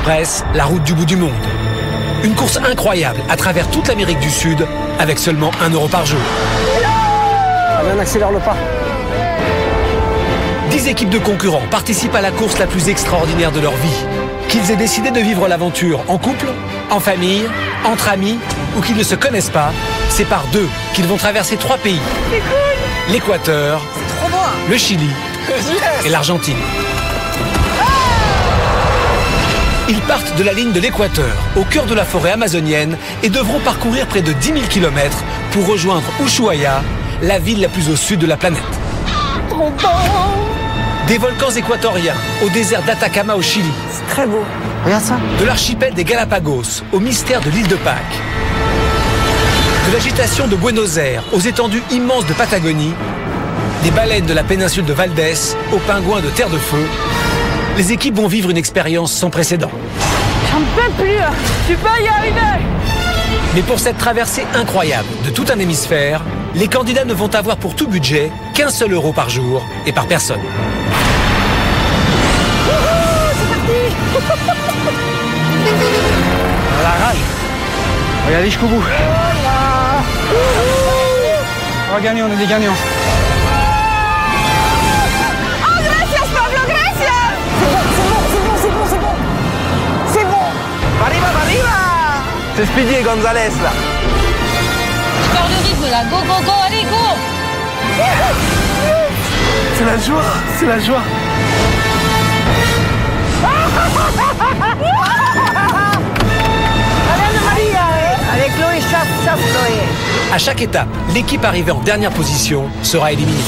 Express, la route du bout du monde. Une course incroyable à travers toute l'Amérique du Sud avec seulement 1 euro par jour. Allez, on accélère le pas. 10 équipes de concurrents participent à la course la plus extraordinaire de leur vie. Qu'ils aient décidé de vivre l'aventure en couple, en famille, entre amis ou qu'ils ne se connaissent pas, c'est par deux qu'ils vont traverser trois pays. L'Équateur, le Chili et l'Argentine. Ils partent de la ligne de l'Équateur, au cœur de la forêt amazonienne, et devront parcourir près de 10 000 km pour rejoindre Ushuaia, la ville la plus au sud de la planète. Des volcans équatoriens au désert d'Atacama au Chili, C'est très beau. Regarde ça. de l'archipel des Galapagos au mystère de l'île de Pâques, de l'agitation de Buenos Aires aux étendues immenses de Patagonie, des baleines de la péninsule de Valdés aux pingouins de Terre de Feu, les équipes vont vivre une expérience sans précédent. J'en peux plus Tu peux y arriver Mais pour cette traversée incroyable de tout un hémisphère, les candidats ne vont avoir pour tout budget qu'un seul euro par jour et par personne. À la rage. Aller jusqu'au bout. On va gagner, on est des gagnants. Arriba, arriba. C'est Speedy et Gonzalez là. Je pars le rythme là, go go go, allez go C'est la joie, c'est la joie. Avec Chloé, chasse, chasse, Chloé À chaque étape, l'équipe arrivée en dernière position sera éliminée.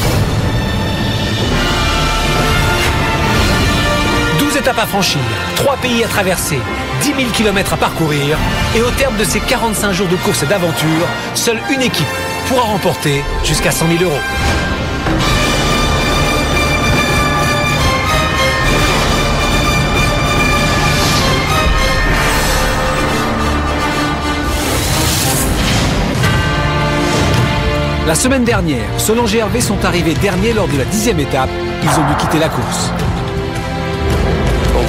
Étapes à franchir, 3 pays à traverser, 10 000 km à parcourir, et au terme de ces 45 jours de course et d'aventure, seule une équipe pourra remporter jusqu'à 100 000 euros. La semaine dernière, Solange et Hervé sont arrivés derniers lors de la dixième étape. Ils ont dû quitter la course.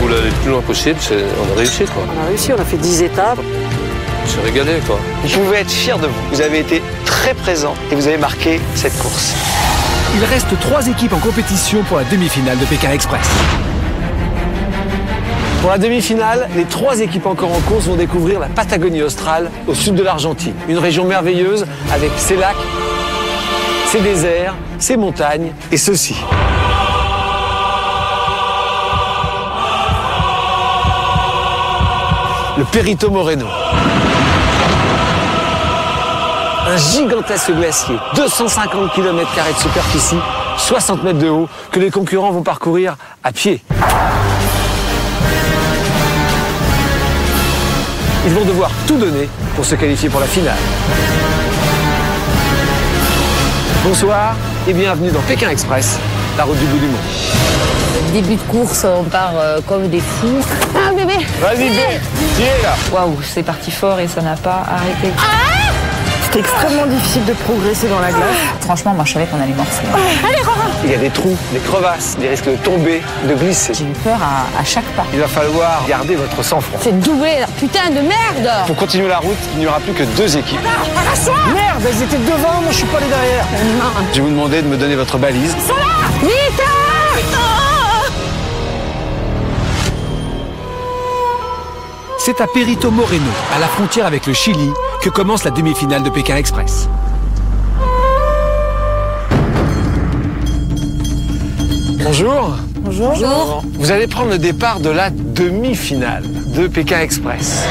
On voulait aller le plus loin possible, c'est- on a réussi quoi. On a réussi, on a fait 10 étapes. On s'est régalé quoi. Vous pouvez être fier de vous. Vous avez été très présent et vous avez marqué cette course. Il reste trois équipes en compétition pour la demi-finale de Pékin Express. Pour la demi-finale, les trois équipes encore en course vont découvrir la Patagonie australe au sud de l'Argentine. Une région merveilleuse avec ses lacs, ses déserts, ses montagnes et ceci. Le Perito Moreno. Un gigantesque glacier, 250 km de superficie, 60 mètres de haut, que les concurrents vont parcourir à pied. Ils vont devoir tout donner pour se qualifier pour la finale. Bonsoir et bienvenue dans Pékin Express, la route du bout du monde. Début de course, on part euh, comme des fous. Ah bébé Vas-y, B, qui est là Waouh, c'est parti fort et ça n'a pas arrêté. C'était extrêmement difficile de progresser dans la glace. Franchement, moi je savais qu'on allait morcer. Il y a des trous, des crevasses, des risques de tomber, de glisser. J'ai eu peur à, à chaque pas. Il va falloir garder votre sang-froid. C'est doublé, là. putain de merde Pour continuer la route, il n'y aura plus que deux équipes. Merde, elles étaient devant, moi je suis pas allé derrière. Je vais vous demander de me donner votre balise. C'est à Perito Moreno, à la frontière avec le Chili, que commence la demi-finale de Pékin Express. Bonjour. Bonjour. Vous allez prendre le départ de la demi-finale de Pékin Express.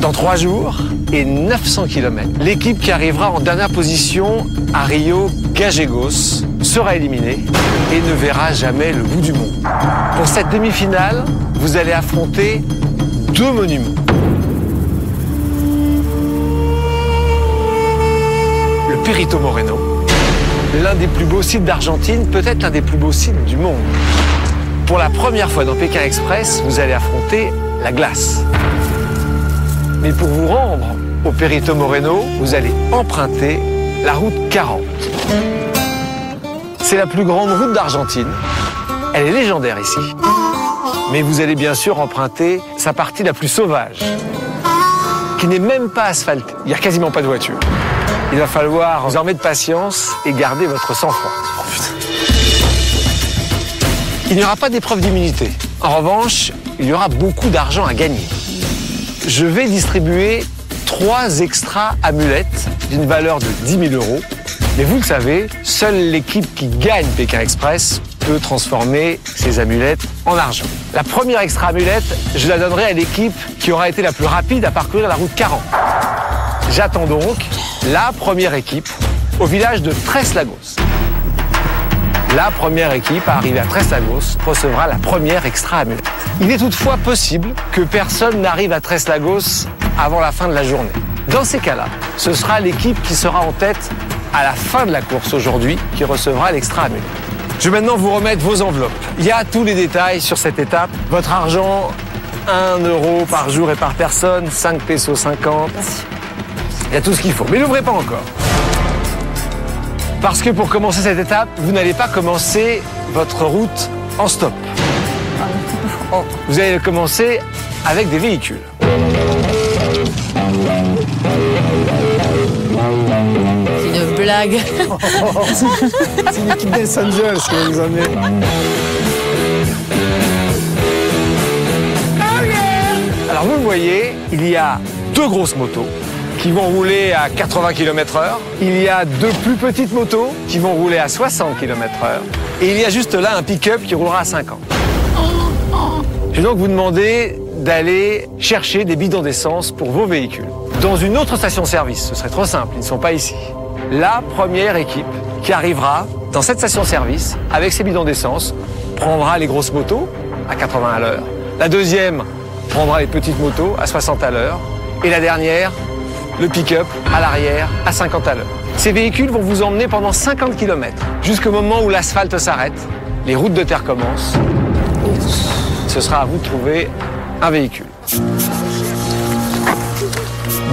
Dans trois jours et 900 km. L'équipe qui arrivera en dernière position à Rio Gallegos sera éliminée et ne verra jamais le bout du monde. Pour cette demi-finale, vous allez affronter deux monuments. Le Perito Moreno, l'un des plus beaux sites d'Argentine, peut-être l'un des plus beaux sites du monde. Pour la première fois dans Pékin Express, vous allez affronter la glace. Mais pour vous rendre au Perito Moreno, vous allez emprunter la route 40. C'est la plus grande route d'Argentine. Elle est légendaire ici. Mais vous allez bien sûr emprunter sa partie la plus sauvage, qui n'est même pas asphaltée. Il n'y a quasiment pas de voiture. Il va falloir vous armer de patience et garder votre sang-froid. Oh, il n'y aura pas d'épreuve d'immunité. En revanche, il y aura beaucoup d'argent à gagner. Je vais distribuer trois extra amulettes d'une valeur de 10 000 euros. Mais vous le savez, seule l'équipe qui gagne Pékin Express peut transformer ces amulettes en argent. La première extra amulette, je la donnerai à l'équipe qui aura été la plus rapide à parcourir la route 40. J'attends donc la première équipe au village de Treslagos. La première équipe à arriver à Treslagos recevra la première extra amulette. Il est toutefois possible que personne n'arrive à Treslagos avant la fin de la journée. Dans ces cas-là, ce sera l'équipe qui sera en tête à la fin de la course aujourd'hui qui recevra l'extra amulette. Je vais maintenant vous remettre vos enveloppes. Il y a tous les détails sur cette étape. Votre argent, 1 euro par jour et par personne, 5 pesos 50. Il y a tout ce qu'il faut. Mais n'ouvrez pas encore. Parce que pour commencer cette étape, vous n'allez pas commencer votre route en stop. Vous allez commencer avec des véhicules. C'est une blague. C'est une équipe des Angels qui nous amener. Alors vous le voyez, il y a deux grosses motos qui vont rouler à 80 km heure. Il y a deux plus petites motos qui vont rouler à 60 km heure. Et il y a juste là un pick-up qui roulera à 50. Je vais donc vous demander d'aller chercher des bidons d'essence pour vos véhicules. Dans une autre station-service, ce serait trop simple, ils ne sont pas ici. La première équipe qui arrivera dans cette station-service avec ses bidons d'essence prendra les grosses motos à 80 à l'heure. La deuxième prendra les petites motos à 60 à l'heure. Et la dernière, le pick-up à l'arrière à 50 à l'heure. Ces véhicules vont vous emmener pendant 50 km jusqu'au moment où l'asphalte s'arrête, les routes de terre commencent. Ce sera à vous de trouver un véhicule.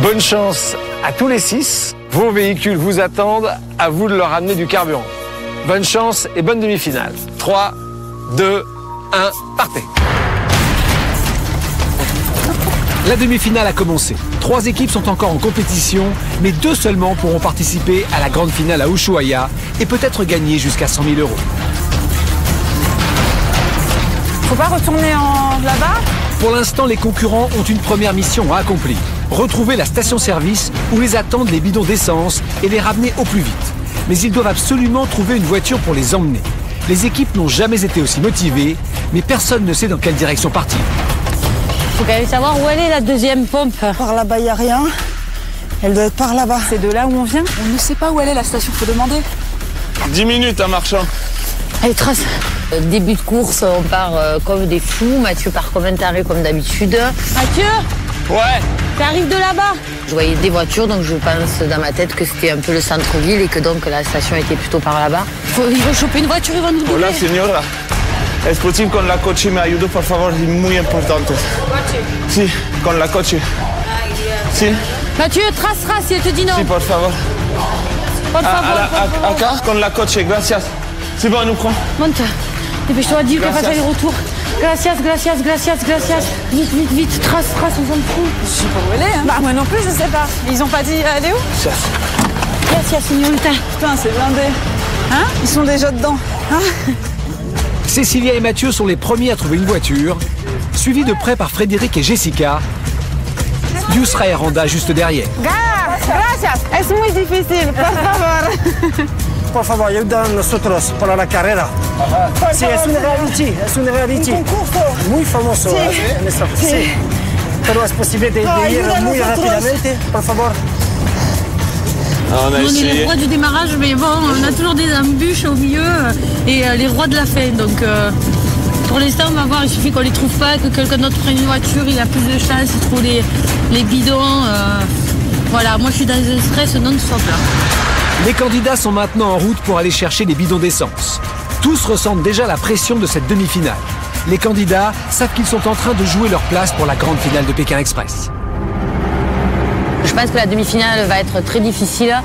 Bonne chance à tous les six. Vos véhicules vous attendent, à vous de leur amener du carburant. Bonne chance et bonne demi-finale. 3, 2, 1, partez. La demi-finale a commencé. Trois équipes sont encore en compétition, mais deux seulement pourront participer à la grande finale à Ushuaia et peut-être gagner jusqu'à 100 000 euros. Faut pas retourner en là-bas? Pour l'instant, les concurrents ont une première mission à accomplir. Retrouver la station-service où les attendent les bidons d'essence et les ramener au plus vite. Mais ils doivent absolument trouver une voiture pour les emmener. Les équipes n'ont jamais été aussi motivées, mais personne ne sait dans quelle direction partir. Faut quand même savoir où elle est la deuxième pompe. Par là-bas, y a rien. Elle doit être par là-bas. C'est de là où on vient On ne sait pas où elle est la station, faut demander. 10 minutes en marchant. Allez, trace. Euh, Début de course, on part euh, comme des fous. Mathieu part comme un taré comme d'habitude. Mathieu, Ouais. T'arrives de là-bas Je voyais des voitures, donc je pense dans ma tête que c'était un peu le centre-ville et que donc la station était plutôt par là-bas. Faut, ils vont choper une voiture, ils vont nous doubler. Hola, señora. Es posible con la coche me ayudo, por favor, es muy importante. Sí, con la coche. Sí, Mathieu, trace, trace, si elle te dit non. sí, por favor. Por A- favor, a la- por a- favor. acá, con la coche, gracias. C'est bon, nous prend. Monte. Dépêche-toi, dis qu'elle fasse Gracias. aller-retour. Gracias, gracias, gracias, gracias. Vite, vite, vite, trace, trace, on s'en fout. Je sais pas où elle est. Hein. Bah, moi non plus, je sais pas. Ils ont pas dit elle est où Gracias, señorita. Putain, c'est blindé. Hein Ils sont déjà dedans. Hein Cécilia et Mathieu sont les premiers à trouver une voiture, suivis de près par Frédéric et Jessica. Yusra et Randa juste derrière. Gracias. Es muy difícil, por favor. Por favor, ayuda a nosotros para la carrera. Sí, es un reality, es un reality. Muy famoso eh, en esta sí. Pero es posible de, de ir muy rápidamente, por favor. On a On est les rois du démarrage, mais bon, on a toujours des embûches au milieu et euh, les rois de la fin. Donc euh, pour l'instant, on va voir, il suffit qu'on les trouve pas, que quelqu'un d'autre prenne une voiture, il a plus de chance, il trouve les, les bidons. euh, voilà, moi je suis dans un stress non-stop là. Les candidats sont maintenant en route pour aller chercher les bidons d'essence. Tous ressentent déjà la pression de cette demi-finale. Les candidats savent qu'ils sont en train de jouer leur place pour la grande finale de Pékin Express. Je pense que la demi-finale va être très difficile,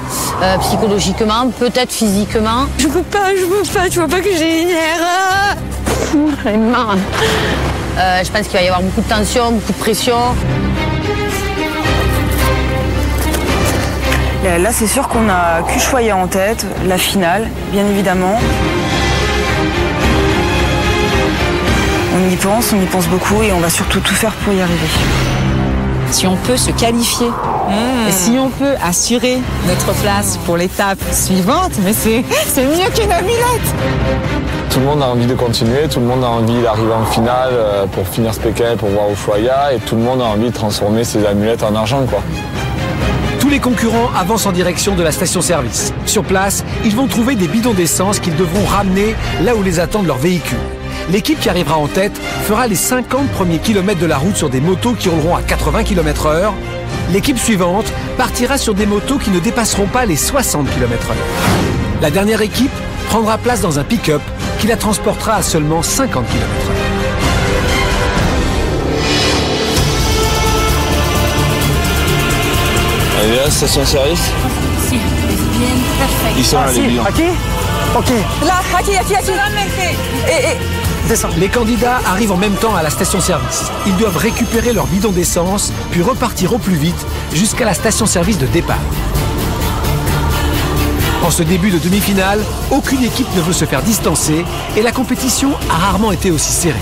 euh, psychologiquement, peut-être physiquement. Je peux pas, je peux pas, tu vois pas que j'ai une erreur. Marre. Euh, je pense qu'il va y avoir beaucoup de tension, beaucoup de pression. Là, c'est sûr qu'on a Cuchoya en tête, la finale, bien évidemment. On y pense, on y pense beaucoup et on va surtout tout faire pour y arriver. Si on peut se qualifier et si on peut assurer notre place pour l'étape suivante, mais c'est c'est mieux qu'une amulette. Tout le monde a envie de continuer, tout le monde a envie d'arriver en finale euh, pour finir ce Pékin, pour voir Ushuaia, et tout le monde a envie de transformer ses amulettes en argent, quoi. Tous les concurrents avancent en direction de la station-service. Sur place, ils vont trouver des bidons d'essence qu'ils devront ramener là où les attendent leurs véhicules. L'équipe qui arrivera en tête fera les 50 premiers kilomètres de la route sur des motos qui rouleront à 80 km heure. L'équipe suivante partira sur des motos qui ne dépasseront pas les 60 km heure. La dernière équipe prendra place dans un pick-up qui la transportera à seulement 50 km est là, station-service Si, bien, parfait. Ils sont là, les. Aquí Ok, Là, aquí, aquí, aquí. Et, et, descends. Les candidats arrivent en même temps à la station-service. Ils doivent récupérer leur bidon d'essence, puis repartir au plus vite jusqu'à la station-service de départ. En ce début de demi-finale, aucune équipe ne veut se faire distancer et la compétition a rarement été aussi serrée.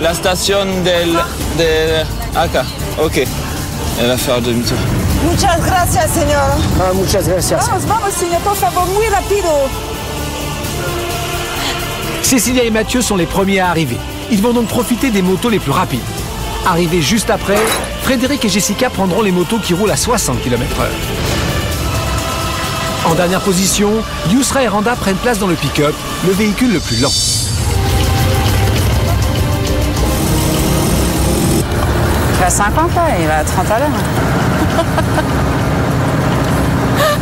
La station del, de acá. Ok. Elle va faire demi-tour. Muchas gracias, señor. Ah, muchas gracias. Vamos, vamos, señor, por favor, muy rápido. Cécilia et Mathieu sont les premiers à arriver. Ils vont donc profiter des motos les plus rapides. Arrivés juste après, Frédéric et Jessica prendront les motos qui roulent à 60 km/h. En dernière position, Yusra et Randa prennent place dans le pick-up, le véhicule le plus lent. Il va à 50 là, il va à 30 à l'heure.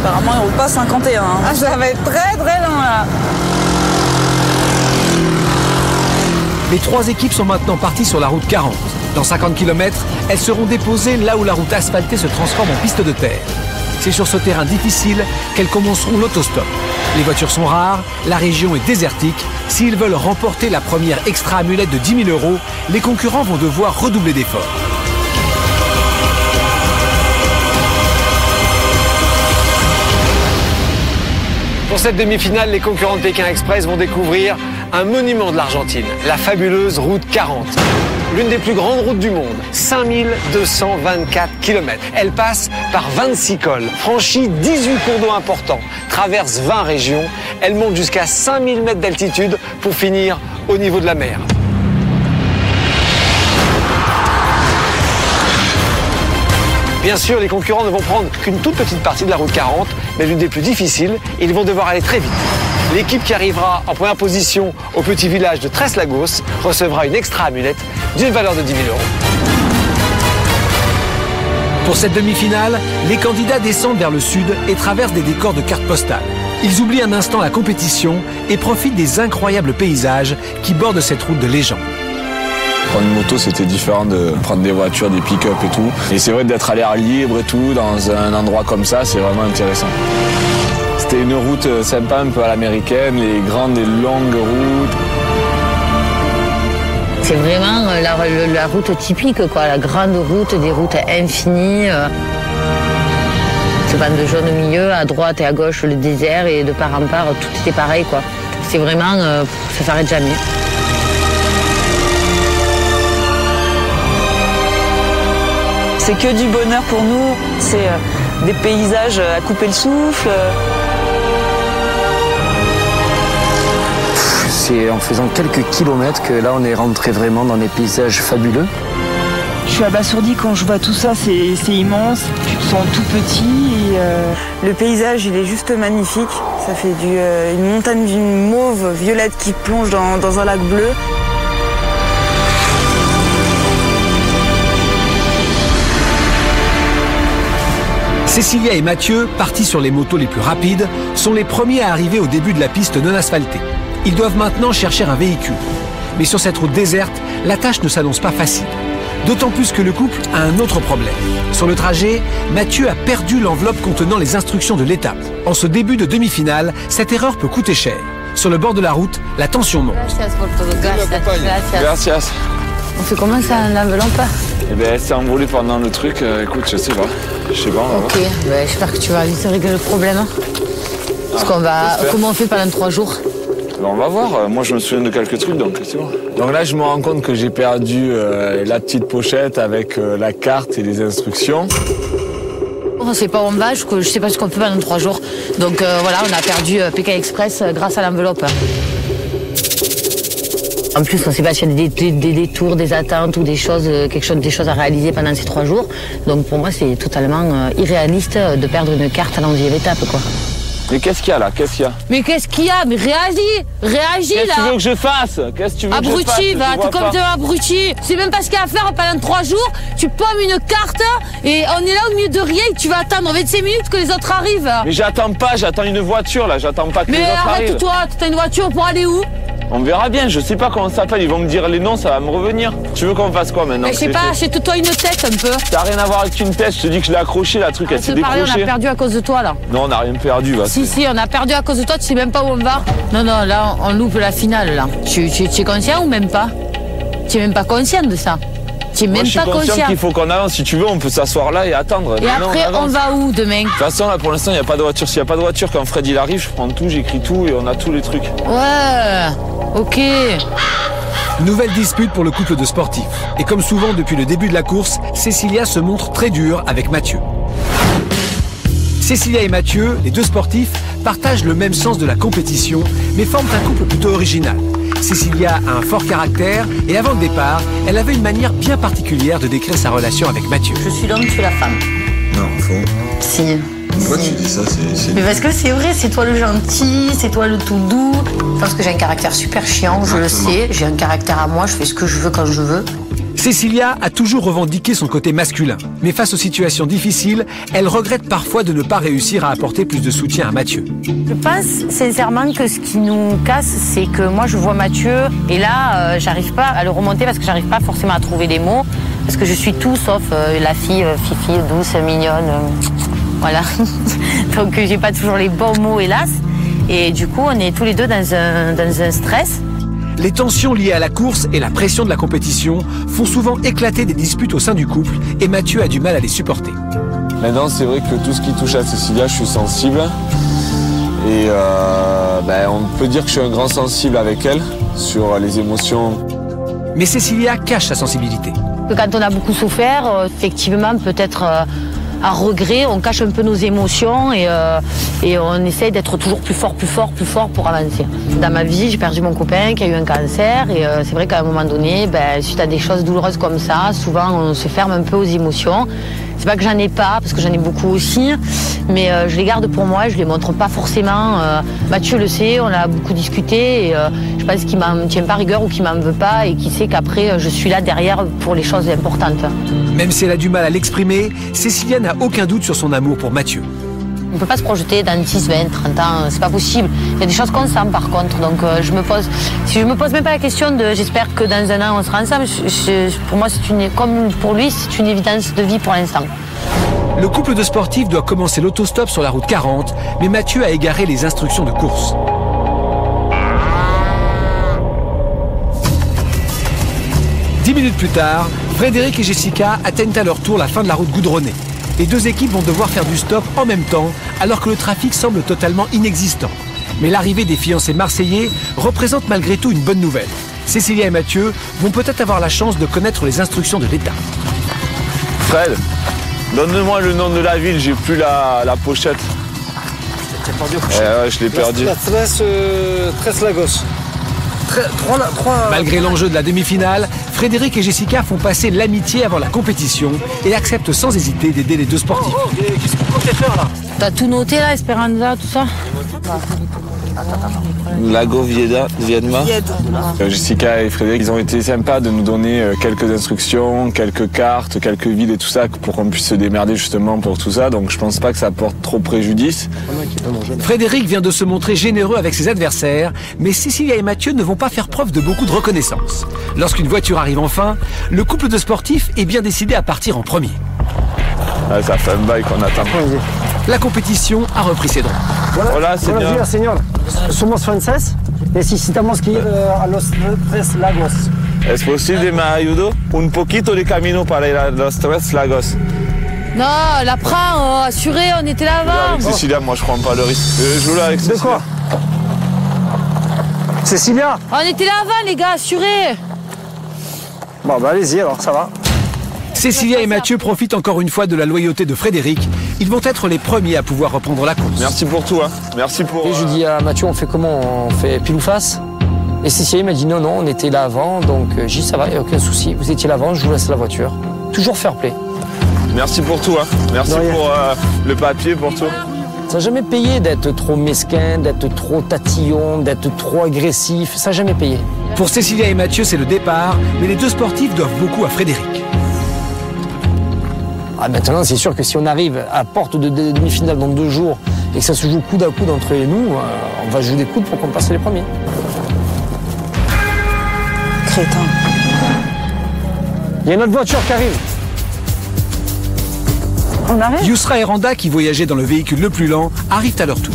Apparemment, il roule pas 51. hein. Ah, ça va être très, très long, là. Les trois équipes sont maintenant parties sur la route 40. Dans 50 km, elles seront déposées là où la route asphaltée se transforme en piste de terre. C'est sur ce terrain difficile qu'elles commenceront l'autostop. Les voitures sont rares, la région est désertique. S'ils veulent remporter la première extra amulette de 10 000 euros, les concurrents vont devoir redoubler d'efforts. Pour cette demi-finale, les concurrents de Pékin Express vont découvrir un monument de l'Argentine, la fabuleuse route 40. L'une des plus grandes routes du monde, 5224 km. Elle passe par 26 cols, franchit 18 cours d'eau importants, traverse 20 régions. Elle monte jusqu'à 5000 mètres d'altitude pour finir au niveau de la mer. Bien sûr, les concurrents ne vont prendre qu'une toute petite partie de la route 40, mais l'une des plus difficiles, ils vont devoir aller très vite. L'équipe qui arrivera en première position au petit village de Tres Lagos recevra une extra amulette d'une valeur de 10 000 euros. Pour cette demi-finale, les candidats descendent vers le sud et traversent des décors de cartes postales. Ils oublient un instant la compétition et profitent des incroyables paysages qui bordent cette route de légende. Prendre une moto, c'était différent de prendre des voitures, des pick-up et tout. Et c'est vrai d'être à l'air libre et tout, dans un endroit comme ça, c'est vraiment intéressant. C'était une route sympa, un peu à l'américaine, les grandes et longues routes. C'est vraiment euh, la, route typique, quoi, la grande route, des routes infinies. euh. Ce bande de jaune au milieu, à droite et à gauche le désert et de part en part tout était pareil, quoi. C'est vraiment, euh, ça s'arrête jamais. C'est que du bonheur pour nous. C'est euh, des paysages à couper le souffle. C'est en faisant quelques kilomètres que là on est rentré vraiment dans des paysages fabuleux. Je suis abasourdie quand je vois tout ça, c'est c'est immense. Tu te sens tout petit. et, euh, Le paysage, il est juste magnifique. Ça fait du, euh, une montagne d'une mauve violette qui plonge dans, dans un lac bleu. Cécilia et Mathieu, partis sur les motos les plus rapides, sont les premiers à arriver au début de la piste non asphaltée. Ils doivent maintenant chercher un véhicule. Mais sur cette route déserte, la tâche ne s'annonce pas facile. D'autant plus que le couple a un autre problème. Sur le trajet, Mathieu a perdu l'enveloppe contenant les instructions de l'étape. En ce début de demi-finale, cette erreur peut coûter cher. Sur le bord de la route, la tension monte. Gracias. On fait comment ça, l'enveloppe Eh ben, elle s'est envolée pendant le truc. euh, écoute, je sais pas. Je sais pas, on va Ok, ben, j'espère que tu vas vite régler le problème. hein. Parce qu'on va. Comment on fait pendant trois jours Ben, on va voir. Euh, Moi, je me souviens de quelques trucs, donc c'est bon. Donc là, je me rends compte que j'ai perdu euh, la petite pochette avec euh, la carte et les instructions. On sait pas où on va, je, je sais pas ce qu'on fait pendant trois jours. Donc euh, voilà, on a perdu euh, PK Express euh, grâce à l'enveloppe. En plus, on sait pas s'il y a des, des- des détours, des attentes ou des choses, euh, quelque chose, des choses à réaliser pendant ces trois jours. Donc pour moi, c'est totalement euh, irréaliste euh, de perdre une carte à 11e étape, quoi. Mais qu'est-ce qu'il y a là? Qu'est-ce qu'il y a? Mais qu'est-ce qu'il y a? Mais réagis Réagis Qu'est-ce que tu veux là que je fasse? Qu'est-ce que tu veux que je fasse? Abruti, vois t'es comme t'es un abruti. C'est même pas ce qu'il y a à faire pendant trois jours. Tu pommes une carte et on est là au milieu de rien et tu vas attendre 25 minutes que les autres arrivent. Mais j'attends pas, j'attends une voiture là, j'attends pas que Mais les autres arrivent. arrête-toi, t'as une voiture pour aller où? On verra bien, je sais pas comment ça s'appelle, ils vont me dire les noms, ça va me revenir. Tu veux qu'on fasse quoi maintenant Mais je sais pas, achète-toi une tête un peu. Ça n'a rien à voir avec une tête, je te dis que je l'ai accroché la truc, elle s'est pareil, on a décrochée. perdu à cause de toi là. Non, on n'a rien perdu. Bah, Si, si, on a perdu à cause de toi, tu sais même pas où on va. Non, non, là, on loupe la finale là. Tu, tu, tu es conscient ou même pas? Tu es même pas conscient de ça. Tu es Moi, même je suis pas conscient conscient. qu'il faut qu'on avance. Si tu veux, on peut s'asseoir là et attendre. Et Maintenant, après, on va où demain? De toute façon, là, pour l'instant, il n'y a pas de voiture. S'il n'y a pas de voiture, quand Fred il arrive, je prends tout, j'écris tout et on a tous les trucs. Ouais, ok. Nouvelle dispute pour le couple de sportifs. Et comme souvent depuis le début de la course, Cécilia se montre très dure avec Mathieu. Cécilia et Mathieu, les deux sportifs, partagent le même sens de la compétition, mais forment un couple plutôt original. Cécilia a un fort caractère et avant le départ, elle avait une manière bien particulière de décrire sa relation avec Mathieu. Je suis l'homme, tu es la femme. Non, faux. Si. Pourquoi tu dis ça C'est. Mais parce que c'est vrai, c'est toi le gentil, c'est toi le tout doux. Parce que j'ai un caractère super chiant, je le sais. J'ai un caractère à moi, je fais ce que je veux quand je veux. Cécilia a toujours revendiqué son côté masculin, mais face aux situations difficiles, elle regrette parfois de ne pas réussir à apporter plus de soutien à Mathieu. Je pense sincèrement que ce qui nous casse, c'est que moi je vois Mathieu et là euh, j'arrive pas à le remonter parce que j'arrive pas forcément à trouver les mots. Parce que je suis tout sauf euh, la fille euh, fifi, douce, mignonne. voilà. Donc j'ai pas toujours les bons mots hélas. Et du coup on est tous les deux dans un stress. Les tensions liées à la course et la pression de la compétition font souvent éclater des disputes au sein du couple et Mathieu a du mal à les supporter. Maintenant, c'est vrai que tout ce qui touche à Cécilia, je suis sensible. Et euh, ben, on peut dire que je suis un grand sensible avec elle sur les émotions. Mais Cécilia cache sa sensibilité. Quand on a beaucoup souffert, euh, effectivement, peut-être euh, à regret, on cache un peu nos émotions et, euh, et on essaye d'être toujours plus fort, plus fort, plus fort pour avancer. Dans ma vie, j'ai perdu mon copain qui a eu un cancer et euh, c'est vrai qu'à un moment donné, ben, suite à des choses douloureuses comme ça, souvent on se ferme un peu aux émotions. C'est pas que j'en ai pas, parce que j'en ai beaucoup aussi, mais euh, je les garde pour moi je les montre pas forcément. Euh, Mathieu le sait, on a beaucoup discuté et euh, je pense qu'il m'en tient pas rigueur ou qu'il m'en veut pas et qu'il sait qu'après je suis là derrière pour les choses importantes. Même si elle a du mal à l'exprimer, Cécilia n'a aucun doute sur son amour pour Mathieu. On peut pas se projeter dans 10, 20, 30 ans, c'est pas possible. Il y a des choses qu'on sent par contre, donc euh, je me pose, si je me pose même pas la question de j'espère que dans un an on sera ensemble, pour moi c'est une, comme pour lui, c'est une évidence de vie pour l'instant. Le couple de sportifs doit commencer l'autostop sur la route 40, mais Mathieu a égaré les instructions de course. Dix minutes plus tard, Frédéric et Jessica atteignent à leur tour la fin de la route goudronnée. Les deux équipes vont devoir faire du stop en même temps, alors que le trafic semble totalement inexistant. Mais l'arrivée des fiancés marseillais représente malgré tout une bonne nouvelle. Cécilia et Mathieu vont peut-être avoir la chance de connaître les instructions de l'État. Fred, donne-moi le nom de la ville, j'ai plus la, la pochette. Eh ouais, je l'ai perdu. La 13, euh, 13 Lagos. Tre- trois la- trois- Malgré l'enjeu de la demi-finale, Frédéric et Jessica font passer l'amitié avant la compétition et acceptent sans hésiter d'aider les deux sportifs. Qu'est-ce qu'on comptait faire là? T'as tout noté là, Esperanza, tout ça Lago Vieda, Viedma. Euh, Jessica et Frédéric, ils ont été sympas de nous donner euh, quelques instructions, quelques cartes, quelques villes et tout ça pour qu'on puisse se démerder justement pour tout ça. Donc je pense pas que ça porte trop préjudice. Frédéric vient de se montrer généreux avec ses adversaires, mais Cécilia et Mathieu ne vont pas faire preuve de beaucoup de reconnaissance. Lorsqu'une voiture arrive enfin, le couple de sportifs est bien décidé à partir en premier. Ouais, ça fait un bail qu'on attend. La compétition a repris ses droits. Voilà, bien. días, señor. Somos franceses. Necesitamos que ir eh, a los tres lagos. ¿Es posible me ayudo? Un poquito de camino para ir a los tres lagos. Non, la prend, euh, assuré, on était là avant. Avec Cécilia, moi je prends pas le risque. Euh, Je joue là avec De quoi? Cécilia On était là avant, les gars, assuré. Bon, bah allez-y alors, ça va. Cécilia et Mathieu profitent encore une fois de la loyauté de Frédéric. Ils vont être les premiers à pouvoir reprendre la course. Merci pour tout. Hein. Merci pour. Et je dis à Mathieu, on fait comment On fait pile ou face Et Cécilia m'a dit non, non, on était là avant, donc euh, j'ai dit ça va, il n'y a aucun souci. Vous étiez là avant, je vous laisse la voiture. Toujours fair play. Merci pour tout. Hein. Merci pour euh, le papier, pour tout. Ça n'a jamais payé d'être trop mesquin, d'être trop tatillon, d'être trop agressif. Ça n'a jamais payé. Pour Cécilia et Mathieu, c'est le départ, mais les deux sportifs doivent beaucoup à Frédéric. Ah, maintenant, c'est sûr que si on arrive à porte de de demi-finale dans deux jours et que ça se joue coude à coude entre nous, euh, on va jouer des coudes pour qu'on passe les premiers. Crétin. Il y a une autre voiture qui arrive. On arrive Yousra et Randa, qui voyageaient dans le véhicule le plus lent, arrivent à leur tour.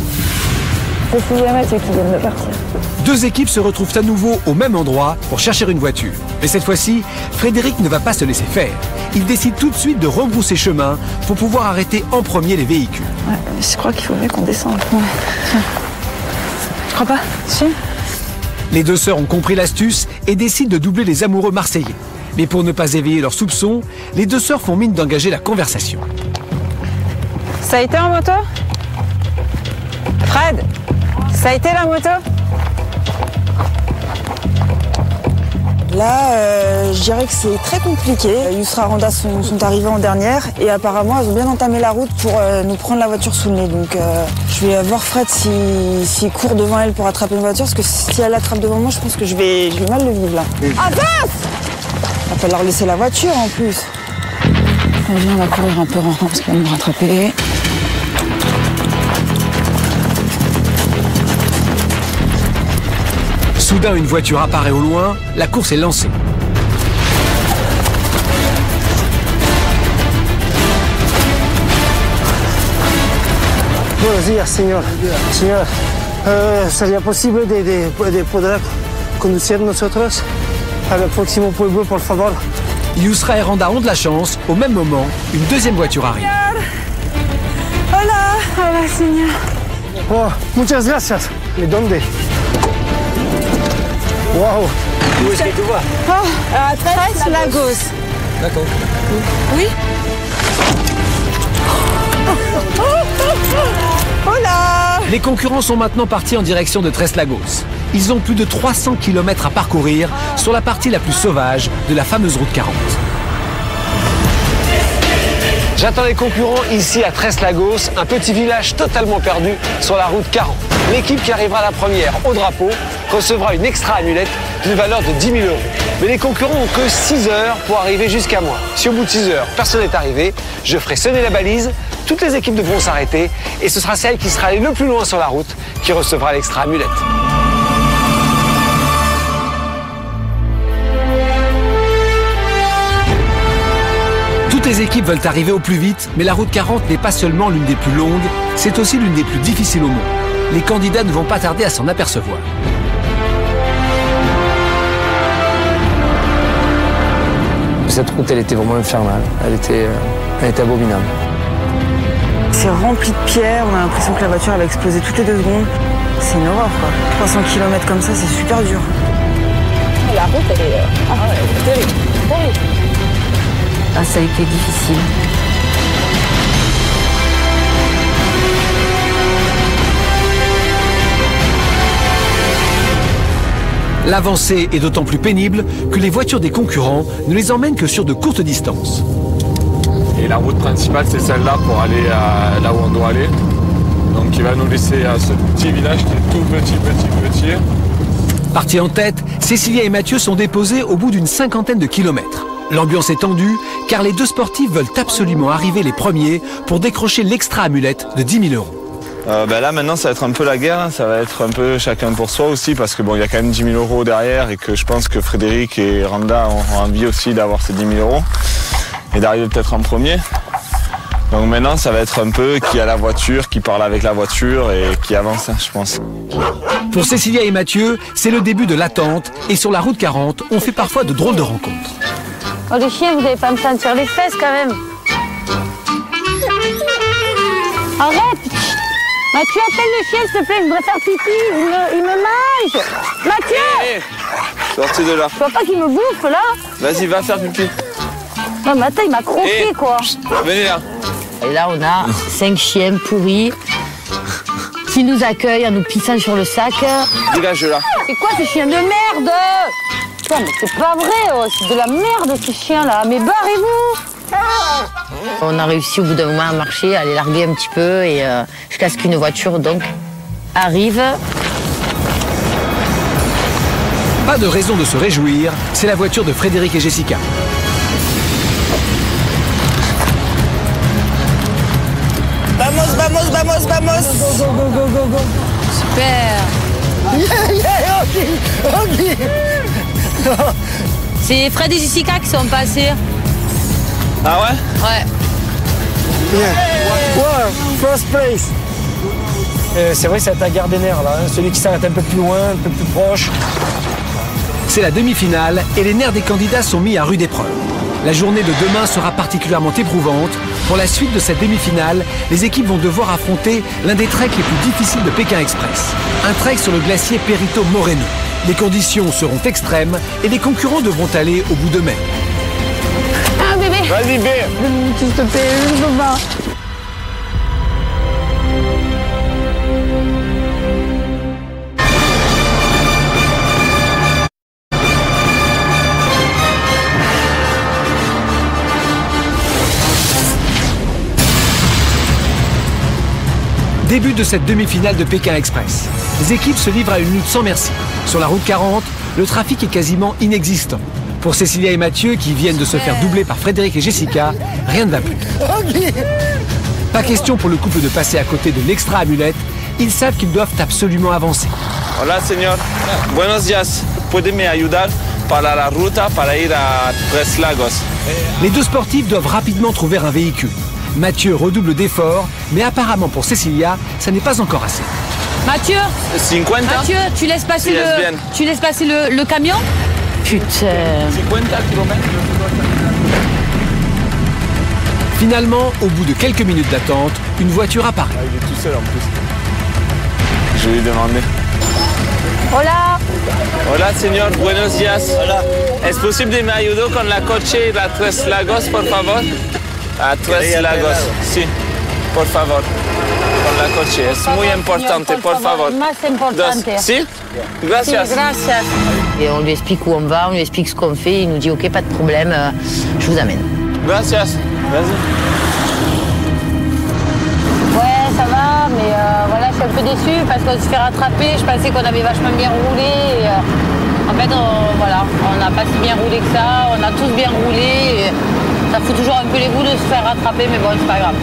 C'est Mathieu qui viennent de partir. Deux équipes se retrouvent à nouveau au même endroit pour chercher une voiture. Mais cette fois-ci, Frédéric ne va pas se laisser faire. Il décide tout de suite de rebrousser chemin pour pouvoir arrêter en premier les véhicules. Ouais, je crois qu'il faudrait qu'on descende. Ouais. Tu crois pas Si. Les deux sœurs ont compris l'astuce et décident de doubler les amoureux marseillais. Mais pour ne pas éveiller leurs soupçons, les deux sœurs font mine d'engager la conversation. Ça a été en moto? Fred Ça a été la moto? Là, euh, je dirais que c'est très compliqué. Yusra et Randa sont, sont arrivés en dernière et apparemment, elles ont bien entamé la route pour euh, nous prendre la voiture sous le nez. Donc, euh, je vais voir Fred s'il si, court devant elle pour attraper une voiture, parce que si elle attrape devant moi, je pense que je vais, je vais mal le vivre là. Avance On va leur laisser la voiture en plus. Viens, on va courir un peu en parce qu'elle va nous rattraper. Soudain, une voiture apparaît au loin, la course est lancée. Buenos días, señor. Señor, eh, ¿sería posible de, de- de poder conducir nosotros al próximo pueblo, por favor? Yousra et Randa ont de la chance. Au même moment, une deuxième voiture arrive. Hola Hola, señor. Oh, muchas gracias. ¿De dónde? Wow. Où est-ce que tu vas Oh, à Tres Lagos. D'accord. Oui Hola Les concurrents sont maintenant partis en direction de Tres Lagos. Ils ont plus de 300 km à parcourir sur la partie la plus sauvage de la fameuse route 40. J'attends les concurrents ici à Tres Lagos, un petit village totalement perdu sur la route 40. L'équipe qui arrivera la première au drapeau recevra une extra amulette d'une valeur de 10 000 euros. Mais les concurrents n'ont que 6 heures pour arriver jusqu'à moi. Si au bout de 6 heures, personne n'est arrivé, je ferai sonner la balise, toutes les équipes devront s'arrêter et ce sera celle qui sera allée le plus loin sur la route qui recevra l'extra amulette. Toutes les équipes veulent arriver au plus vite, mais la route 40 n'est pas seulement l'une des plus longues, c'est aussi l'une des plus difficiles au monde. Les candidats ne vont pas tarder à s'en apercevoir. Cette route, elle était vraiment infernale. Elle était, euh, elle était abominable. C'est rempli de pierres, on a l'impression que la voiture elle va exploser toutes les deux secondes. C'est une horreur quoi. 300 km comme ça, c'est super dur. La route, elle est, ah, elle est terrible. terrible. Ah, ça a été difficile. L'avancée est d'autant plus pénible que les voitures des concurrents ne les emmènent que sur de courtes distances. Et la route principale, c'est celle-là pour aller à là où on doit aller. Donc il va nous laisser à ce petit village qui est tout petit, petit, petit. Partis en tête, Cécilia et Mathieu sont déposés au bout d'une cinquantaine de kilomètres. L'ambiance est tendue car les deux sportifs veulent absolument arriver les premiers pour décrocher l'extra amulette de 10 000 euros. Euh, ben là maintenant ça va être un peu la guerre, hein. ça va être un peu chacun pour soi aussi parce que bon il y a quand même 10 000 euros derrière et que je pense que Frédéric et Randa ont, envie aussi d'avoir ces 10 000 euros et d'arriver peut-être en premier. Donc maintenant, ça va être un peu qui a la voiture, qui parle avec la voiture et qui avance, hein, je pense. Pour Cécilia et Mathieu, c'est le début de l'attente et sur la route 40, on fait parfois de drôles de rencontres. Oh les chiens, vous n'allez pas me sentir les fesses quand même. Arrête Mathieu, appelle le chien, s'il te plaît, je voudrais faire pipi, il me, il me mange Mathieu Sortez de là. Tu vois pas qu'il me bouffe là Vas-y, va faire pipi. Non mais attends, il m'a croqué quoi Venez là. Et là, on a cinq chiens pourris qui nous accueillent en nous pissant sur le sac. Dégage là. C'est quoi ces chiens de merde? Putain, mais c'est pas vrai, oh, c'est de la merde ces chiens-là. Mais barrez-vous On a réussi au bout d'un moment à marcher, à les larguer un petit peu et euh, jusqu'à ce qu'une voiture donc arrive. Pas de raison de se réjouir, c'est la voiture de Frédéric et Jessica. Vamos, vamos, vamos, vamos. Go, go, go, go, go. Super Yeah, yeah. C'est Fred et Jessica qui sont passés. Ah ouais? Ouais. Yeah. Wow, first place. Euh, c'est vrai, c'est ta gare des nerfs là. hein. Celui qui s'arrête un peu plus loin, un peu plus proche. C'est la demi-finale et les nerfs des candidats sont mis à rude épreuve. La journée de demain sera particulièrement éprouvante. Pour la suite de cette demi-finale, les équipes vont devoir affronter l'un des treks les plus difficiles de Pékin Express. Un trek sur le glacier Perito Moreno. Les conditions seront extrêmes et les concurrents devront aller au bout d'eux-mêmes. Vas-y, B. S'il te plaît, je peux pas. Début de cette demi-finale de Pékin Express. Les équipes se livrent à une lutte sans merci. Sur la route 40, le trafic est quasiment inexistant. Pour Cécilia et Mathieu, qui viennent de se faire doubler par Frédéric et Jessica, rien ne va plus. Pas question pour le couple de passer à côté de l'extra amulette. Ils savent qu'ils doivent absolument avancer. Hola, señor. Buenos días. ¿Puede me ayudar para la ruta para ir a Tres Lagos? Les deux sportifs doivent rapidement trouver un véhicule. Mathieu redouble d'efforts, mais apparemment pour Cécilia, ça n'est pas encore assez. Mathieu 50 Mathieu, tu laisses passer, Si, le, tu laisses passer le, le camion? Putain. 50 kilomètres. Finalement, au bout de quelques minutes d'attente, une voiture apparaît. il est tout seul en plus. Je vais lui demander. Hola Hola, señor. Buenos días. Hola. ¿Es posible de me ayudar con la coche a Tres Lagos, por favor? A Tres Lagos. Sí, por favor. Con la coche. Es muy importante, por favor. Más importante. ¿Sí? Gracias. Sí, gracias. Et on lui explique où on va, on lui explique ce qu'on fait. Il nous dit ok, pas de problème, euh, je vous amène. Gracias. Vas-y. Ouais, ça va, mais euh, voilà, je suis un peu déçue parce qu'on se fait rattraper. Je pensais qu'on avait vachement bien roulé. et, euh, en fait, on, voilà, on n'a pas si bien roulé que ça. On a tous bien roulé. et ça fout toujours un peu les bouts de se faire rattraper, mais bon, c'est pas grave.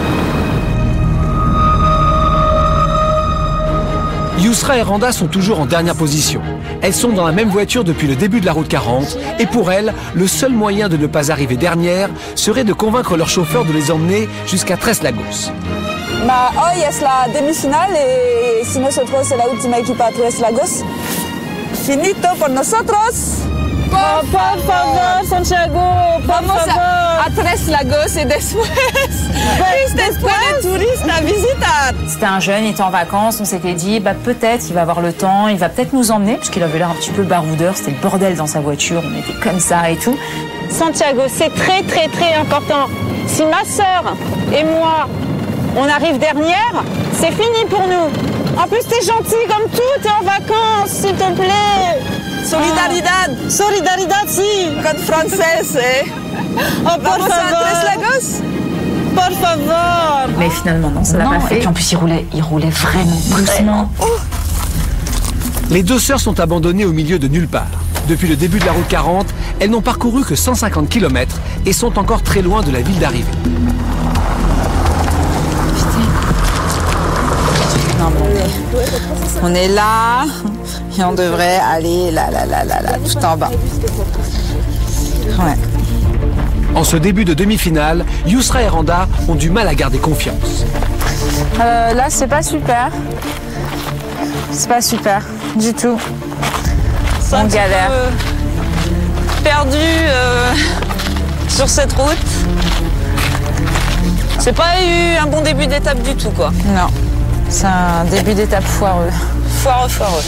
Yousra et Randa sont toujours en dernière position. Elles sont dans la même voiture depuis le début de la route 40 et pour elles, le seul moyen de ne pas arriver dernière serait de convaincre leur chauffeur de les emmener jusqu'à Tres Lagos. Ma hoy es la demi-finale y si nosotros es la última equipa Tres Lagos. Finito por nosotros. Por, favor, Santiago, Vamos a, a Tres Lagos y después, después de turistas a visitar. C'était un jeune, il était en vacances, on s'était dit bah peut-être il va avoir le temps, il va peut-être nous emmener, parce qu'il avait l'air un petit peu baroudeur, c'était le bordel dans sa voiture, on était comme ça et tout. Santiago, c'est très très très important. Si ma sœur et moi, on arrive dernière, c'est fini pour nous. En plus, t'es gentil comme tout, t'es en vacances, s'il te plaît. Solidaridad. Ah. Solidaridad, si. Con francés, eh. Oh, por Vamos a favor. Tres Lagos. Por favor. Mais finalement non, ça l'a pas fait. et- Et puis en plus il roulait, il roulait vraiment doucement. Les deux sœurs sont abandonnées au milieu de nulle part. Depuis le début de la route 40, elles n'ont parcouru que 150 km et sont encore très loin de la ville d'arrivée. On est là et on devrait aller là, là, là, là, là, tout en bas. Ouais. En ce début de demi-finale, Yousra et Randa ont du mal à garder confiance. Euh, là, c'est pas super. C'est pas super du tout. On galère. perdu euh, sur cette route. C'est pas eu un bon début d'étape du tout, quoi. Non, c'est un début d'étape foireux. Foireux, foireux.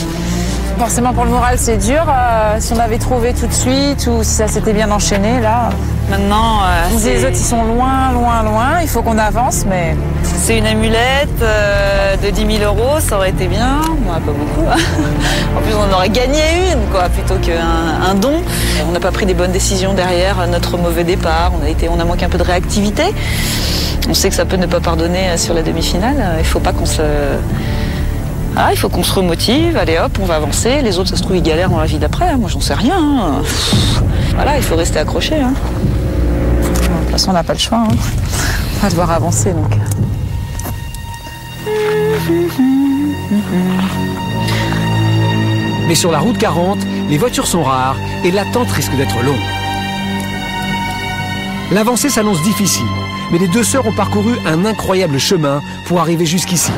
Forcément pour le moral c'est dur. euh, si on avait trouvé tout de suite ou si ça s'était bien enchaîné là. Maintenant, euh, les autres ils sont loin, loin, loin. Il faut qu'on avance, mais C'est une amulette euh, de 10 000 euros, ça aurait été bien. Bon, pas beaucoup. hein. en plus, on aurait gagné une, quoi, plutôt qu'un un don. Et on n'a pas pris des bonnes décisions derrière notre mauvais départ. On a, été, on a manqué un peu de réactivité. On sait que ça peut ne pas pardonner euh, sur la demi-finale. Il ne faut pas qu'on se... Ah, il faut qu'on se remotive, allez hop, on va avancer. Les autres, ça se trouve, ils galèrent dans la vie d'après. hein. Moi, j'en sais rien. hein. Voilà, il faut rester accroché. hein. de toute façon on n'a pas le choix. On va devoir avancer donc. Mais sur la route 40, les voitures sont rares et l'attente risque d'être longue. L'avancée s'annonce difficile, mais les deux sœurs ont parcouru un incroyable chemin pour arriver jusqu'ici.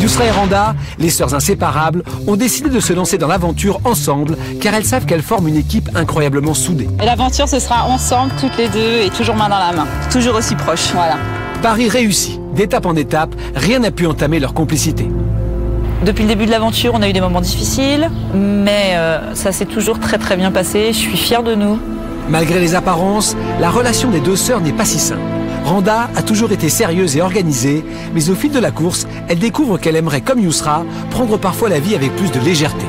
Yusra et Randa, les sœurs inséparables, ont décidé de se lancer dans l'aventure ensemble car elles savent qu'elles forment une équipe incroyablement soudée. Et l'aventure, ce sera ensemble, toutes les deux, et toujours main dans la main. Toujours aussi proche. Voilà. Paris réussi. D'étape en étape, rien n'a pu entamer leur complicité. Depuis le début de l'aventure, on a eu des moments difficiles, mais euh, ça s'est toujours très très bien passé. Je suis fière de nous. Malgré les apparences, la relation des deux sœurs n'est pas si simple. Randa a toujours été sérieuse et organisée, mais au fil de la course, elle découvre qu'elle aimerait, comme Yousra, prendre parfois la vie avec plus de légèreté.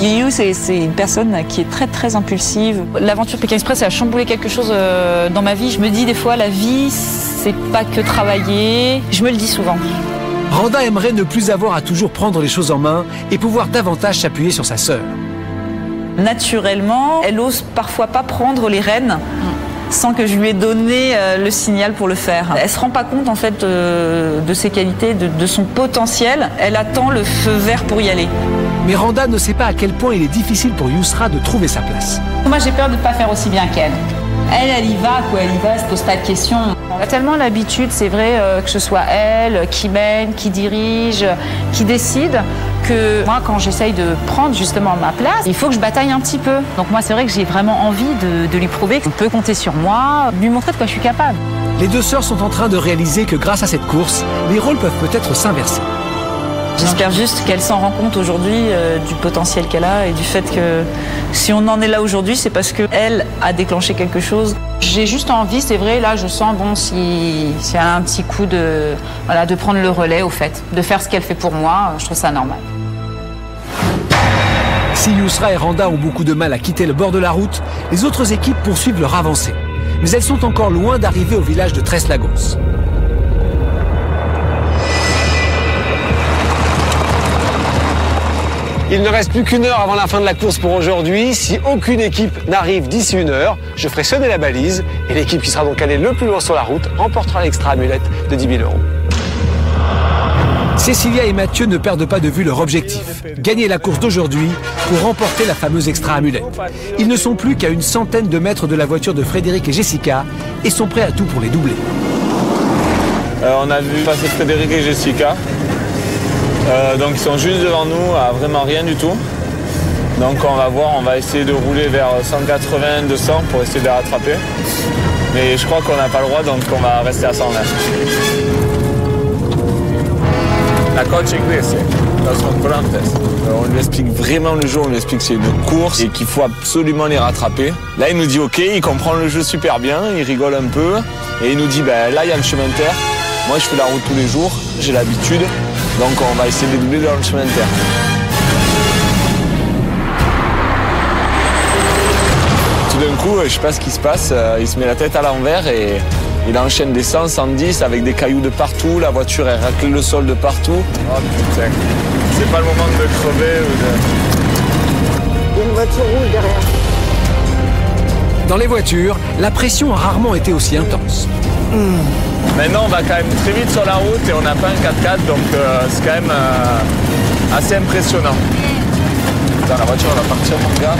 Yu, c'est une personne qui est très très impulsive. L'aventure Pékin Express, elle a chamboulé quelque chose euh, dans ma vie. Je me dis des fois, la vie, c'est pas que travailler. Je me le dis souvent. Randa aimerait ne plus avoir à toujours prendre les choses en main et pouvoir davantage s'appuyer sur sa sœur. Naturellement, elle ose parfois pas prendre les rênes sans que je lui ai donné euh, le signal pour le faire. Elle se rend pas compte en fait euh, de ses qualités, de, de son potentiel. Elle attend le feu vert pour y aller. Mais Randa ne sait pas à quel point il est difficile pour Yousra de trouver sa place. Moi, j'ai peur de ne pas faire aussi bien qu'elle. Elle, elle y va, quoi, elle y va, elle se pose pas de questions. On a tellement l'habitude, c'est vrai, euh, que ce soit elle qui mène, qui dirige, qui décide, que moi, quand j'essaye de prendre justement ma place, il faut que je bataille un petit peu. Donc moi, c'est vrai que j'ai vraiment envie de, lui prouver qu'on peut compter sur moi, lui montrer de quoi je suis capable. Les deux sœurs sont en train de réaliser que grâce à cette course, les rôles peuvent peut-être s'inverser. J'espère juste qu'elle s'en rend compte aujourd'hui euh, du potentiel qu'elle a et du fait que si on en est là aujourd'hui, c'est parce qu'elle a déclenché quelque chose. J'ai juste envie, c'est vrai, là je sens bon si s'il y a un petit coup de voilà de prendre le relais au fait, de faire ce qu'elle fait pour moi, je trouve ça normal. Si Yousra et Randa ont beaucoup de mal à quitter le bord de la route, les autres équipes poursuivent leur avancée. Mais elles sont encore loin d'arriver au village de Tres Lagos. Il ne reste plus qu'une heure avant la fin de la course pour aujourd'hui. Si aucune équipe n'arrive d'ici une heure, je ferai sonner la balise et l'équipe qui sera donc allée le plus loin sur la route remportera l'extra amulette de 10 000 euros. Cécilia et Mathieu ne perdent pas de vue leur objectif, gagner la course d'aujourd'hui pour remporter la fameuse extra amulette. Ils ne sont plus qu'à une centaine de mètres de la voiture de Frédéric et Jessica et sont prêts à tout pour les doubler. Euh, on a vu passer Frédéric et Jessica. Euh, donc ils sont juste devant nous à vraiment rien du tout. Donc on va voir, on va essayer de rouler vers 180, 200 pour essayer de les rattraper. Mais je crois qu'on n'a pas le droit donc on va rester à 120. La coach inglese, dans son Brantes. Euh, On lui explique vraiment le jeu, on lui explique que c'est une course et qu'il faut absolument les rattraper. Là il nous dit ok, il comprend le jeu super bien, il rigole un peu et il nous dit ben, là il y a le chemin de terre. Moi je fais la route tous les jours, j'ai l'habitude, donc on va essayer de doubler dans le chemin de terre. Tout d'un coup, je sais pas ce qui se passe, euh, il se met la tête à l'envers et il enchaîne des 100, 110 avec des cailloux de partout, la voiture elle racle le sol de partout. Oh putain, c'est pas le moment de crever ou de... Une voiture rouge derrière. Dans les voitures, la pression a rarement été aussi intense. Maintenant, on va quand même très vite sur la route et on n'a pas un 4x4, donc euh, c'est quand même euh, assez impressionnant. La voiture va partir, mon gars.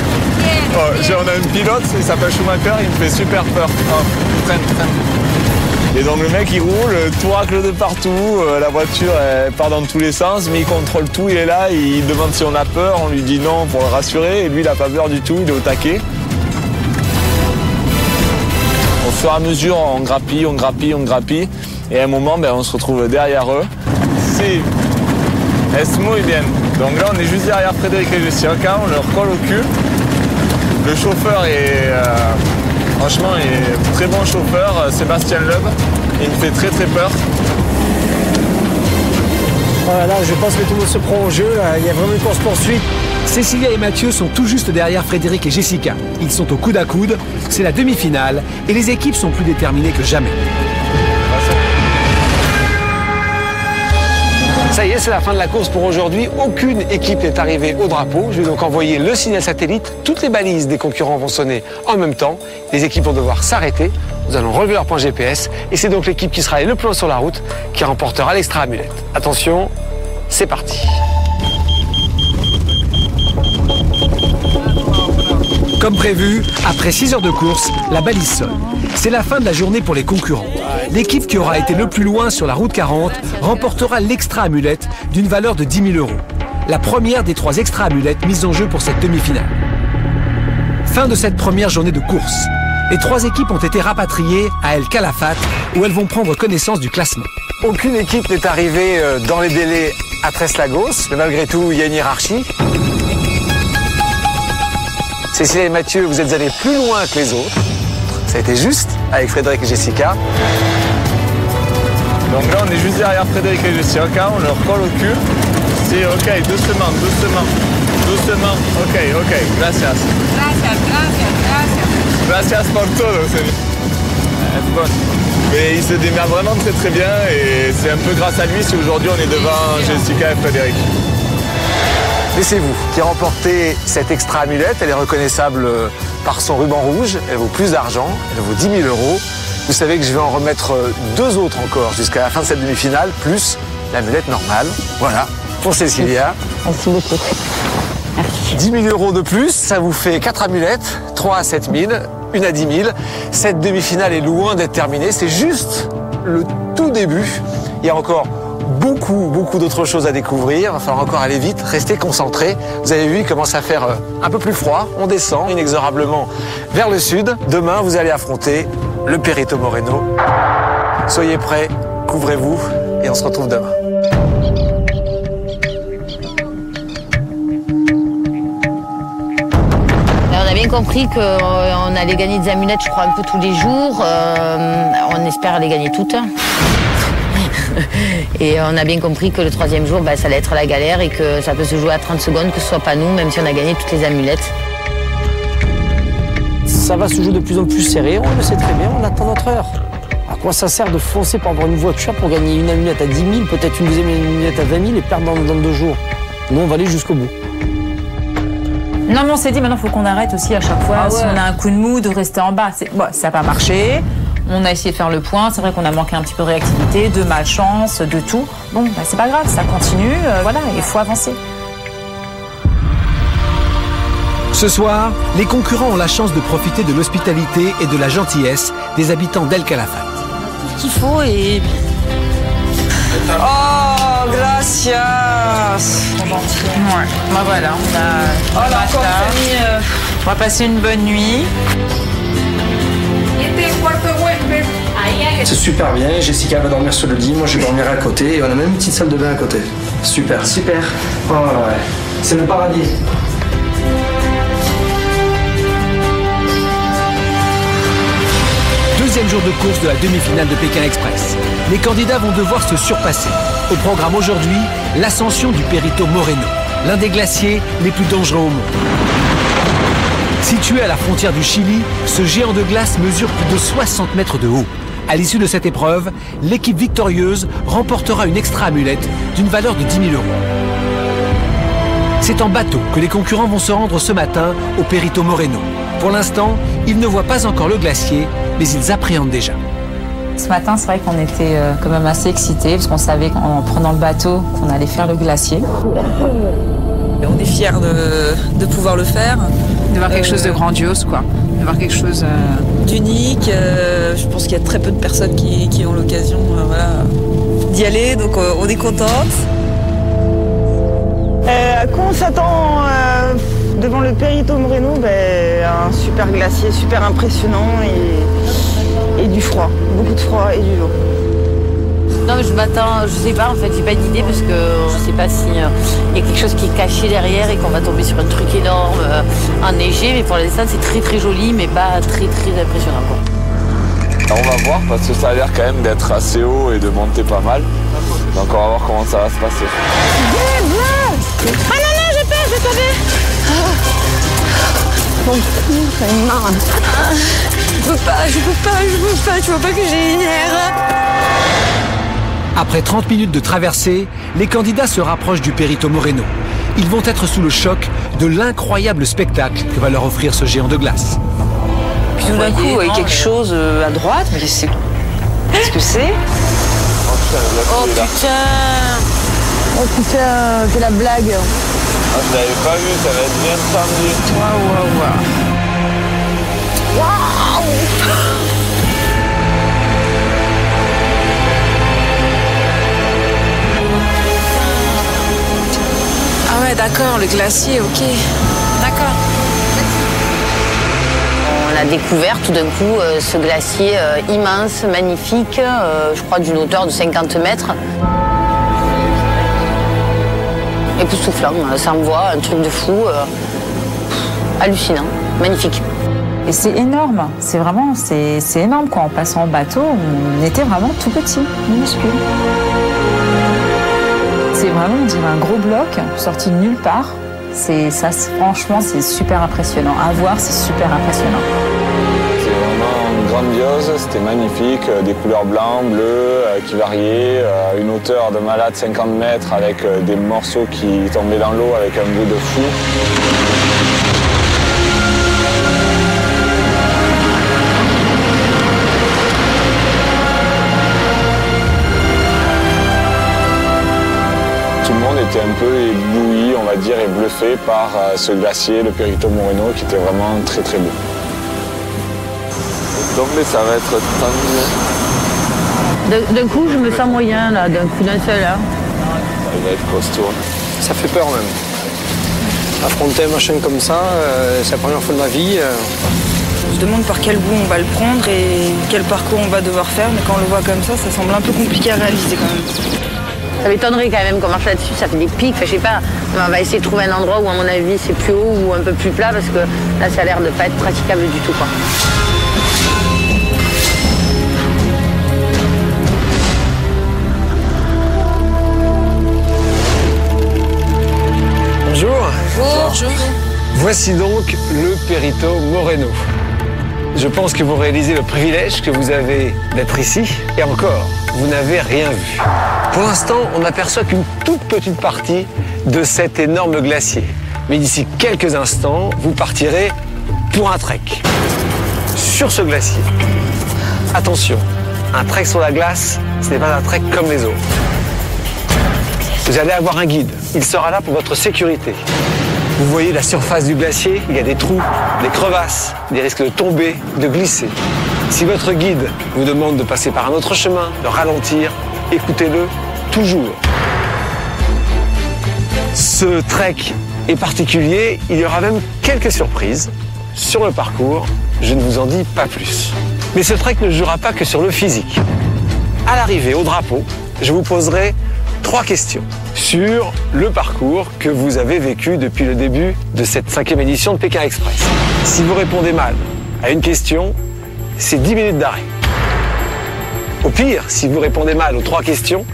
Oh, on a un pilote, il s'appelle Schumacher, il me fait super peur. Oh. Et donc le mec il roule, tout de partout, euh, la voiture elle part dans tous les sens, mais il contrôle tout, il est là, il demande si on a peur, on lui dit non pour le rassurer, et lui il a pas peur du tout, il est au taquet. À mesure, on grappille, on grappille, on grappille, et à un moment, ben, on se retrouve derrière eux. Si, es muy bien. Donc là, on est juste derrière Frédéric et Jessica, on leur colle au cul. Le chauffeur est, euh, franchement, est très bon chauffeur, euh, Sébastien Loeb. Il me fait très très peur. Voilà, je pense que tout le monde se prend au jeu. là. Il y a vraiment une course-poursuite. Cécilia et Mathieu sont tout juste derrière Frédéric et Jessica. Ils sont au coude à coude, c'est la demi-finale et les équipes sont plus déterminées que jamais. Ça y est, c'est la fin de la course pour aujourd'hui. Aucune équipe n'est arrivée au drapeau. Je vais donc envoyer le signal satellite. Toutes les balises des concurrents vont sonner en même temps. Les équipes vont devoir s'arrêter. Nous allons relever leur point GPS. Et c'est donc l'équipe qui sera le plus loin sur la route qui remportera l'extra amulette. Attention, c'est parti. Comme prévu, après 6 heures de course, la balise sonne. C'est la fin de la journée pour les concurrents. L'équipe qui aura été le plus loin sur la route 40 remportera l'extra amulette d'une valeur de 10 000 euros. La première des trois extra amulettes mises en jeu pour cette demi-finale. Fin de cette première journée de course. Les trois équipes ont été rapatriées à El Calafate où elles vont prendre connaissance du classement. Aucune équipe n'est arrivée euh, dans les délais à Tres-Lagos, mais malgré tout, il y a une hiérarchie. Cécilia et Mathieu, vous êtes allés plus loin que les autres. Ça a été juste avec Frédéric et Jessica. Donc là, on est juste derrière Frédéric et Jessica, on leur colle au cul. C'est ok, doucement, doucement, doucement. Ok, ok, gracias. Gracias, gracias, gracias. Gracias por todo, bon. Mais il se démerde vraiment très très bien et c'est un peu grâce à lui si aujourd'hui on est devant Jessica et Frédéric. Et c'est vous qui remportez cette extra amulette. Elle est reconnaissable euh, par son ruban rouge. Elle vaut plus d'argent. Elle vaut 10 000 euros. Vous savez que je vais en remettre euh, deux autres encore jusqu'à la fin de cette demi-finale, plus l'amulette normale. Voilà, pour Cécilia. Merci beaucoup. 10 000 euros de plus, ça vous fait 4 amulettes, 3 à 7 000, une à 10 000. Cette demi-finale est loin d'être terminée, c'est juste le tout début. Il y a encore beaucoup, beaucoup d'autres choses à découvrir. Il va falloir encore aller vite, rester concentré. Vous avez vu, il commence à faire euh, un peu plus froid. On descend inexorablement vers le sud. Demain, vous allez affronter le Perito Moreno. Soyez prêts, couvrez-vous et on se retrouve demain. On a bien compris qu'on allait gagner des amulettes, je crois, un peu tous les jours. Euh, on espère les gagner toutes. Et on a bien compris que le troisième jour, bah, ça allait être la galère et que ça peut se jouer à 30 secondes, que ce soit pas nous, même si on a gagné toutes les amulettes. Ça va se jouer de plus en plus serré, on le sait très bien, on attend notre heure. À quoi ça sert de foncer pour avoir une voiture pour gagner une amulette à 10 000, peut-être une deuxième amulette à 20 000 et perdre dans, dans deux jours? Nous, on va aller jusqu'au bout. Non, mais on s'est dit maintenant, il faut qu'on arrête aussi à chaque fois. Ah ouais. Si on a un coup de mou, de rester en bas. C'est- Bon, ça n'a pas marché. On a essayé de faire le point. C'est vrai qu'on a manqué un petit peu de réactivité, de malchance, de tout. Bon, bah, c'est pas grave, ça continue. euh, voilà, il faut avancer. Ce soir, les concurrents ont la chance de profiter de l'hospitalité et de la gentillesse des habitants d'El Calafate. qu'il faut et Oh, gracias. Ouais. Bah voilà, on a. Oh, euh, On va passer une bonne nuit. C'est super bien, Jessica va dormir sur le lit, moi je dormirai à côté et on a même une petite salle de bain à côté. Super. Super. Oh ouais, c'est le paradis. Deuxième jour de course de la demi-finale de Pékin Express. Les candidats vont devoir se surpasser. Au programme aujourd'hui, l'ascension du Perito Moreno, l'un des glaciers les plus dangereux au monde. Situé à la frontière du Chili, ce géant de glace mesure plus de 60 mètres de haut. À l'issue de cette épreuve, l'équipe victorieuse remportera une extra amulette d'une valeur de 10 000 euros. C'est en bateau que les concurrents vont se rendre ce matin au Perito Moreno. Pour l'instant, ils ne voient pas encore le glacier, mais ils appréhendent déjà. Ce matin, c'est vrai qu'on était euh, quand même assez excités parce qu'on savait qu'en prenant le bateau qu'on allait faire le glacier. Et on est fiers de, de pouvoir le faire. De voir quelque chose de Euh, grandiose, quoi. De voir quelque chose. euh, d'unique. Euh, je pense qu'il y a très peu de personnes qui, qui ont l'occasion euh, voilà, d'y aller, donc euh, on est contente. Euh, à quoi on s'attend euh, devant le Perito Moreno? Ben, Un super glacier, super impressionnant et, et du froid. Beaucoup de froid et du vent. Non, mais je m'attends, je sais pas en fait, j'ai pas d'idée parce que je sais pas si euh, il y a quelque chose qui est caché derrière et qu'on va tomber sur un truc énorme, euh, enneigé, mais pour l'instant c'est très très joli, mais pas très très impressionnant. Quoi. On va voir parce que ça a l'air quand même d'être assez haut et de monter pas mal. Donc on va voir comment ça va se passer. Ah non, non, j'ai peur, je vais tomber marre. Ah, Je peux pas, je peux pas, je peux pas, tu vois pas que j'ai une air. Après 30 minutes de traversée, les candidats se rapprochent du Perito Moreno. Ils vont être sous le choc de l'incroyable spectacle que va leur offrir ce géant de glace. Puis tout d'un coup, il y a quelque chose euh, à droite, mais c'est. Qu'est-ce que c'est Oh putain Oh putain, c'est la blague Ah, je l'avais pas vu, ça va être bien tendu. Waouh, waouh, waouh. Ah ouais, d'accord, le glacier, ok. D'accord. On a découvert tout d'un coup euh, ce glacier euh, immense, magnifique, euh, je crois d'une hauteur de 50 mètres. Époustouflant, ça envoie un truc de fou, euh, hallucinant, magnifique. Et c'est énorme, c'est vraiment, c'est c'est énorme quoi. En passant en bateau, on était vraiment tout petit, minuscule. C'est vraiment, un gros bloc sorti de nulle part. C'est franchement, c'est super impressionnant. À voir, c'est super impressionnant. C'est vraiment grandiose, c'était magnifique, euh, des couleurs blanc, bleu, euh, qui variaient, euh, une hauteur de malade 50 mètres avec des morceaux qui tombaient dans l'eau avec un bruit de fou. Peu ébloui, on va dire, et bluffé par euh, ce glacier, le Perito Moreno, qui était vraiment très très beau. Donc mais ça va être tendu. D'un d'un coup, je me sens moyen là, d'un coup d'un seul. hein. Il va être costaud. Ça fait peur même. Affronter un machin comme ça, euh, c'est la première fois de ma vie. euh. On se demande par quel bout on va le prendre et quel parcours on va devoir faire, mais quand on le voit comme ça, ça semble un peu compliqué à réaliser quand même. Ça m'étonnerait quand même qu'on marche là-dessus, ça fait des pics, enfin, je sais pas. On va essayer de trouver un endroit où à mon avis c'est plus haut ou un peu plus plat parce que là ça a l'air de pas être praticable du tout quoi. Bonjour. Bonjour. Voici donc le Perito Moreno. Je pense que vous réalisez le privilège que vous avez d'être ici. Et encore, vous n'avez rien vu. Pour l'instant, on n'aperçoit qu'une toute petite partie de cet énorme glacier. Mais d'ici quelques instants, vous partirez pour un trek sur ce glacier. Attention, un trek sur la glace, ce n'est pas un trek comme les autres. Vous allez avoir un guide. Il sera là pour votre sécurité. Vous voyez la surface du glacier, il y a des trous, des crevasses, des risques de tomber, de glisser. Si votre guide vous demande de passer par un autre chemin, de ralentir, écoutez-le toujours. Ce trek est particulier, il y aura même quelques surprises sur le parcours, je ne vous en dis pas plus. Mais ce trek ne jouera pas que sur le physique. À l'arrivée au drapeau, je vous poserai trois questions sur le parcours que vous avez vécu depuis le début de cette cinquième édition de Pékin Express. Si vous répondez mal à une question, c'est 10 minutes d'arrêt. Au pire, si vous répondez mal aux trois questions,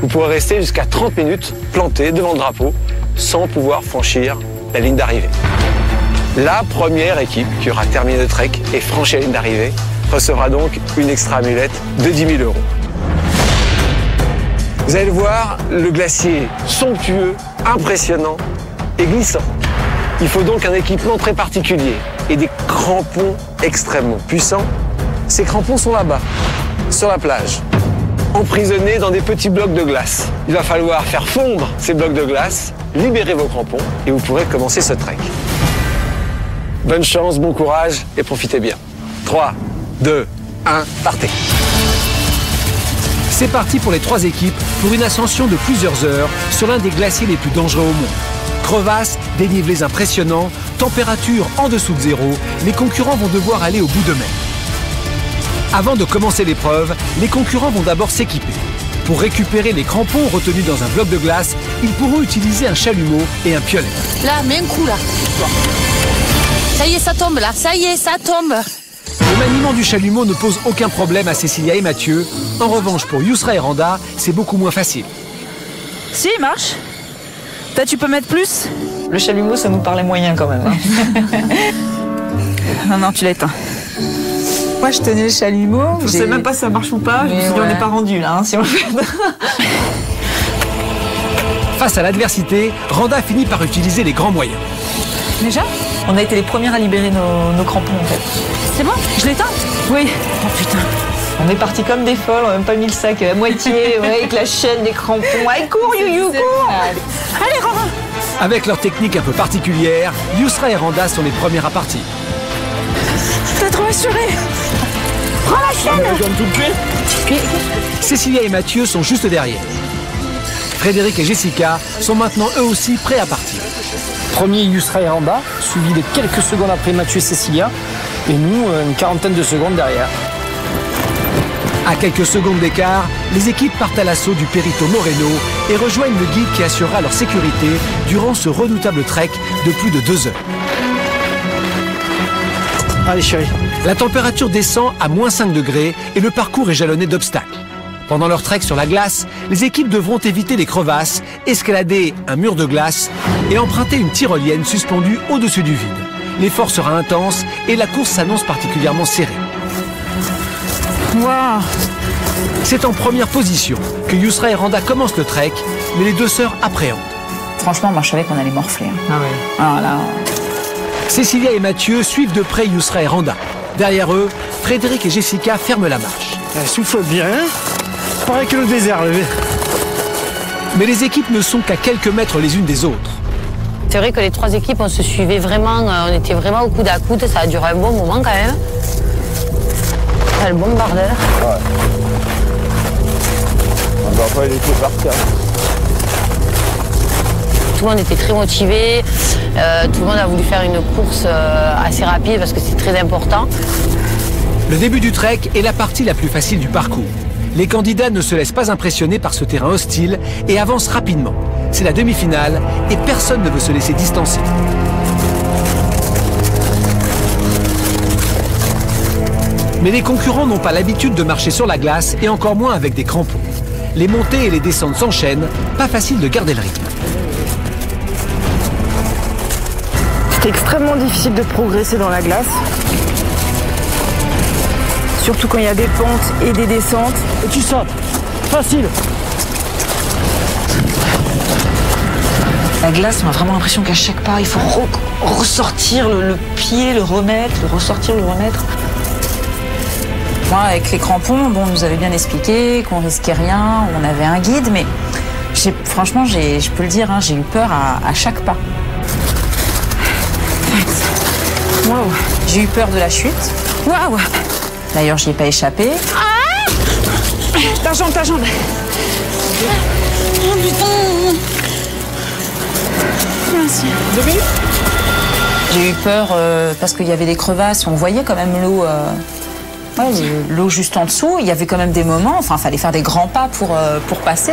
vous pourrez rester jusqu'à 30 minutes planté devant le drapeau sans pouvoir franchir la ligne d'arrivée. La première équipe qui aura terminé le trek et franchi la ligne d'arrivée recevra donc une extra amulette de 10 000 euros. Vous allez le voir, le glacier somptueux, impressionnant et glissant. Il faut donc un équipement très particulier et des crampons extrêmement puissants. Ces crampons sont là-bas, sur la plage, emprisonnés dans des petits blocs de glace. Il va falloir faire fondre ces blocs de glace libérez vos crampons et vous pourrez commencer ce trek. Bonne chance, bon courage et profitez bien. 3, 2, 1, partez. C'est parti pour les trois équipes pour une ascension de plusieurs heures sur l'un des glaciers les plus dangereux au monde. Crevasses, dénivelés impressionnants, température en dessous de zéro, les concurrents vont devoir aller au bout d'eux-mêmes. Avant de commencer l'épreuve, les concurrents vont d'abord s'équiper. Pour récupérer les crampons retenus dans un bloc de glace, ils pourront utiliser un chalumeau et un piolet. Là, mets un coup là. Ça y est, ça tombe là. Ça y est, ça tombe. Le maniement du chalumeau ne pose aucun problème à Cécilia et Mathieu. En revanche, pour Yousra et Randa, c'est beaucoup moins facile. Si, il marche. Toi, tu peux mettre plus Le chalumeau, ça nous parlait moyen quand même. hein. non, non, tu l'as Moi, je tenais le chalumeau. Je sais même pas si ça marche ou pas. Je me suis dit, on n'est pas rendu là. hein, si on le fait. Face à l'adversité, Randa finit par utiliser les grands moyens. Déjà On a été les premières à libérer nos, nos crampons en fait. C'est bon? Je l'éteins? Oui. Oh putain. On est parti comme des folles, on n'a même pas mis le sac à moitié, ouais, avec la chaîne, les crampons. Allez, cours, you cours Allez, Romain Avec leur technique un peu particulière, Yousra et Randa sont les premières à partir. Assuré Prends la chaîne Cécilia et Mathieu sont juste derrière. Frédéric et Jessica sont maintenant eux aussi prêts à partir. Premier Yusra et Randa, suivi de quelques secondes après Mathieu et Cécilia. Et nous, euh, une quarantaine de secondes derrière. À quelques secondes d'écart, les équipes partent à l'assaut du Perito Moreno et rejoignent le guide qui assurera leur sécurité durant ce redoutable trek de plus de deux heures. Allez chérie. La température descend à moins 5 degrés et le parcours est jalonné d'obstacles. Pendant leur trek sur la glace, les équipes devront éviter les crevasses, escalader un mur de glace et emprunter une tyrolienne suspendue au-dessus du vide. L'effort sera intense et la course s'annonce particulièrement serrée. Waouh C'est en première position que Yousra et Randa commencent le trek, mais les deux sœurs appréhendent. Franchement, moi je savais qu'on allait morfler. hein. Ah ouais. Ah là. Cécilia et Mathieu suivent de près Yousra et Randa. Derrière eux, Frédéric et Jessica ferment la marche. Elle souffle bien. Pareil que le désert, le Mais les équipes ne sont qu'à quelques mètres les unes des autres. C'est vrai que les trois équipes, on se suivait vraiment, euh, on était vraiment au coude à coude. Ça a duré un bon moment quand même. Le bombardeur. On va pas les tout partir. Tout le monde était très motivé. Euh, tout le monde a voulu faire une course euh, assez rapide parce que c'est très important. Le début du trek est la partie la plus facile du parcours. Les candidats ne se laissent pas impressionner par ce terrain hostile et avancent rapidement. C'est la demi-finale et personne ne veut se laisser distancer. Mais les concurrents n'ont pas l'habitude de marcher sur la glace et encore moins avec des crampons. Les montées et les descentes s'enchaînent, pas facile de garder le rythme. C'est extrêmement difficile de progresser dans la glace. Surtout quand il y a des pentes et des descentes. Et tu sautes. Facile. La glace, on a vraiment l'impression qu'à chaque pas, il faut re- ressortir le, le pied, le remettre, le ressortir, le remettre. Moi, avec les crampons, bon, on nous avait bien expliqué qu'on risquait rien, on avait un guide, mais franchement, j'ai- je peux le dire, hein, j'ai eu peur à, à chaque pas. Waouh. J'ai eu peur de la chute. Waouh. D'ailleurs, je n'y ai pas échappé. Ta jambe, ta jambe. Oh putain Merci. J'ai eu peur euh, parce qu'il y avait des crevasses, on voyait quand même l'eau. euh, ouais, l'eau juste en dessous, il y avait quand même des moments, enfin, il fallait faire des grands pas pour, euh, pour passer.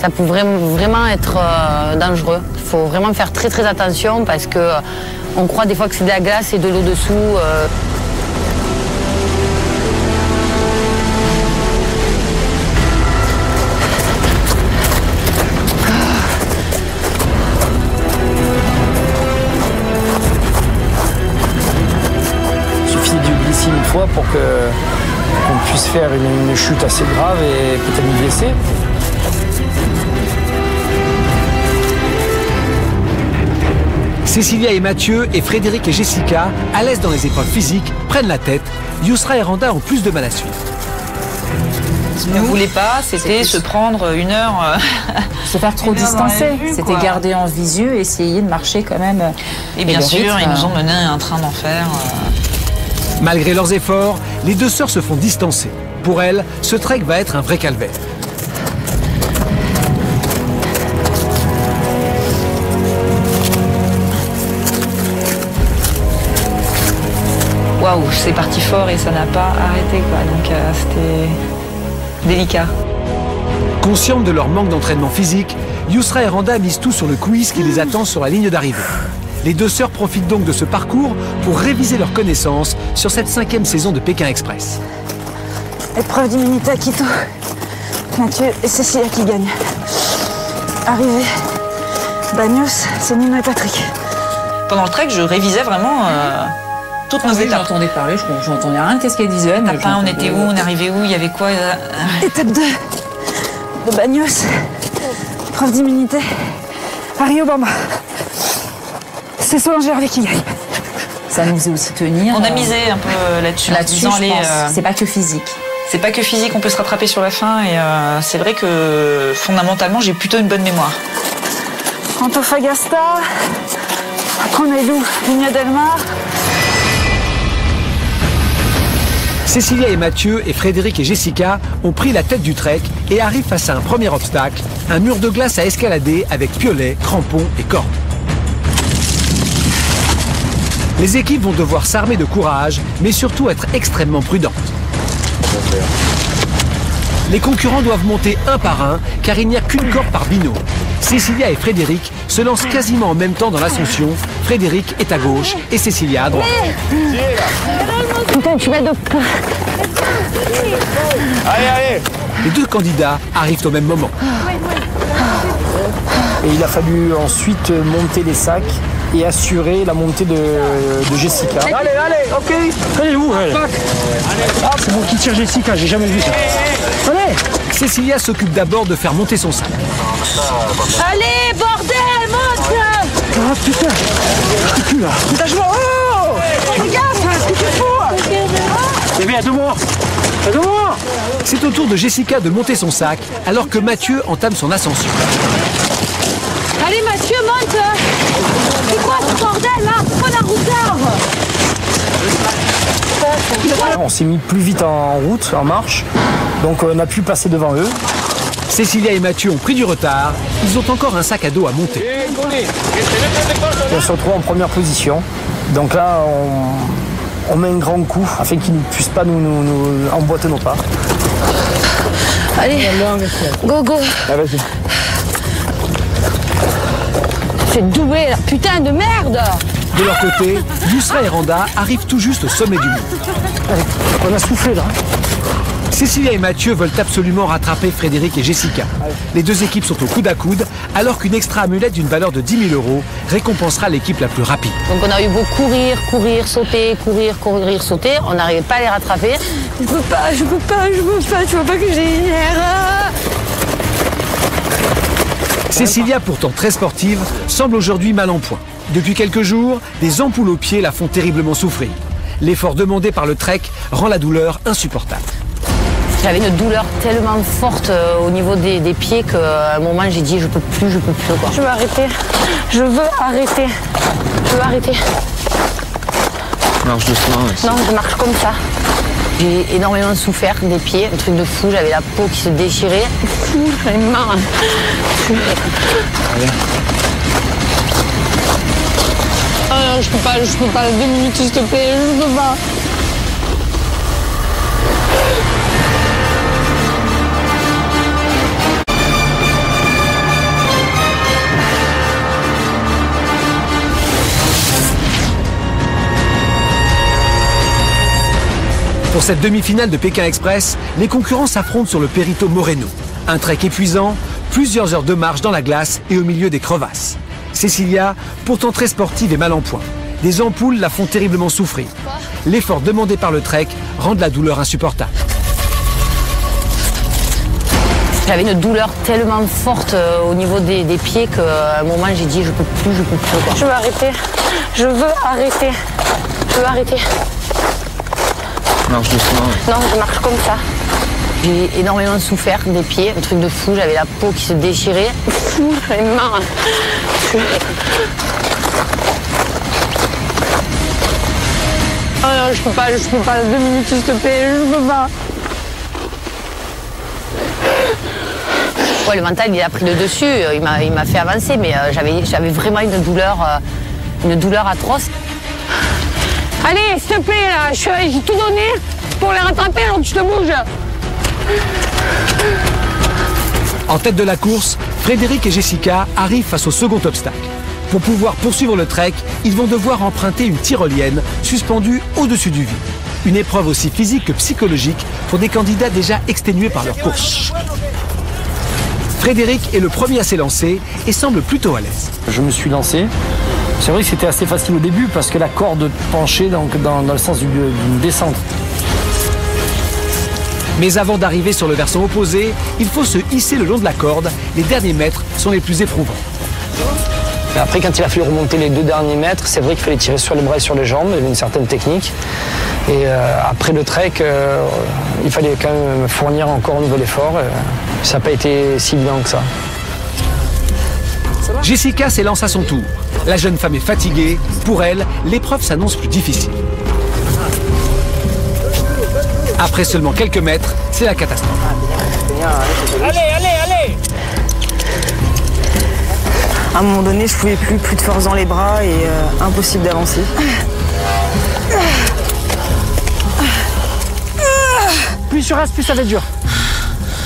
Ça peut vraiment, vraiment être euh, dangereux. Faut vraiment faire très très attention parce que euh, on croit des fois que c'est de la glace et de l'eau dessous. euh. Il suffit de glisser une fois pour qu'on puisse faire une, une chute assez grave et peut-être nous blesser. Cécilia et Mathieu et Frédéric et Jessica, à l'aise dans les épreuves physiques, prennent la tête. Yousra et Randa ont plus de mal à suivre. Ce qu'on voulait pas, c'était se prendre une heure. euh, Se faire trop distancer. C'était garder en visu, essayer de marcher quand même. euh, Et bien sûr, rythme, ils nous ont mené à un train d'enfer. euh. Malgré leurs efforts, les deux sœurs se font distancer. Pour elles, ce trek va être un vrai calvaire. Waouh, c'est parti fort et ça n'a pas arrêté quoi. Donc euh, c'était délicat. Conscientes de leur manque d'entraînement physique, Yousra et Randa misent tout sur le quiz qui les attend sur la ligne d'arrivée. Les deux sœurs profitent donc de ce parcours pour réviser leurs connaissances sur cette cinquième saison de Pékin Express. Épreuve d'immunité à Quito. Mathieu et Cécilia qui gagnent. Arrivé. Bagnos, c'est Nino et Patrick. Pendant le trek, je révisais vraiment euh, toutes nos Ah oui, étapes. J'entendais parler, je je n'entendais rien. Qu'est-ce qu'elle disait mais Étape 1, on était où, on arrivait où, il y avait quoi euh, Étape 2 de Bagnos. Épreuve d'immunité à Rio Bamba. C'est Solange Hervé qui gagne. Ça nous faisait aussi tenir. On a euh, misé un peu là-dessus. se Là-dessus, euh, C'est pas que physique. c'est pas que physique, on peut se rattraper sur la fin. Et euh, c'est vrai que fondamentalement, j'ai plutôt une bonne mémoire. Antofagasta. Après on est d'où Vigna del Mar. Cécilia et Mathieu et Frédéric et Jessica ont pris la tête du trek et arrivent face à un premier obstacle, un mur de glace à escalader avec piolet, crampons et cordes. Les équipes vont devoir s'armer de courage, mais surtout être extrêmement prudentes. Les concurrents doivent monter un par un, car il n'y a qu'une corde par binôme. Cécilia et Frédéric se lancent quasiment en même temps dans l'ascension. Frédéric est à gauche et Cécilia à droite. Putain, tu vas de. Allez, allez Les deux candidats arrivent au même moment. Et il a fallu ensuite monter les sacs et assurer la montée de, de Jessica. Allez, allez, ok Allez-vous Ah, c'est moi qui tire Jessica, j'ai jamais vu ça. Allez Cécilia s'occupe d'abord de faire monter son sac. Allez, bordel, monte Ah putain Je plus là Lâche-moi Oh Regarde, ce que tu fous Eh bien, aide-moi Aide-moi C'est au tour de Jessica de monter son sac, alors que Mathieu entame son ascension. Allez, Mathieu, monte. C'est quoi ce bordel là Pourquoi la routard On s'est mis plus vite en route, en marche, donc on a pu passer devant eux. Cécilia et Mathieu ont pris du retard. Ils ont encore un sac à dos à monter. On se retrouve en première position. Donc là, on, on met un grand coup afin qu'ils ne puissent pas nous, nous- nous emboîter nos pas. Allez, go go Ah, vas-y. C'est doublé la putain de merde De leur côté, Yusra et Randa arrivent tout juste au sommet du mur. On a soufflé là. Cécilia et Mathieu veulent absolument rattraper Frédéric et Jessica. Les deux équipes sont au coude à coude, alors qu'une extra amulette d'une valeur de 10 000 euros récompensera l'équipe la plus rapide. Donc on a eu beau courir, courir, sauter, courir, courir, sauter, on n'arrivait pas à les rattraper. Je peux pas, je peux pas, je peux pas, tu vois pas que j'ai une erreur Cécilia, pourtant très sportive, semble aujourd'hui mal en point. Depuis quelques jours, des ampoules aux pieds la font terriblement souffrir. L'effort demandé par le trek rend la douleur insupportable. J'avais une douleur tellement forte euh, au niveau des, des pieds qu'à un moment j'ai dit je peux plus, je peux plus quoi. Je veux arrêter. Je veux arrêter. Je veux arrêter. Marche doucement. Non, je marche comme ça. J'ai énormément souffert des pieds, un truc de fou, j'avais la peau qui se déchirait. Fou, j'en ai marre. Ah non, je peux pas, je peux pas, deux minutes s'il te plaît, je peux pas. Pour cette demi-finale de Pékin Express, les concurrents s'affrontent sur le Perito Moreno. Un trek épuisant, plusieurs heures de marche dans la glace et au milieu des crevasses. Cécilia, pourtant très sportive et mal en point. Des ampoules la font terriblement souffrir. L'effort demandé par le trek rend la douleur insupportable. J'avais une douleur tellement forte euh, au niveau des, des pieds qu'à un moment j'ai dit je peux plus, je peux plus quoi. Je veux arrêter. Je veux arrêter. Je veux arrêter. Marche doucement. Non, je marche comme ça. J'ai énormément souffert des pieds, un truc de fou, j'avais la peau qui se déchirait. Oh non, je peux pas, je peux pas, deux minutes s'il te plaît, je peux pas. Ouais, le mental, il a pris le dessus, il m'a, il m'a fait avancer, mais euh, j'avais, j'avais vraiment une douleur, euh, une douleur atroce. Allez, s'il te plaît, là, je suis- j'ai tout donné pour les rattraper, alors tu te bouges. En tête de la course, Frédéric et Jessica arrivent face au second obstacle. Pour pouvoir poursuivre le trek, ils vont devoir emprunter une tyrolienne suspendue au-dessus du vide. Une épreuve aussi physique que psychologique pour des candidats déjà exténués par leur course. Frédéric est le premier à s'élancer et semble plutôt à l'aise. Je me suis lancé. C'est vrai que c'était assez facile au début parce que la corde penchait donc dans, dans le sens du- d'une descente. Mais avant d'arriver sur le versant opposé, il faut se hisser le long de la corde. Les derniers mètres sont les plus éprouvants. Après, quand il a fallu remonter les deux derniers mètres, c'est vrai qu'il fallait tirer sur les bras et sur les jambes, il y avait une certaine technique. Et euh, après le trek, euh, il fallait quand même fournir encore un nouvel effort. euh, ça n'a pas été si bien que ça. Jessica s'élance à son tour. La jeune femme est fatiguée. Pour elle, l'épreuve s'annonce plus difficile. Après seulement quelques mètres, c'est la catastrophe. Allez, allez, allez À un moment donné, je pouvais plus, plus de force dans les bras et euh, impossible d'avancer. Plus tu restes, plus ça va être dur.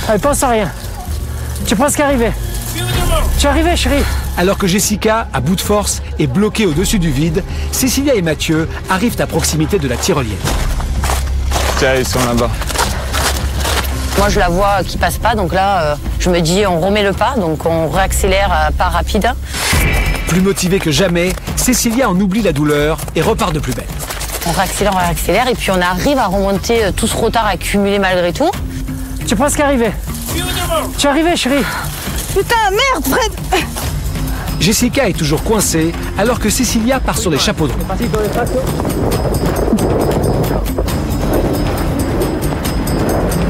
Allez, pense à rien. Tu es presque arrivé. Tu es arrivé, chérie. Alors que Jessica, à bout de force, est bloquée au-dessus du vide, Cécilia et Mathieu arrivent à proximité de la tyrolienne. Tiens, ils sont là-bas. Moi, je la vois qui passe pas, donc là, euh, je me dis, on remet le pas, donc on réaccélère à pas rapide. Plus motivée que jamais, Cécilia en oublie la douleur et repart de plus belle. On réaccélère, on réaccélère, et puis on arrive à remonter euh, tout ce retard accumulé malgré tout. Tu es presque arrivé. Tu es arrivé, chérie? Putain, merde, Fred Jessica est toujours coincée alors que Cécilia part sur les chapeaux de.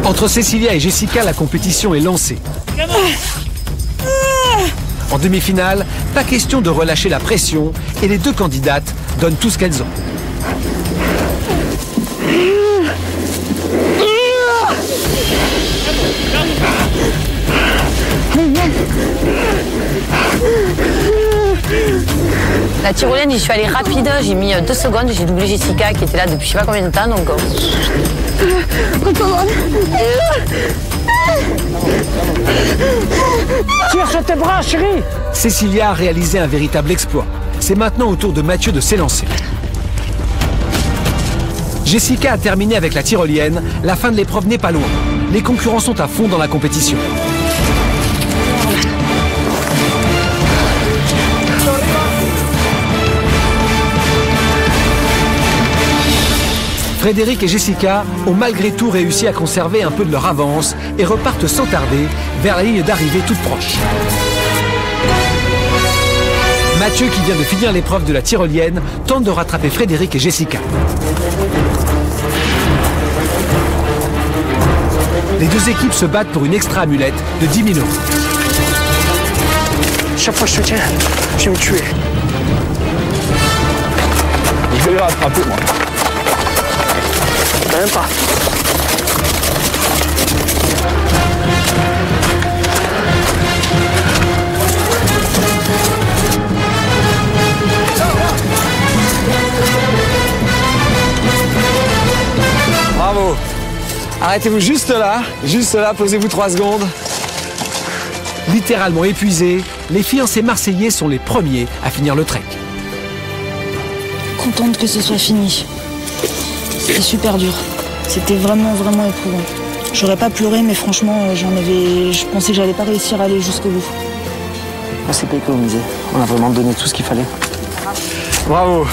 Entre Cécilia et Jessica, la compétition est lancée. En demi-finale, pas question de relâcher la pression et les deux candidates donnent tout ce qu'elles ont. La tyrolienne, j'y suis allée rapide, j'ai mis euh, deux secondes, j'ai doublé Jessica qui était là depuis je sais pas combien de temps, donc... euh, Tire sur tes bras, chérie. Cécilia a réalisé un véritable exploit. C'est maintenant au tour de Mathieu de s'élancer. Jessica a terminé avec la tyrolienne. La fin de l'épreuve n'est pas loin. Les concurrents sont à fond dans la compétition. Frédéric et Jessica ont malgré tout réussi à conserver un peu de leur avance et repartent sans tarder vers la ligne d'arrivée toute proche. Mathieu, qui vient de finir l'épreuve de la tyrolienne, tente de rattraper Frédéric et Jessica. Les deux équipes se battent pour une extra amulette de 10 000 euros. Chaque fois que je te tiens, je vais me tuer. Je vais le rattraper, moi. Même pas. Bravo. Arrêtez-vous juste là, juste là, posez-vous trois secondes. Littéralement épuisés, les fiancés marseillais sont les premiers à finir le trek. Contente que ce soit fini. C'était super dur. C'était vraiment, vraiment éprouvant. J'aurais pas pleuré, mais franchement, euh, j'en avais. Je pensais que j'allais pas réussir à aller jusqu'au bout. On s'est pas économisé. On a vraiment donné tout ce qu'il fallait. Bravo.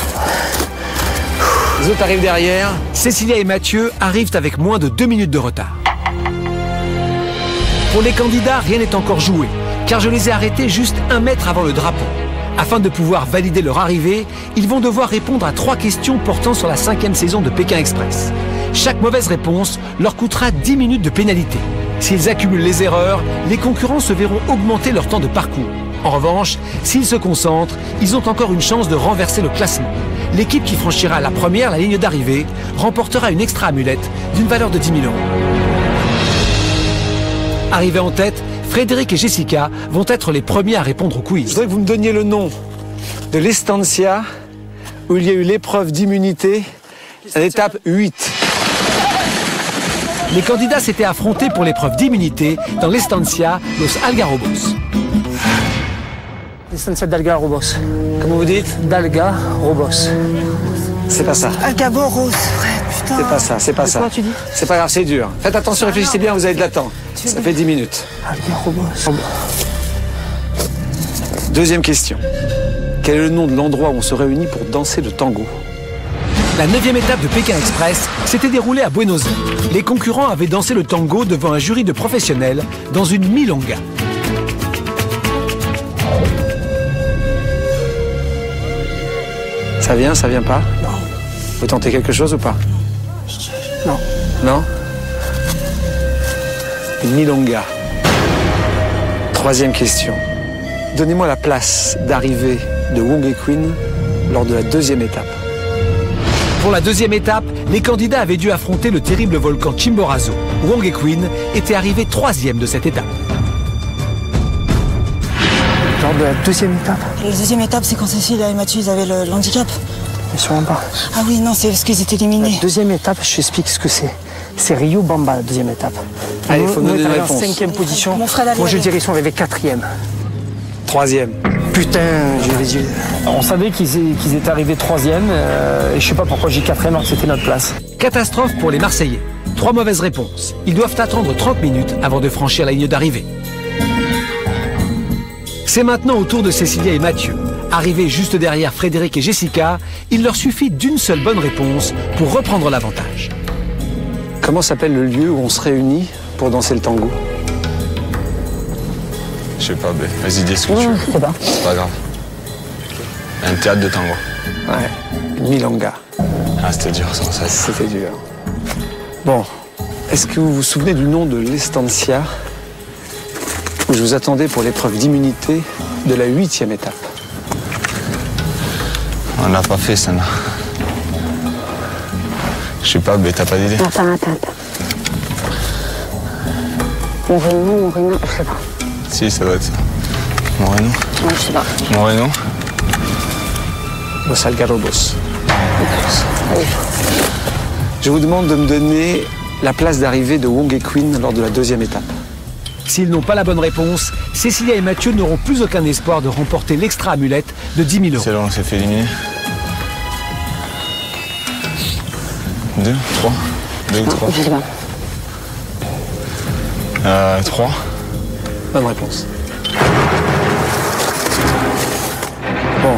Les autres arrivent derrière. Cécilia et Mathieu arrivent avec moins de deux minutes de retard. Pour les candidats, rien n'est encore joué, car je les ai arrêtés juste un mètre avant le drapeau. Afin de pouvoir valider leur arrivée, ils vont devoir répondre à trois questions portant sur la cinquième saison de Pékin Express. Chaque mauvaise réponse leur coûtera 10 minutes de pénalité. S'ils accumulent les erreurs, les concurrents se verront augmenter leur temps de parcours. En revanche, s'ils se concentrent, ils ont encore une chance de renverser le classement. L'équipe qui franchira la première la ligne d'arrivée remportera une extra amulette d'une valeur de 10 000 euros. Arrivés en tête, Frédéric et Jessica vont être les premiers à répondre au quiz. Je voudrais que vous me donniez le nom de l'estancia où il y a eu l'épreuve d'immunité à l'étape 8. Les candidats s'étaient affrontés pour l'épreuve d'immunité dans l'Estancia Los Algarrobos. L'estancia d'Algarrobos. Comment vous dites? D'Algarrobos. C'est pas ça. Algaboros, frère, putain. C'est pas ça, c'est pas ça. quoi, tu dis? C'est pas grave, c'est dur. Faites attention, réfléchissez bien, vous avez de la temps. Ça fait 10 minutes. Algarrobos. Deuxième question. Quel est le nom de l'endroit où on se réunit pour danser le tango? La neuvième étape de Pékin Express s'était déroulée à Buenos Aires. Les concurrents avaient dansé le tango devant un jury de professionnels dans une milonga. Ça vient, ça vient pas? Non. Vous tentez quelque chose ou pas? Non. Non Une milonga. Troisième question. Donnez-moi la place d'arrivée de Wong et Queen lors de la deuxième étape. Pour la deuxième étape, les candidats avaient dû affronter le terrible volcan Chimborazo. Wong et Queen étaient arrivés troisième de cette étape. Lors de la deuxième étape La deuxième étape, c'est quand Cécile et Mathieu, ils avaient le, le handicap. Mais sûrement pas. Ah oui, non, c'est parce qu'ils étaient La éliminés. deuxième étape, je t'explique ce que c'est. C'est Rio Bamba, la deuxième étape. Allez, Nous, faut nous, donner une en cinquième position. Mon frère Moi, je dirais qu'ils sont arrivés quatrième. Troisième. Putain, je les ai- On savait qu'ils étaient arrivés troisième. euh, et je sais pas pourquoi j'ai quatrième alors que c'était notre place. Catastrophe pour les Marseillais. Trois mauvaises réponses. Ils doivent attendre 30 minutes avant de franchir la ligne d'arrivée. C'est maintenant au tour de Cécilia et Mathieu. Arrivés juste derrière Frédéric et Jessica, il leur suffit d'une seule bonne réponse pour reprendre l'avantage. Comment s'appelle le lieu où on se réunit pour danser le tango? Sais pas, ben, vas-y, dis ce que tu veux. Je sais pas. C'est pas grave. Un théâtre de tango. Ouais, milonga. Ah, c'était dur, ça. ça. C'était dur. Bon, est-ce que vous vous souvenez du nom de l'estancia où je vous attendais pour l'épreuve d'immunité de la huitième étape? On l'a pas fait, ça, là. Je sais pas, ben, t'as pas d'idée Attends, attends, attends. Moreno, Moreno, je sais pas. Si, ça doit être ça. Moreno Non, je sais pas. Moreno Los Algarrobos. Je vous demande de me donner la place d'arrivée de Wong et Queen lors de la deuxième étape. S'ils n'ont pas la bonne réponse, Cécilia et Mathieu n'auront plus aucun espoir de remporter l'extra amulette de 10 000 euros. C'est là où on s'est fait éliminer. Deux, trois. Deux ou trois. Je sais pas. Réponse. Bon,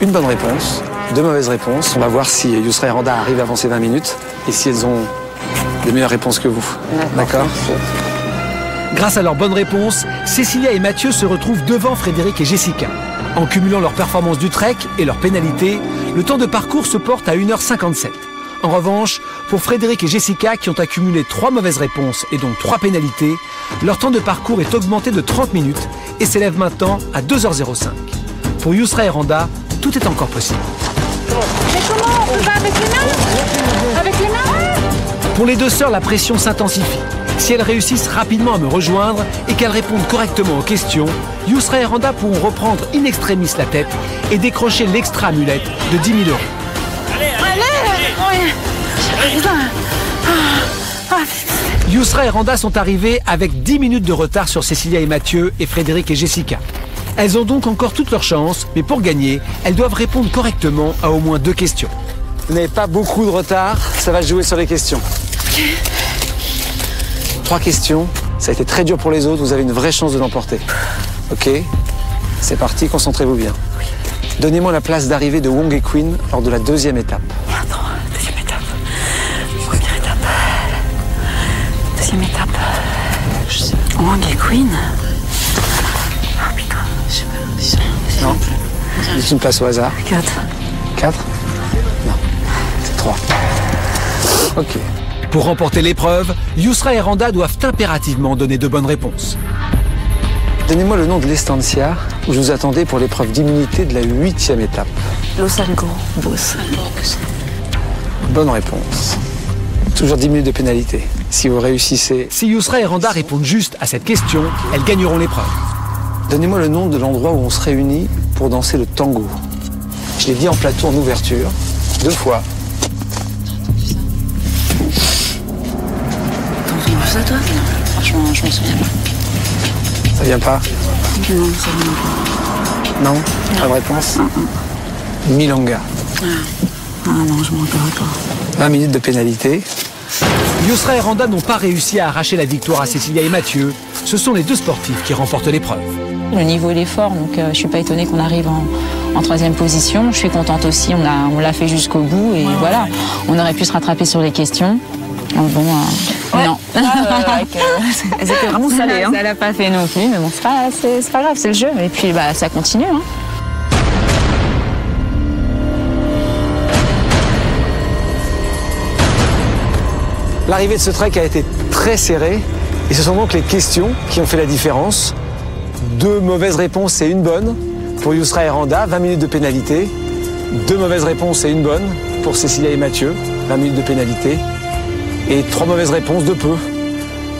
une bonne réponse, deux mauvaises réponses. On va voir si Yousra et Randa arrivent avant ces 20 minutes et si elles ont des meilleures réponses que vous. D'accord Grâce à leurs bonnes réponses, Cécilia et Mathieu se retrouvent devant Frédéric et Jessica. En cumulant leurs performances du trek et leurs pénalités, le temps de parcours se porte à 1h57. En revanche, pour Frédéric et Jessica qui ont accumulé trois mauvaises réponses et donc trois pénalités, leur temps de parcours est augmenté de 30 minutes et s'élève maintenant à 2h05. Pour Yousra et Randa, tout est encore possible. Mais comment On peut pas avec les mains Avec les mains Pour les deux sœurs, la pression s'intensifie. Si elles réussissent rapidement à me rejoindre et qu'elles répondent correctement aux questions, Yousra et Randa pourront reprendre in extremis la tête et décrocher l'extra amulette de 10 000 euros. Yousra et Randa sont arrivés avec 10 minutes de retard sur Cécilia et Mathieu et Frédéric et Jessica. Elles ont donc encore toutes leurs chances, mais pour gagner, elles doivent répondre correctement à au moins deux questions. Vous n'avez pas beaucoup de retard, ça va jouer sur les questions. Trois questions, ça a été très dur pour les autres, vous avez une vraie chance de l'emporter. Ok C'est parti, concentrez-vous bien. Donnez-moi la place d'arrivée de Wong et Queen lors de la deuxième étape. Attends, Deuxième étape. Je sais. Wang et Queen. Ah putain, je sais pas. Non une place au hasard. 4. 4 Non. C'est 3. Ok. Pour remporter l'épreuve, Yousra et Randa doivent impérativement donner de bonnes réponses. Donnez-moi le nom de l'estancia où je vous attendais pour l'épreuve d'immunité de la huitième étape. Los Algobos. Bonne réponse. Toujours 10 minutes de pénalité. Si vous réussissez, Si Yousra et Randa répondent juste à cette question, elles gagneront l'épreuve. donnez-moi le nom de l'endroit où on se réunit pour danser le tango. Je l'ai dit en plateau en ouverture, deux fois. ça toi Franchement, je m'en souviens pas. Ça vient pas? Non, ça vient pas. Non? Pas de réponse? Milanga. Ah, ah non, je m'en pas. 20 minutes de pénalité. Yousra et Randa n'ont pas réussi à arracher la victoire à Cécilia et Mathieu. Ce sont les deux sportifs qui remportent l'épreuve. Le niveau est fort, donc euh, je suis pas étonnée qu'on arrive en, en troisième position. Je suis contente aussi, on l'a on l'a fait jusqu'au bout et voilà. On aurait pu se rattraper sur les questions. Donc bon, euh, non. Elles étaient vraiment salées. Hein. Ça l'a pas fait non plus, mais bon, c'est pas, pas grave, c'est le jeu. Et puis bah, ça continue. Hein. L'arrivée de ce trek a été très serrée et ce sont donc les questions qui ont fait la différence. Deux mauvaises réponses et une bonne pour Yousra et Randa, 20 minutes de pénalité. Deux mauvaises réponses et une bonne pour Cécilia et Mathieu, 20 minutes de pénalité. Et trois mauvaises réponses de peu.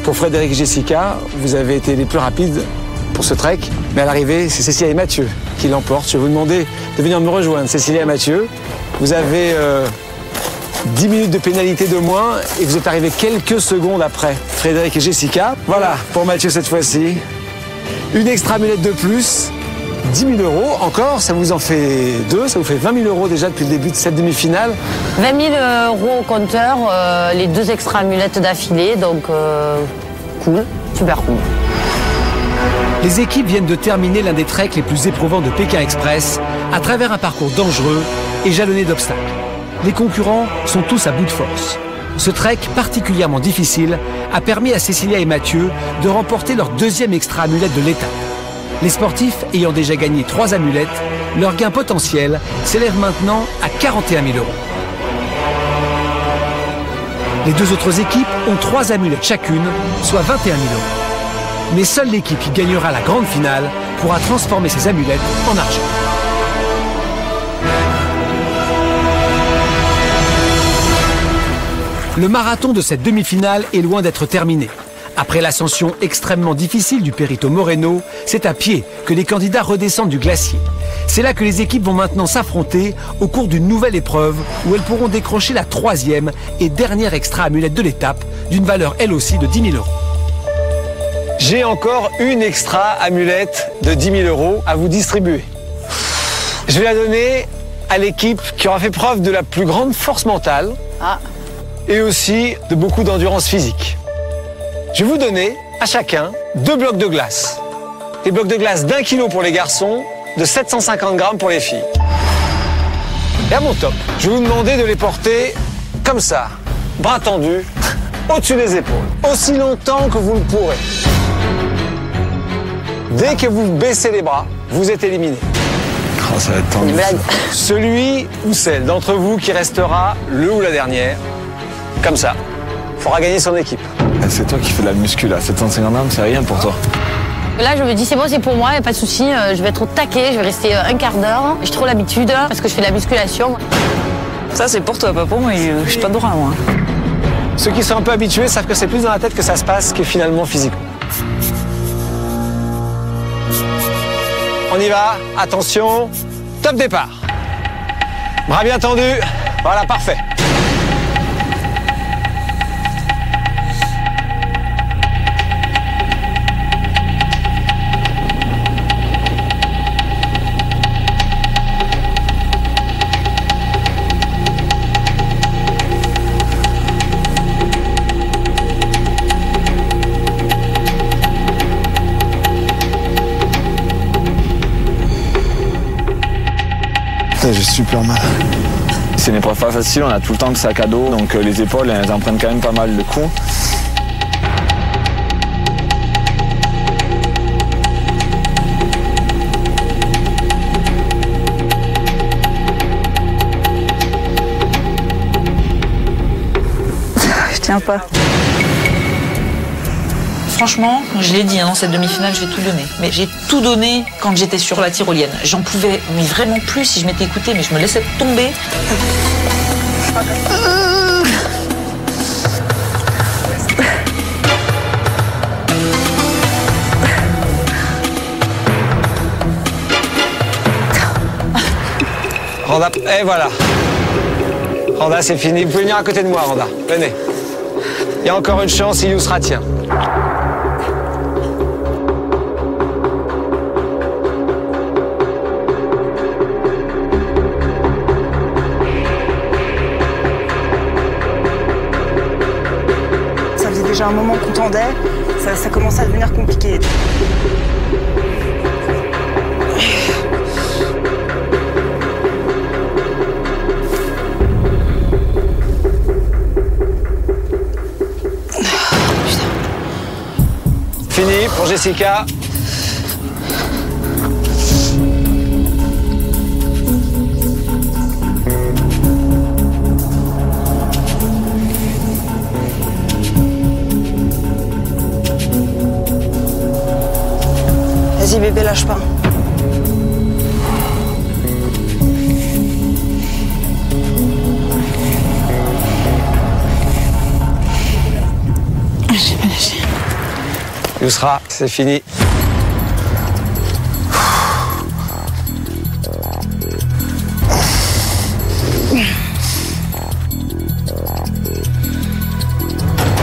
Pour Frédéric et Jessica, vous avez été les plus rapides pour ce trek, mais à l'arrivée, c'est Cécilia et Mathieu qui l'emportent. Je vais vous demander de venir me rejoindre, Cécilia et Mathieu. Vous avez euh, 10 minutes de pénalité de moins et vous êtes arrivé quelques secondes après Frédéric et Jessica. Voilà, pour Mathieu cette fois-ci. Une extra mulette de plus, 10 000 euros. Encore, ça vous en fait deux, ça vous fait 20 000 euros déjà depuis le début de cette demi-finale. 20 000 euros au compteur, euh, les deux extra amulettes d'affilée, donc euh, cool, super cool. Les équipes viennent de terminer l'un des treks les plus éprouvants de Pékin Express à travers un parcours dangereux et jalonné d'obstacles. Les concurrents sont tous à bout de force. Ce trek particulièrement difficile a permis à Cécilia et Mathieu de remporter leur deuxième extra amulette de l'étape. Les sportifs ayant déjà gagné trois amulettes, leur gain potentiel s'élève maintenant à 41 000 euros. Les deux autres équipes ont trois amulettes chacune, soit 21 000 euros. Mais seule l'équipe qui gagnera la grande finale pourra transformer ses amulettes en argent. Le marathon de cette demi-finale est loin d'être terminé. Après l'ascension extrêmement difficile du Perito Moreno, c'est à pied que les candidats redescendent du glacier. C'est là que les équipes vont maintenant s'affronter au cours d'une nouvelle épreuve où elles pourront décrocher la troisième et dernière extra amulette de l'étape d'une valeur elle aussi de 10 000 euros. J'ai encore une extra amulette de 10 000 euros à vous distribuer. Je vais la donner à l'équipe qui aura fait preuve de la plus grande force mentale et aussi de beaucoup d'endurance physique. Je vais vous donner à chacun deux blocs de glace. Des blocs de glace d'un kilo pour les garçons, de 750 grammes pour les filles. Et à mon top, je vais vous demander de les porter comme ça, bras tendus, au-dessus des épaules, aussi longtemps que vous le pourrez. Dès que vous baissez les bras, vous êtes éliminé. Oh, ça va être tendu. Celui ou celle d'entre vous qui restera le ou la dernière, comme ça, faudra gagner son équipe. Eh, C'est toi qui fais de la muscu là, 750 grammes, c'est rien pour toi. Là, je me dis, c'est bon, c'est pour moi, y a pas de souci, euh, je vais être au taquet, je vais rester euh, un quart d'heure. J'ai trop l'habitude parce que je fais de la musculation. Ça, c'est pour toi, pas pour moi. Je suis pas droit, moi. Ceux qui sont un peu habitués savent que c'est plus dans la tête que ça se passe que finalement physiquement. On y va, attention, top départ. Bras bien tendus, voilà, parfait. Putain, j'ai super mal. C'est une épreuve pas facile, on a tout le temps le sac à dos, donc euh, les épaules elles en prennent quand même pas mal de coups. tiens pas. Franchement, je l'ai dit, hein, dans cette demi-finale, je vais tout donner. Mais j'ai tout donné quand j'étais sur la tyrolienne. J'en pouvais, mais vraiment plus si je m'étais écoutée, mais je me laissais tomber. Randa, et voilà. Randa, c'est fini. Vous pouvez venir à côté de moi, Randa. Venez. Il y a encore une chance, il sera tient. Déjà un moment qu'on tendait, ça, ça commençait à devenir compliqué. Fini pour Jessica. Vas-y bébé, lâche pas. J'ai pas lâché. Yousra, c'est fini.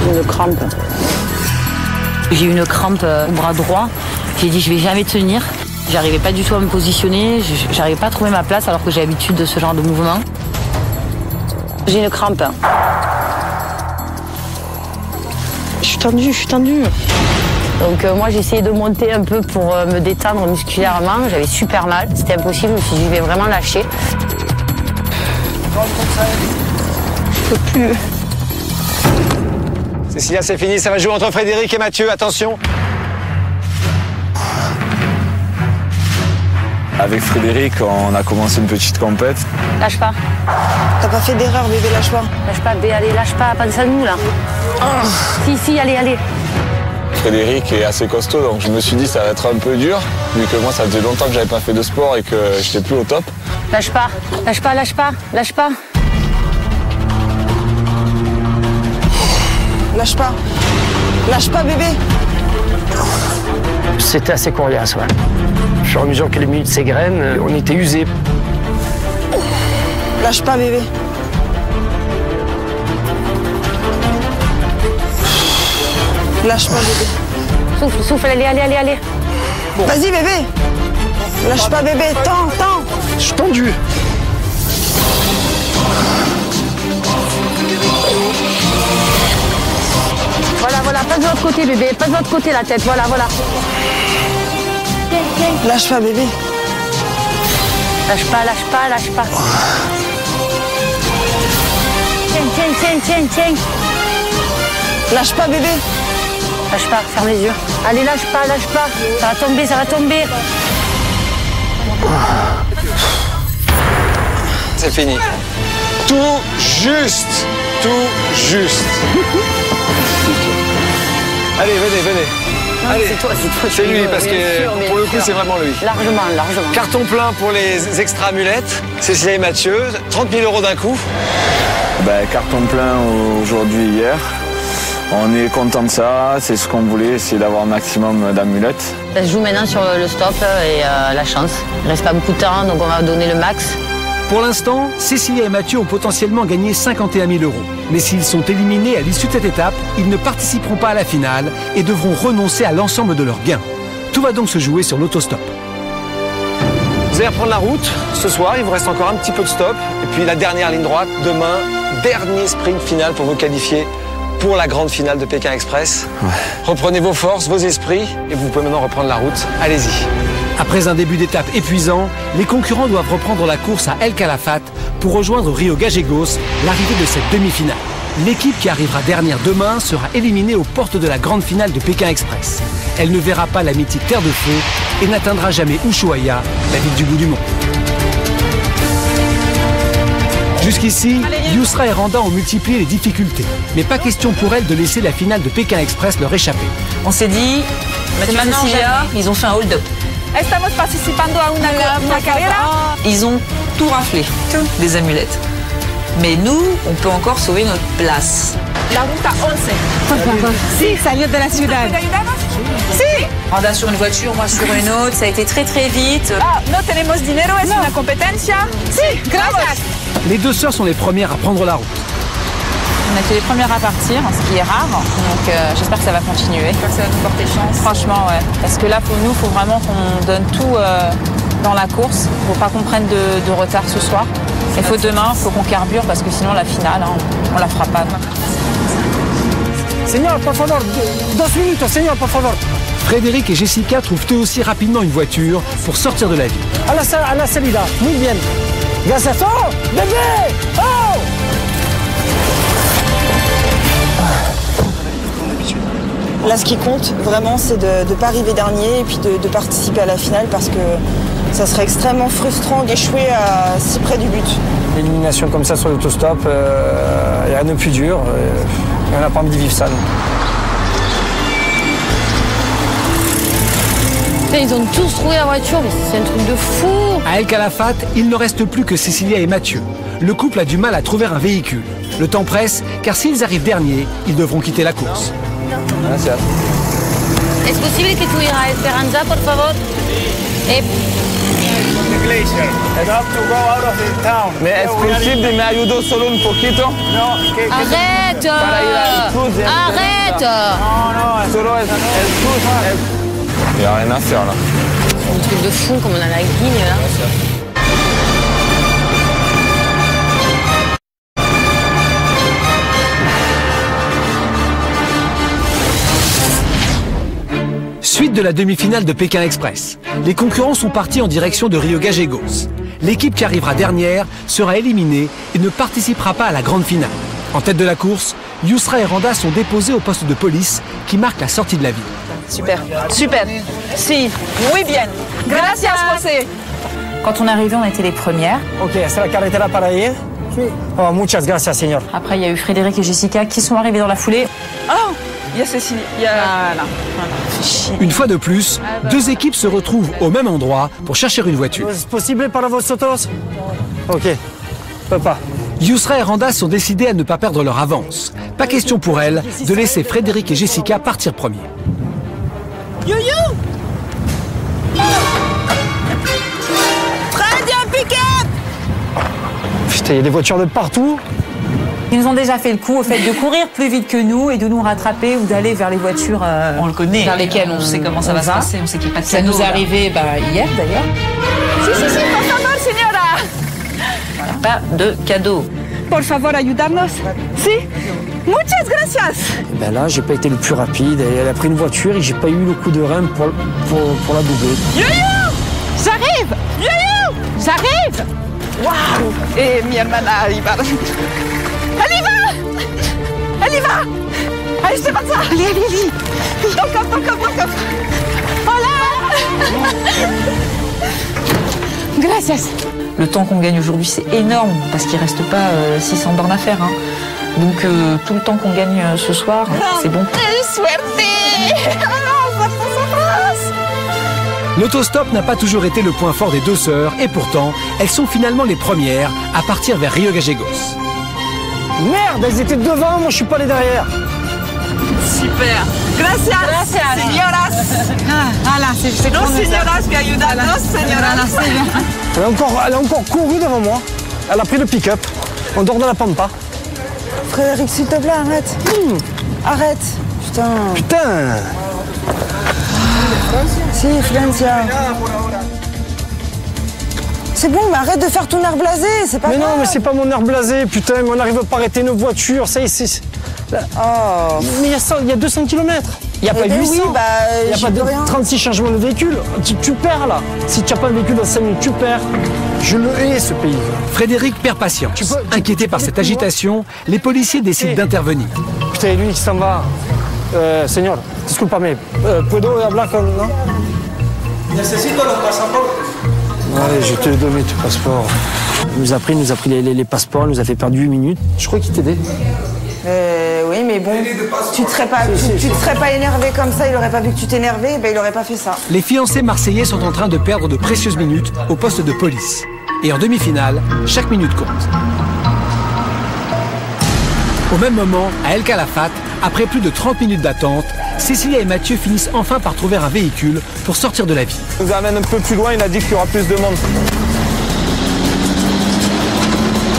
J'ai une crampe. J'ai une crampe au bras droit. J'ai dit je vais jamais tenir. J'arrivais pas du tout à me positionner, je- j'arrivais pas à trouver ma place alors que j'ai l'habitude de ce genre de mouvement. J'ai une crampe. Je suis tendue, je suis tendue. Donc euh, moi j'ai essayé de monter un peu pour euh, me détendre musculairement. J'avais super mal, c'était impossible. Je me suis dit je vais vraiment lâcher. Je peux plus. Cécilia, c'est fini. Ça va jouer entre Frédéric et Mathieu. Attention. Avec Frédéric, on a commencé une petite compète. Lâche pas. T'as pas fait d'erreur bébé, lâche pas. Lâche pas, bé, allez, lâche pas, pas de ça de nous là. Si, si, allez, allez. Frédéric est assez costaud, donc je me suis dit ça va être un peu dur, vu que moi ça faisait longtemps que j'avais pas fait de sport et que j'étais plus au top. Lâche pas, lâche pas, lâche pas, lâche pas. Lâche pas. Lâche pas bébé. C'était assez coriace, ouais. Au fur et à mesure que les minutes s'égrènent, euh, on était usés. Lâche pas bébé. Lâche pas bébé. Souffle, souffle, allez, allez, allez, allez. Vas-y bébé. Lâche pas bébé. Tends, tends. Je suis tendu. Voilà, voilà, passe de l'autre côté, bébé, passe de l'autre côté la tête, voilà, voilà. Lâche pas bébé. Lâche pas, lâche pas, lâche pas. Tiens, tiens, tiens, tiens, tiens. Lâche pas bébé. Lâche pas, ferme les yeux. Allez, lâche pas, lâche pas. Ça va tomber, ça va tomber. C'est fini. Tout juste. Tout juste. Allez, venez, venez. Allez, c'est toi, c'est toi, C'est lui parce que sûr, pour le coup c'est vraiment lui. Largement, largement. Carton plein pour les extra amulettes. Cécilia et Mathieu, 30 000 euros d'un coup. Ben, carton plein aujourd'hui hier. On est content de ça, c'est ce qu'on voulait, essayer d'avoir un maximum d'amulettes. Ça se joue maintenant sur le stop et euh, la chance. Il reste pas beaucoup de temps, donc on va donner le max. Pour l'instant, Cécilia et Mathieu ont potentiellement gagné 51 000 euros. Mais s'ils sont éliminés à l'issue de cette étape, ils ne participeront pas à la finale et devront renoncer à l'ensemble de leurs gains. Tout va donc se jouer sur l'autostop. Vous allez reprendre la route ce soir, il vous reste encore un petit peu de stop. Et puis la dernière ligne droite, demain, dernier sprint final pour vous qualifier pour la grande finale de Pékin Express. Reprenez vos forces, vos esprits, et vous pouvez maintenant reprendre la route. Allez-y. Après un début d'étape épuisant, les concurrents doivent reprendre la course à El Calafate pour rejoindre Rio Gallegos, l'arrivée de cette demi-finale. L'équipe qui arrivera dernière demain sera éliminée aux portes de la grande finale de Pékin Express. Elle ne verra pas la mythique Terre de Feu et n'atteindra jamais Ushuaia, la ville du bout du monde. Jusqu'ici, Yousra et Randa ont multiplié les difficultés, mais pas question pour elles de laisser la finale de Pékin Express leur échapper. On s'est dit, Mathieu Cecilia, ils ont fait un hold-up. Estamos participando a una, una carrera. Ils ont tout raflé, des amulettes. Mais nous, on peut encore sauver notre place. La ruta 11. Por favor. Sí, salir de la ciudad. Sí. Randa sur une voiture, moi sur une autre, ça a été très très vite. Ah, no tenemos dinero, es una competencia. Sí, gracias. Les deux sœurs sont les premières à prendre la route. On a été les premières à partir, ce qui est rare. Donc euh, j'espère que ça va continuer. J'espère que ça va nous porter chance. Franchement, ouais. Parce que là, pour nous, il faut vraiment qu'on donne tout euh, dans la course. Il ne faut pas qu'on prenne de, de retard ce soir. Il faut demain, il faut qu'on carbure parce que sinon la finale, hein, on la fera pas. Señor, por favor, dos minutos, señor, por favor. Frédéric et Jessica trouvent eux aussi rapidement une voiture pour sortir de la ville. A la, salida, muy bien. Gracias. Oh, bébé Là, ce qui compte vraiment, c'est de ne pas arriver dernier et puis de, de participer à la finale parce que ça serait extrêmement frustrant d'échouer à si près du but. L'élimination comme ça sur l'autostop, il n'y a rien de plus dur. euh, on n'a pas envie de vivre ça. Ils ont tous trouvé la voiture, mais c'est un truc de fou. À El Calafate, il ne reste plus que Cécilia et Mathieu. Le couple a du mal à trouver un véhicule. Le temps presse, car s'ils arrivent derniers, ils devront quitter la course. ¿Es posible que tu hija Esperanza, por favor? Eh, Mais est-ce possible de me ayudo solo un poquito? arrête Para ir al cruce, Arrête Solo el, el cruce. Il n'y a rien à faire là. Un truc de fou, comme on a la guigne là. Suite de la demi-finale de Pékin Express. Les concurrents sont partis en direction de Rio Gallegos. L'équipe qui arrivera dernière sera éliminée et ne participera pas à la grande finale. En tête de la course, Yousra et Randa sont déposés au poste de police qui marque la sortie de la ville. Super, super. Si, muy bien. Gracias, José. Quand on est arrivé, on était les premières. Ok, c'est la carretera para ir. Oh, muchas gracias, señor. Après, il y a eu Frédéric et Jessica qui sont arrivés dans la foulée. Oh, il y a Cécilie. Il y a... Voilà. Une fois de plus, deux équipes se retrouvent au même endroit pour chercher une voiture. ¿Es posible para vosotros? Ok, papa. Yousra et Randa sont décidés à ne pas perdre leur avance. Pas question pour elles de laisser Frédéric et Jessica partir premiers. You-you Très bien piqué Putain, il y a des voitures de partout. Ils nous ont déjà fait le coup au fait de courir plus vite que nous et de nous rattraper ou d'aller vers les voitures euh, On le connaît. vers lesquelles on, On sait comment ça va se passer, on sait qu'il n'y a pas de Ça cadeau, nous est arrivé bah, hier d'ailleurs. Si, si, si, por favor, señora. Pas de cadeau. Por favor, ayudarnos. Si. Muchas gracias. Ben là, j'ai pas été le plus rapide. Et elle a pris une voiture et j'ai pas eu le coup de rein pour, pour, pour la doubler. Yo-yo J'arrive Yo-yo J'arrive Waouh Et mi hermana va. Elle y va Elle y va Allez, c'est pas ça Allez, allez, allez Toc, toc, toc, toc, toc. Voilà Gracias Le temps qu'on gagne aujourd'hui, c'est énorme parce qu'il reste pas euh, 600 bornes à faire. hein. Donc euh, tout le temps qu'on gagne euh, ce soir, c'est bon. Vosotros L'autostop n'a pas toujours été le point fort des deux sœurs et pourtant, elles sont finalement les premières à partir vers Rio Gallegos. Merde, elles étaient devant, moi je suis pas allé derrière. Super Gracias Gracias. Señoras Ah, voilà, c'est c'est ça. señoras que ayudarnos, señoras Voilà, c'est bien. Elle a encore, elle a encore couru devant moi. Elle a pris le pick-up. On dort dans la pampa. Frédéric, s'il te plaît, arrête. Arrête. Putain. Putain Si, Florencia. C'est bon, mais arrête de faire ton air blasé, c'est pas Mais non, mais c'est pas mon air blasé, putain, mais on n'arrive pas à arrêter nos voitures, ça y est, c'est... Oh. Mais il y, a 100 il y a 200 km. Il n'y a Eh pas ben 800. oui, bah, il n'y a pas de peux rien. 36 changements de véhicule. Tu, tu perds là. Si tu n'as pas un véhicule dans 5 minutes, tu perds. Je le hais, ce pays. Frédéric perd patience. Tu peux- tu- Inquiété par cette agitation, les policiers décident Eh. d'intervenir. Putain, lui qui s'en va. Euh, señor, disculpame. Euh, ¿Puedo hablar con... no? Necesito los pasaportes. Allez, je te donne ton passeport. Il nous a pris, il nous a pris les, les- les passeports, il nous a fait perdre 8 minutes. Je crois qu'il t'aidait. Euh, oui, mais bon, tu te serais pas, tu, tu te serais pas énervé comme ça, il aurait pas vu que tu t'énervais, ben il aurait pas fait ça. Les fiancés marseillais sont en train de perdre de précieuses minutes au poste de police. Et en demi-finale, chaque minute compte. Au même moment, à El Calafate, après plus de 30 minutes d'attente, Cécilia et Mathieu finissent enfin par trouver un véhicule pour sortir de la ville. Il nous amène un peu plus loin, il a dit qu'il y aura plus de monde.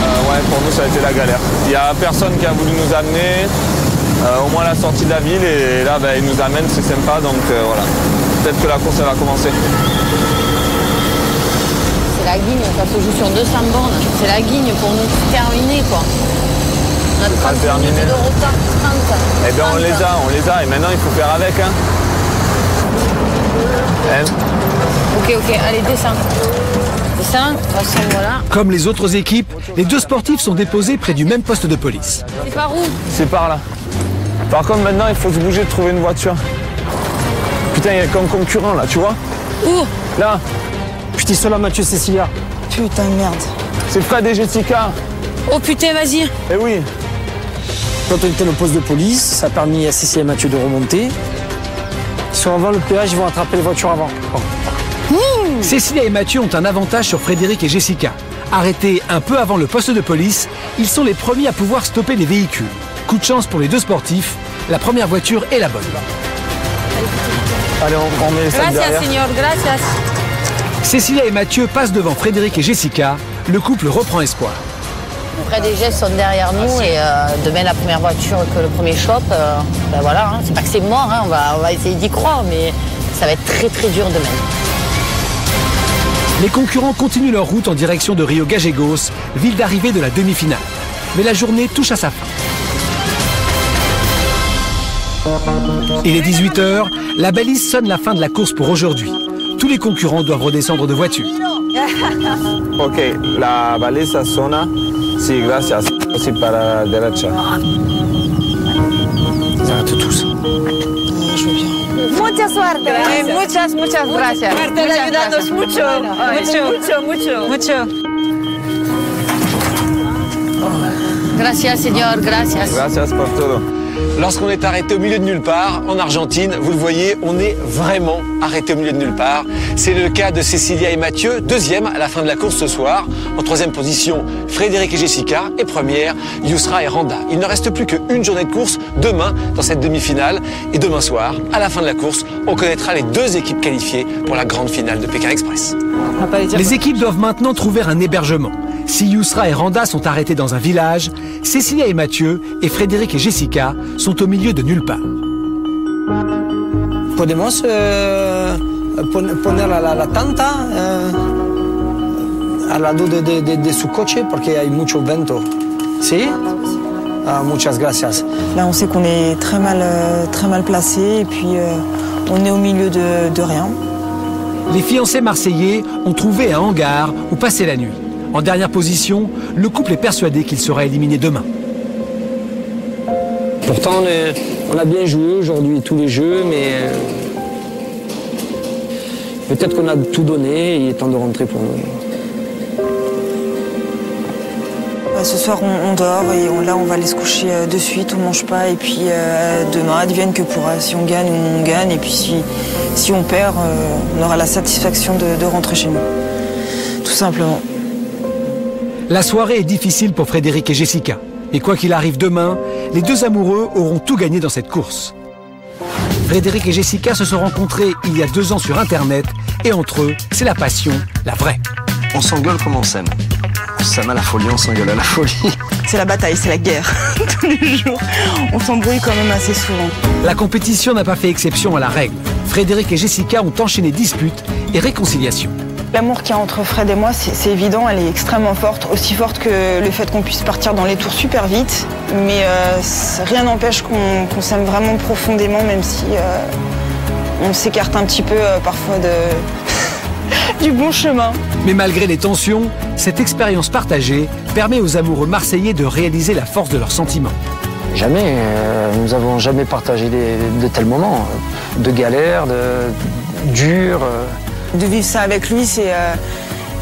Euh, ouais, pour nous, ça a été la galère. Il n'y a personne qui a voulu nous amener, euh, au moins à la sortie de la ville, et là, ben, il nous amène, c'est sympa, donc euh, voilà. Peut-être que la course, elle va commencer. C'est la guigne, ça se joue sur 200 bornes. C'est la guigne pour nous terminer, quoi. On a 30 terminé. minutes de retard, 30. Eh bien, on 30. les a, on les a, et maintenant, il faut faire avec. Hein. Hein Ok, ok, allez, descends. Descends, façon, voilà. Comme les autres équipes, les deux sportifs sont déposés près du même poste de police. C'est par où C'est par là. Par contre, maintenant, il faut se bouger de trouver une voiture. Putain, il y a qu'un concurrent là, tu vois Où Là, Putain, seul à Mathieu Cécilia. Putain de merde. c'est Fred et Jessica. Oh putain, vas-y. Eh oui. Quand on était au poste de police, ça a permis à Cécilia et Mathieu de remonter. Ils sont avant le péage, ils vont attraper les voitures avant. Cécilia et Mathieu ont un avantage sur Frédéric et Jessica. Arrêtés un peu avant le poste de police, ils sont les premiers à pouvoir stopper les véhicules. Coup de chance pour les deux sportifs, la première voiture est la bonne. Allez, on, on met les sacs Gracias, señor, gracias. Cécilia et Mathieu passent devant Frédéric et Jessica. Le couple reprend espoir. Après, des gestes sont derrière nous et euh, demain, la première voiture que le premier chope, euh, ben voilà, hein. c'est pas que c'est mort, hein, on, va, on va essayer d'y croire, mais ça va être très très dur demain. Les concurrents continuent leur route en direction de Rio Gallegos, ville d'arrivée de la demi-finale. Mais la journée touche à sa fin. Il est 18h, la balise sonne la fin de la course pour aujourd'hui. Tous les concurrents doivent redescendre de voiture. Ok, la baliza zona. Sí, gracias. Sí, para derecha. Arrêtent tous. Mucha suerte. Eh, muchas, muchas gracias. De ayudarnos mucho. Mucho, mucho, mucho. Gracias, señor, gracias. Gracias por todo. Lorsqu'on est arrêté au milieu de nulle part, en Argentine, vous le voyez, on est vraiment arrêté au milieu de nulle part. C'est le cas de Cécilia et Mathieu, deuxième à la fin de la course ce soir. En troisième position, Frédéric et Jessica. Et première, Yusra et Randa. Il ne reste plus qu'une journée de course demain dans cette demi-finale. Et demain soir, à la fin de la course, on connaîtra les deux équipes qualifiées pour la grande finale de Pékin Express. Les équipes doivent maintenant trouver un hébergement. Si Yousra et Randa sont arrêtés dans un village, Cécilia et Mathieu et Frédéric et Jessica sont au milieu de nulle part. Podemos pon- poner la, la, la tanta al lado de, de, de, de su coche porque hay mucho vento. ¿Sí? Ah, muchas gracias. Là, on sait qu'on est très mal, euh, très mal placé et puis euh, on est au milieu de, de rien. Les fiancés marseillais ont trouvé un hangar où passer la nuit. En dernière position, le couple est persuadé qu'il sera éliminé demain. Pourtant, on, est- on a bien joué aujourd'hui tous les jeux, mais euh, peut-être qu'on a tout donné et il est temps de rentrer pour nous. Euh, Ce soir, on, on dort et on- là, on va aller se coucher euh, de suite, on mange pas et puis euh, demain, advienne que pourra. Si on gagne, on gagne et puis si, si on perd, euh, on aura la satisfaction de, de rentrer chez nous. Tout simplement. La soirée est difficile pour Frédéric et Jessica. Et quoi qu'il arrive demain, les deux amoureux auront tout gagné dans cette course. Frédéric et Jessica se sont rencontrés il y a deux ans sur Internet et entre eux, c'est la passion, la vraie. On s'engueule comme on s'aime. On s'aime à la folie, on s'engueule à la folie. C'est la bataille, c'est la guerre. Tous les jours, on s'embrouille quand même assez souvent. La compétition n'a pas fait exception à la règle. Frédéric et Jessica ont enchaîné disputes et réconciliations. L'amour qu'il y a entre Fred et moi, c'est évident, elle est extrêmement forte, aussi forte que le fait qu'on puisse partir dans les tours super vite. Mais euh, rien n'empêche qu'on s'aime vraiment profondément, même si euh, on s'écarte un petit peu euh, parfois de du bon chemin. Mais malgré les tensions, cette expérience partagée permet aux amoureux marseillais de réaliser la force de leurs sentiments. Jamais, euh, nous avons jamais partagé de tels moments, de galères, de durs. De vivre ça avec lui, c'est euh,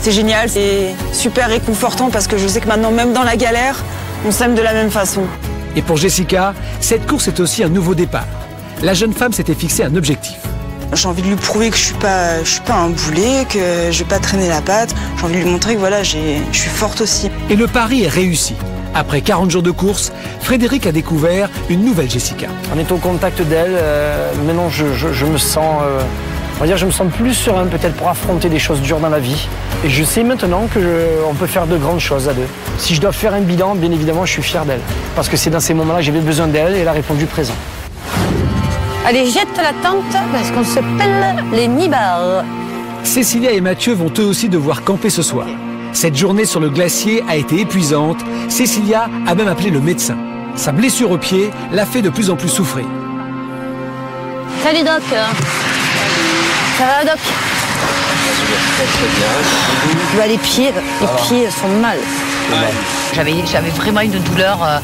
C'est génial, c'est super réconfortant parce que je sais que maintenant, même dans la galère, on s'aime de la même façon. Et pour Jessica, cette course est aussi un nouveau départ. La jeune femme s'était fixé un objectif. J'ai envie de lui prouver que je suis pas, je suis pas un boulet, que je vais pas traîner la patte. J'ai envie de lui montrer que voilà, j'ai- je suis forte aussi. Et le pari est réussi. Après 40 jours de course, Frédéric a découvert une nouvelle Jessica. En étant au contact d'elle, euh, maintenant je, je- je me sens, euh, on va dire, je me sens plus serein peut-être pour affronter des choses dures dans la vie. Et je sais maintenant que je- on peut faire de grandes choses à deux. Si je dois faire un bilan, bien évidemment, je suis fier d'elle, parce que c'est dans ces moments-là que j'avais besoin d'elle et elle a répondu présent. Allez, jette la tente parce qu'on se pèle les nibards. Cécilia et Mathieu vont eux aussi devoir camper ce soir. Cette journée sur le glacier a été épuisante. Cécilia a même appelé le médecin. Sa blessure au pied l'a fait de plus en plus souffrir. Salut Doc. Ça va Doc Tu vois les pieds, les pieds sont mal. J'avais, j'avais vraiment une douleur, euh,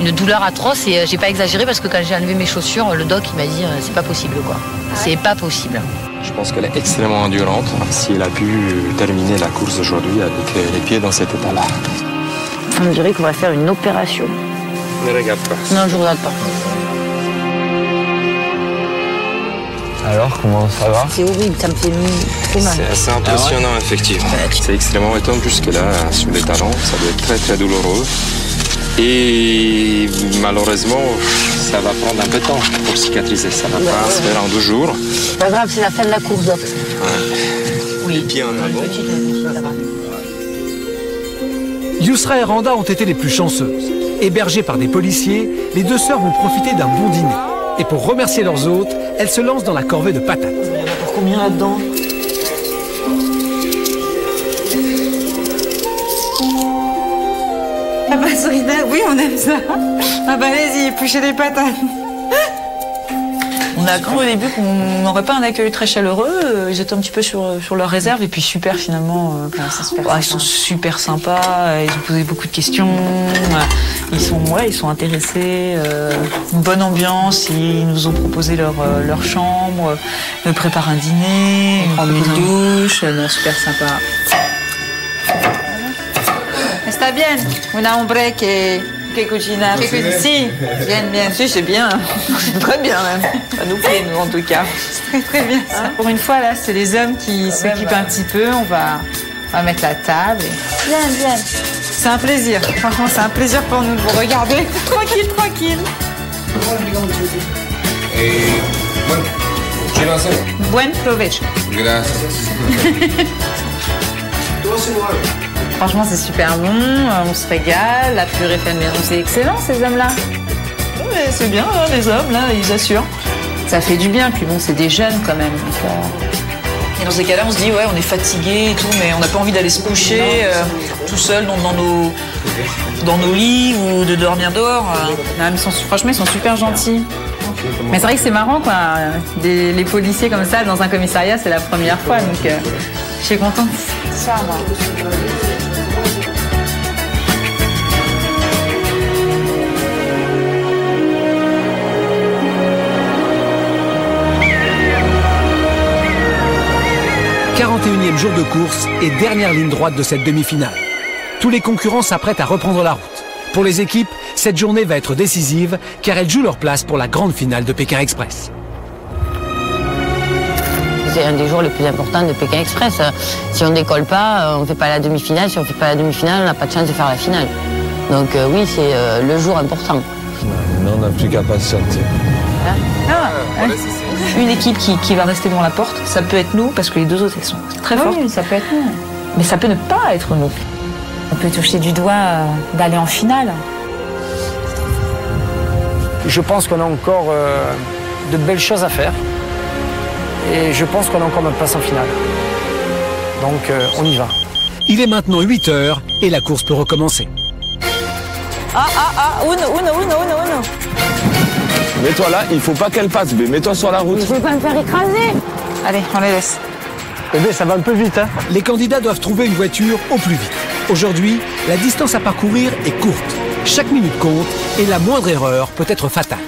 une douleur atroce et euh, j'ai pas exagéré parce que quand j'ai enlevé mes chaussures, le doc il m'a dit euh, c'est pas possible quoi. C'est pas possible. Je pense qu'elle est extrêmement endurante. Si elle a pu terminer la course aujourd'hui avec les pieds dans cet état-là. On dirait qu'on va faire une opération. Ne regarde pas. Non, je regarde pas. Alors, comment ça va C'est horrible, ça me fait trop mal. C'est assez impressionnant, effectivement. C'est extrêmement étonnant jusque-là, sur les talons. Ça doit être très, très douloureux. Et malheureusement, ça va prendre un peu de temps pour cicatriser. Ça va pas se faire en deux jours. C'est pas grave, c'est la fin de la course Doc. Les pieds en avant. Yousra et Randa ont été les plus chanceuses. Hébergées par des policiers, les deux sœurs vont profiter d'un bon dîner. Et pour remercier leurs hôtes, elles se lancent dans la corvée de patates. Pour combien là-dedans Ah bah Sorina, oui on aime ça. Ah bah allez-y, épluchez les patates. On a cru au début qu'on n'aurait pas un accueil très chaleureux. euh, Ils étaient un petit peu sur, sur leur réserve et puis super finalement. euh, ouais, ils sont super sympas. Ils ont posé beaucoup de questions. euh, Ils sont, ouais, ils sont intéressés. Une bonne ambiance. Ils nous ont proposé leur, leur chambre, me préparent un dîner, prendre une douche. Non, super sympa. Está bien. Una hombre que, cuisine. Si, bien, bien. Si, c'est bien. Très bien même. Ça nous plaît, nous, en tout cas. Très très bien ça. Pour une fois, là, c'est les hommes qui s'occupent un petit peu. On va, on va mettre la table. et- Bien, bien. C'est un plaisir. Franchement, c'est un plaisir pour nous de vous regarder. tranquille, tranquille. Buen provecho. Franchement, c'est super bon, euh, on se régale, la purée faite maison, c'est excellent ces hommes-là. C'est bien, hein, les hommes, là, ils assurent. Ça fait du bien, puis bon, c'est des jeunes quand même. donc, euh. Et dans ces cas-là, on se dit, ouais, on est fatigué et tout, mais on n'a pas envie d'aller se coucher euh, tout seul dans, dans nos, dans nos lits ou de dormir dehors. euh. Non, mais ils sont- franchement, ils sont super gentils. Mais c'est vrai que c'est marrant, quoi. Des- les policiers comme ça dans un commissariat, c'est la première fois, donc je suis contente. Ça, moi. 41e jour de course et dernière ligne droite de cette demi-finale. Tous les concurrents s'apprêtent à reprendre la route. Pour les équipes, cette journée va être décisive car elles jouent leur place pour la grande finale de Pékin Express. C'est un des jours les plus importants de Pékin Express. Si on décolle pas, euh, on fait pas la demi-finale. Si on fait pas la demi-finale, on n'a pas de chance de faire la finale. Donc euh, oui, c'est euh, le jour important. Maintenant, on n'a plus qu'à patienter. Ah, Une équipe qui, qui va rester devant la porte, ça peut être nous, parce que les deux autres, elles sont très Oui, fortes. ça peut être nous. Mais ça peut ne pas être nous. On peut toucher du doigt euh, d'aller en finale. Je pense qu'on a encore euh, de belles choses à faire. Et je pense qu'on a encore notre place en finale. Donc euh, on y va. Il est maintenant 8 heures et la course peut recommencer. Ah, ah, ah, uno, uno, uno, uno, uno. Mets-toi là, il faut pas qu'elle passe, mais mets-toi sur la route. Je vais pas me faire écraser. Allez, on les laisse. Bébé, ça va un peu vite, hein Les candidats doivent trouver une voiture au plus vite. Aujourd'hui, la distance à parcourir est courte. Chaque minute compte et la moindre erreur peut être fatale.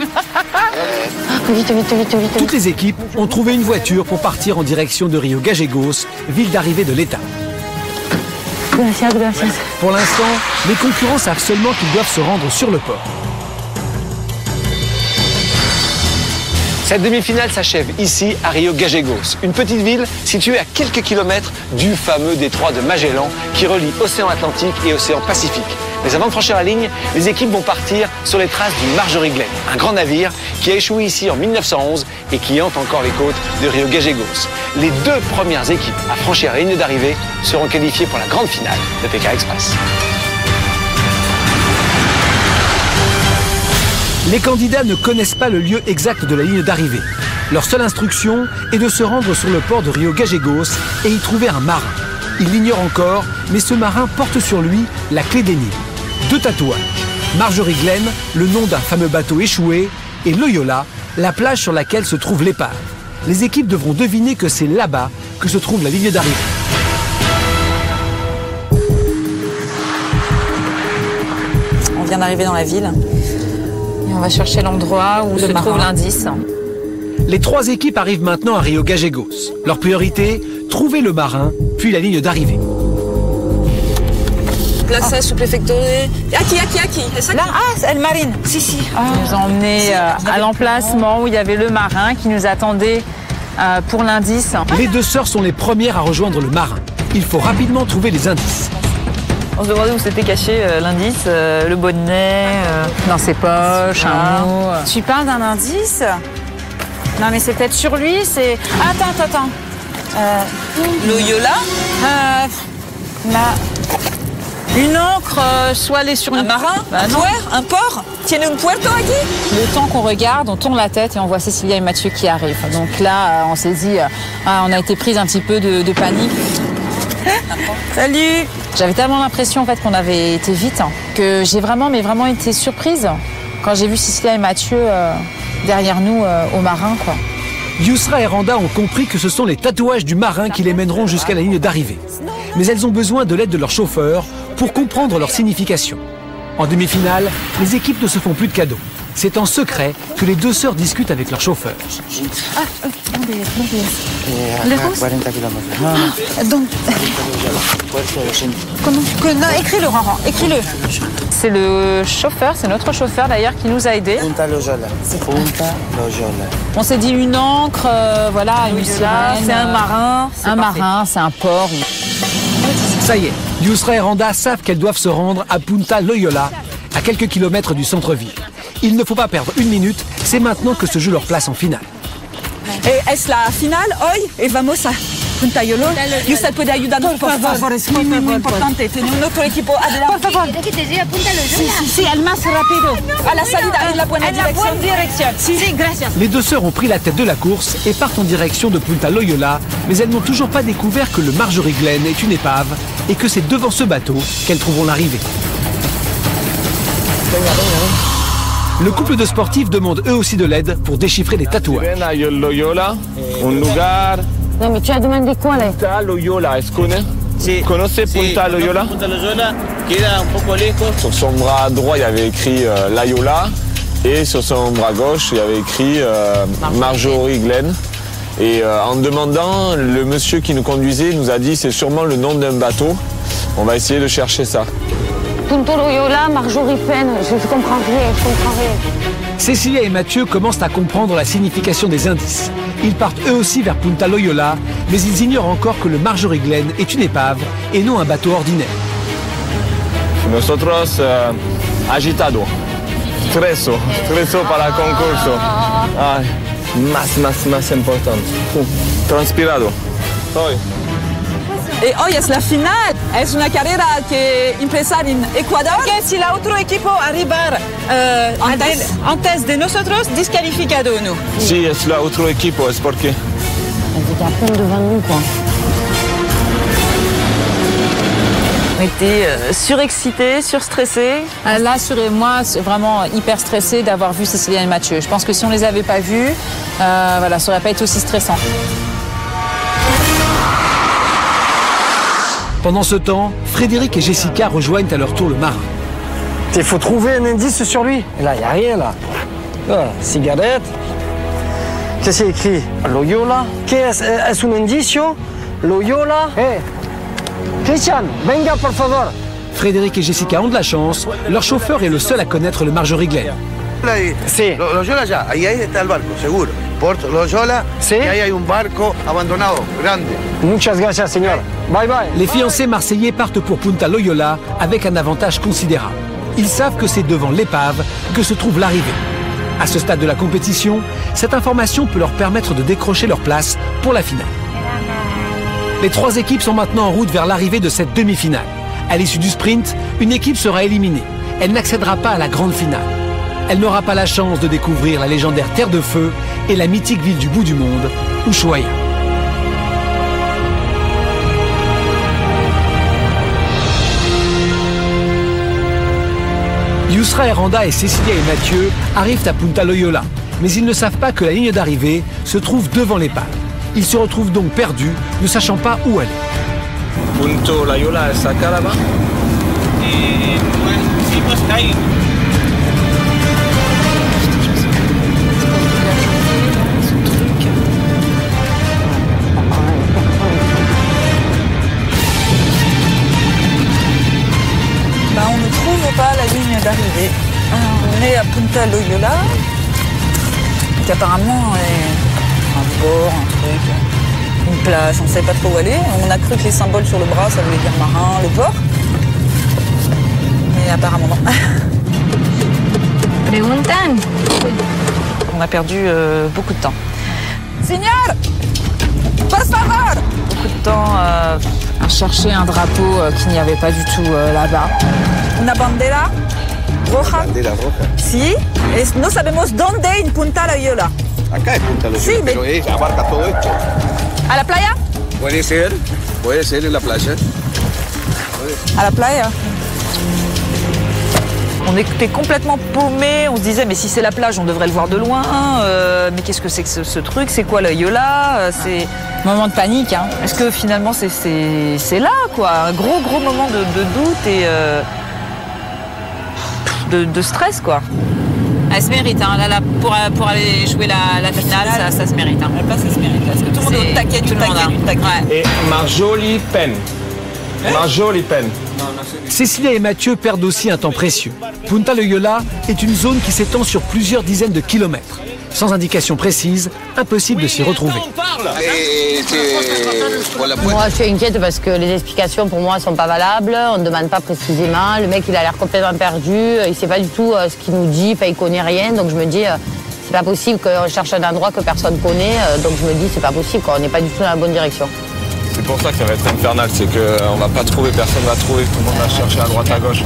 Vite, vite, vite, vite. Toutes les équipes ont trouvé une voiture pour partir en direction de Rio Gagegos, ville d'arrivée de l'État. Gracias, gracias. Pour l'instant, les concurrents savent seulement qu'ils doivent se rendre sur le port. Cette demi-finale s'achève ici à Rio Gagegos, une petite ville située à quelques kilomètres du fameux détroit de Magellan qui relie océan Atlantique et océan Pacifique. Mais avant de franchir la ligne, les équipes vont partir sur les traces du Marjorie Glen, un grand navire qui a échoué ici en 1911 et qui hante encore les côtes de Rio Gagegos. Les deux premières équipes à franchir la ligne d'arrivée seront qualifiées pour la grande finale de PK Express. Les candidats ne connaissent pas le lieu exact de la ligne d'arrivée. Leur seule instruction est de se rendre sur le port de Rio Gagegos et y trouver un marin. Ils l'ignorent encore, mais ce marin porte sur lui la clé des Nids. Deux tatouages. Marjorie Glen, le nom d'un fameux bateau échoué, et Loyola, la plage sur laquelle se trouve l'épave. Les équipes devront deviner que c'est là-bas que se trouve la ligne d'arrivée. On vient d'arriver dans la ville. Et on va chercher l'endroit où se trouve l'indice. Les trois équipes arrivent maintenant à Rio Gagegos. Leur priorité, trouver le marin, puis la ligne d'arrivée. Plaza sous-préfecture. Aquí, aquí, aquí. Là, ah, c'est El Marine. Si, si. Ils nous ont emmenés euh, à l'emplacement où il y avait le marin qui nous attendait euh, pour l'indice. Les deux sœurs sont les premières à rejoindre le marin. Il faut rapidement trouver les indices. On se demandait où s'était caché euh, l'indice, euh, le bonnet. euh, Dans ses poches, un mot. Tu parles d'un indice? Non, mais c'est peut-être sur lui, c'est... Attends, attends, attends. Euh, Loyola? euh, là. Une encre, euh, soit elle est sur Un une... marin? Bah Un puer Un port Tiene un puerto aquí Le temps qu'on regarde, on tourne la tête et on voit Cécilia et Mathieu qui arrivent. Donc là, euh, on s'est dit, euh, ah, on a été prise un petit peu de, de panique. Salut J'avais tellement l'impression en fait qu'on avait été vite hein, que j'ai vraiment, mais vraiment été surprise quand j'ai vu Cécilia et Mathieu euh, derrière nous euh, au marin, quoi. Yusra et Randa ont compris que ce sont les tatouages du marin qui les mèneront jusqu'à la ligne d'arrivée. Mais elles ont besoin de l'aide de leur chauffeur pour comprendre leur signification. En demi-finale, les équipes ne se font plus de cadeaux. C'est en secret que les deux sœurs discutent avec leur chauffeur. Ah, euh, attendez, attendez. Les roses 40 kilomètres. Donc, comment que, Non, écris-le, Ranran, écris-le. C'est le chauffeur, c'est notre chauffeur d'ailleurs qui nous a aidés. Punta Loyola. Punta Loyola. On s'est dit une encre, euh, voilà, une c'est un euh, marin. c'est Un parfait. marin, c'est un port. Ça y est, Yusra et Randa savent qu'elles doivent se rendre à Punta Loyola, à quelques kilomètres du centre-ville. Il ne faut pas perdre une minute, c'est maintenant que se joue leur place en finale. Eh, es la final hoy y vamos a Punta Yolo. ¿Y usted puede ayudarnos, por favor? Es muy, muy, muy importante. Un otro equipo adelante. Por favor. ¿Quieres que te lleve a Punta? Sí, sí, sí, al más rápido. A la salida, en la buena En la dirección. buena dirección. Sí, sí, gracias. Les deux sœurs ont pris la tête de la course et partent en direction de Punta Loyola, mais elles n'ont toujours pas découvert que le Marjorie Glen est une épave et que c'est devant ce bateau qu'elles trouveront l'arrivée. Le couple de sportifs demande eux aussi de l'aide pour déchiffrer les tatouages. Loyola. Non, mais tu as demandé quoi là? Punta Loyola, ¿es conoce? Sí. ¿Conoce Punta Loyola? Punta Loyola queda un poco lejos. Sur son bras droit, il y avait écrit euh, Layola. Et sur son bras gauche, il y avait écrit euh, Marjorie Glen. Et euh, en demandant, le monsieur qui nous conduisait nous a dit c'est sûrement le nom d'un bateau. On va essayer de chercher ça. Punto Loyola, Marjorie Pen, je, comprends rien, je comprends rien. Cécilia et Mathieu commencent à comprendre la signification des indices. Ils partent eux aussi vers Punta Loyola, mais ils ignorent encore que le Marjorie Glen est une épave et non un bateau ordinaire. Nosotros euh, agitado. Treso. Treso para concurso. Ay, más, más, más importante. Uh, transpirado. Hoy. Y hoy es la final. Es una carrera que empieza en Ecuador. Que si la otro equipo arribar eh, antes, antes de nosotros, descalificado nous. Si es la otro equipo, es porque. Elle était à peine devant nous, quoi. On était euh, surexcités, surstressés. Ah, Là, sur moi, c'est vraiment hyper stressée d'avoir vu Cécilia et Mathieu. Je pense que si on les avait pas vus, euh, voilà, ça aurait pas été aussi stressant. Pendant ce temps, Frédéric et Jessica rejoignent à leur tour le marin. Il faut trouver un indice sur lui. Là, il n'y a rien là. Là, cigarette. Qu'est-ce qu'il écrit? Loyola. Qu'est-ce est un indicio? Loyola. Eh, Christian, venga por favor. Frédéric et Jessica ont de la chance, leur chauffeur est le seul à connaître le Marjorie Glen. Sí. Lo, Loyola ya, ahí, ahí está el barco, seguro. Puerto Loyola, Sí. y ahí hay un barco abandonado, grande. Muchas gracias, señor. Bye bye. Les fiancés marseillais partent pour Punta Loyola avec un avantage considérable. Ils savent que c'est devant l'épave que se trouve l'arrivée. À ce stade de la compétition, cette information peut leur permettre de décrocher leur place pour la finale. Les trois équipes sont maintenant en route vers l'arrivée de cette demi-finale. À l'issue du sprint, une équipe sera éliminée. Elle n'accédera pas à la grande finale. Elle n'aura pas la chance de découvrir la légendaire Terre de Feu et la mythique ville du bout du monde, Ushuaia. Yusra Eranda et Cécilia et Mathieu arrivent à Punta Loyola, mais ils ne savent pas que la ligne d'arrivée se trouve devant l'épave. Ils se retrouvent donc perdus, ne sachant pas où aller. Loyola es acá là-bas d'arrivée. On est à Punta Loyola, qui apparemment est un port, un truc, une plage, on ne savait pas trop où aller. On a cru que les symboles sur le bras, ça voulait dire marin, le port. Mais apparemment non. On a perdu euh, beaucoup de temps. Signor Por favor Beaucoup de temps euh, à chercher un drapeau euh, qu'il n'y avait pas du tout euh, là-bas. Una bandera roja? Bandera roja. Sí, es- no sabemos dónde en Punta Loyola. Acá es Punta Loyola, Sí, pero es, abarca todo esto. ¿A la playa? Puede ser, puede ser en la playa. À la playa. On était complètement paumés, on se disait mais si c'est la plage on devrait le voir de loin, euh, mais qu'est-ce que c'est que ce, ce truc, c'est quoi l'Ayola Euh, C'est Moment de panique, hein. Est-ce que finalement c'est- c'est c'est là quoi, un gros gros moment de, de doute et euh, de, de stress quoi. Elle se mérite, hein. Là, là, pour, pour aller jouer la, la finale, ça, ça se mérite. Hein. La place, ça se mérite. Parce que tout le monde est au taquet, du taquet, Ouais. Et Marjoli Pen. Marjoli Pen. Cécilia et Mathieu perdent aussi un temps précieux. Punta Loyola est une zone qui s'étend sur plusieurs dizaines de kilomètres. Sans indication précise, impossible de s'y retrouver. Moi, je suis inquiète parce que les explications pour moi sont pas valables. On ne demande pas précisément. Le mec, il a l'air complètement perdu. Il sait pas du tout euh, ce qu'il nous dit. Enfin, il connaît rien. Donc je me dis, euh, c'est pas possible qu'on cherche un endroit que personne connaît. Euh, Donc je me dis, c'est pas possible. Quoi. On n'est pas du tout dans la bonne direction. C'est pour ça que ça va être infernal, c'est qu'on va pas trouver, personne va trouver, tout le monde va chercher à droite à gauche.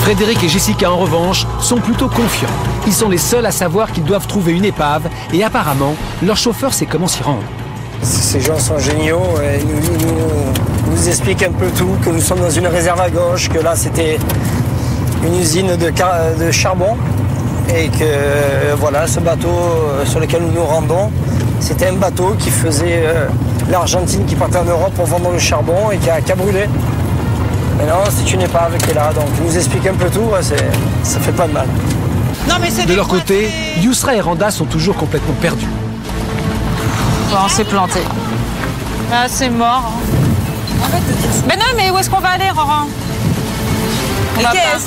Frédéric et Jessica, en revanche, sont plutôt confiants. Ils sont les seuls à savoir qu'ils doivent trouver une épave et apparemment, leur chauffeur sait comment s'y rendre. Ces gens sont géniaux. et Ils nous, expliquent un peu tout, que nous sommes dans une réserve à gauche, que là c'était une usine de charbon et que euh, voilà, ce bateau euh, sur lequel nous nous rendons, c'était un bateau qui faisait euh, l'Argentine qui partait en Europe pour vendre le charbon et qui a, qui a brûlé. Maintenant, c'est une épave qui est là, donc ils nous expliquent un peu tout, ouais, c'est- ça fait pas de mal. De leur côté, Yusra et Randa sont toujours complètement perdus. on s'est planté. Ah, c'est mort. Mais non, mais où est-ce qu'on va aller, Roran On va ¿Qué pas.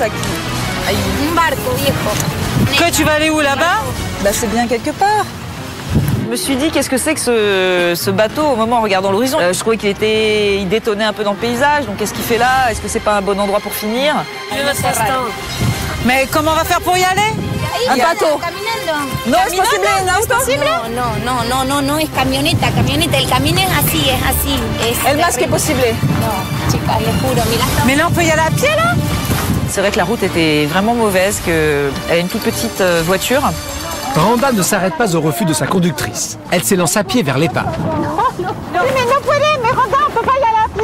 Quoi, tu vas aller où là-bas? Bah c'est bien quelque part. Je me suis dit, qu'est-ce que c'est que ce, ce bateau au moment en regardant l'horizon Euh, Je trouvais qu'il était, il détonnait un peu dans le paysage. Donc qu'est-ce qu'il fait là? Est-ce que c'est pas un bon endroit pour finir? Mais comment on va faire pour y aller? Un bateau. Caminando. No es posible. No, no, no, no, no, no es camioneta, camioneta. El camino es así, es así. Es El más que posible. No, chica, le juro, mira. Mais là, on peut y aller à pied là? C'est vrai que la route était vraiment mauvaise, qu'elle a une toute petite euh, voiture. Randa ne s'arrête pas au refus de sa conductrice. Elle s'élance à pied vers l'épave. Oui, mais non mais Randa, on peut pas y aller à pied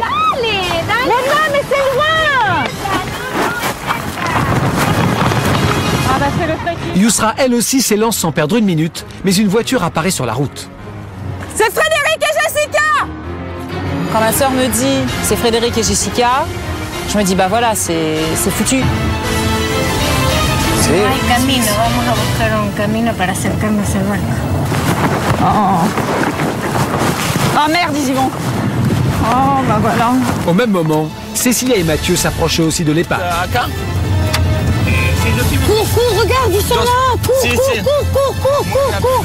Dale, dale. Mais non, mais c'est loin Ah bah c'est le Yusra, elle aussi, s'élance sans perdre une minute, mais une voiture apparaît sur la route. C'est Frédéric et Jessica Quand ma sœur me dit c'est Frédéric et Jessica, je me dis bah voilà, c'est c'est No hay camino, vamos a buscar un camino para acercarnos al barco. Oh merde, ils y vont Oh, bah voilà. Au même moment, Cécilia et Mathieu s'approchaient aussi de l'épave. Cours, cours, regarde, ils sont là Cours, Si, cours, si. cours, cours, cours, cours, cours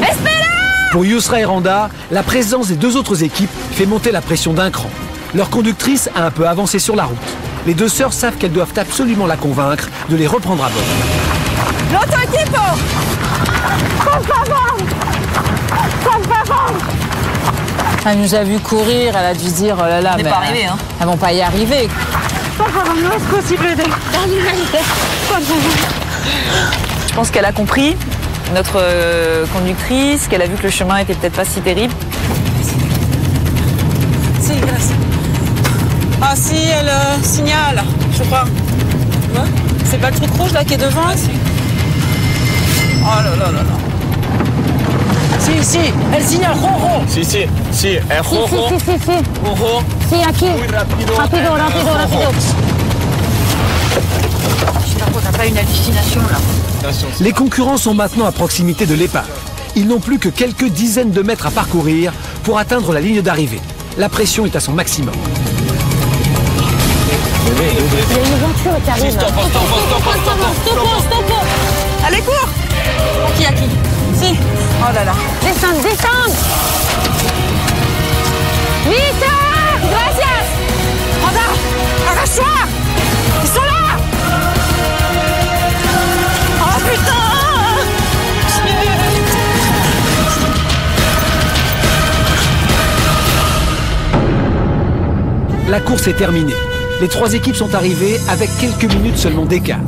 Espera Pour Yousra et Randa, la présence des deux autres équipes fait monter la pression d'un cran. Leur conductrice a un peu avancé sur la route. Les deux sœurs savent qu'elles doivent absolument la convaincre de les reprendre à bord. L'autre favor Elle nous a vu courir, elle a dû se dire, oh là là, mais pas hein. Elles vont pas y arriver. Je pense qu'elle a compris, notre euh, conductrice, qu'elle a vu que le chemin était peut-être pas si terrible. Si, gracias. Ah si, elle euh, signale, je crois. Ouais. C'est pas le truc rouge là qui est devant Oh là là là là. Si, si, elle signale rojo. Si, si, si, es Sí, sí, sí, sí, sí. Rojo. Sí, aquí. Rápido, rápido, rápido. On n'a pas une hallucination là. Les concurrents sont maintenant à proximité de l'épave. Ils n'ont plus que quelques dizaines de mètres à parcourir pour atteindre la ligne d'arrivée. La pression est à son maximum. Il y a une voiture qui arrive. stop, stop, stop, stop, stop, stop. Allez, cours Qui a qui Si. Oh là là. Descendre, descendre. Vite Gracias Arrache-toi Ils sont là Oh putain La course est terminée. Les trois équipes sont arrivées avec quelques minutes seulement d'écart.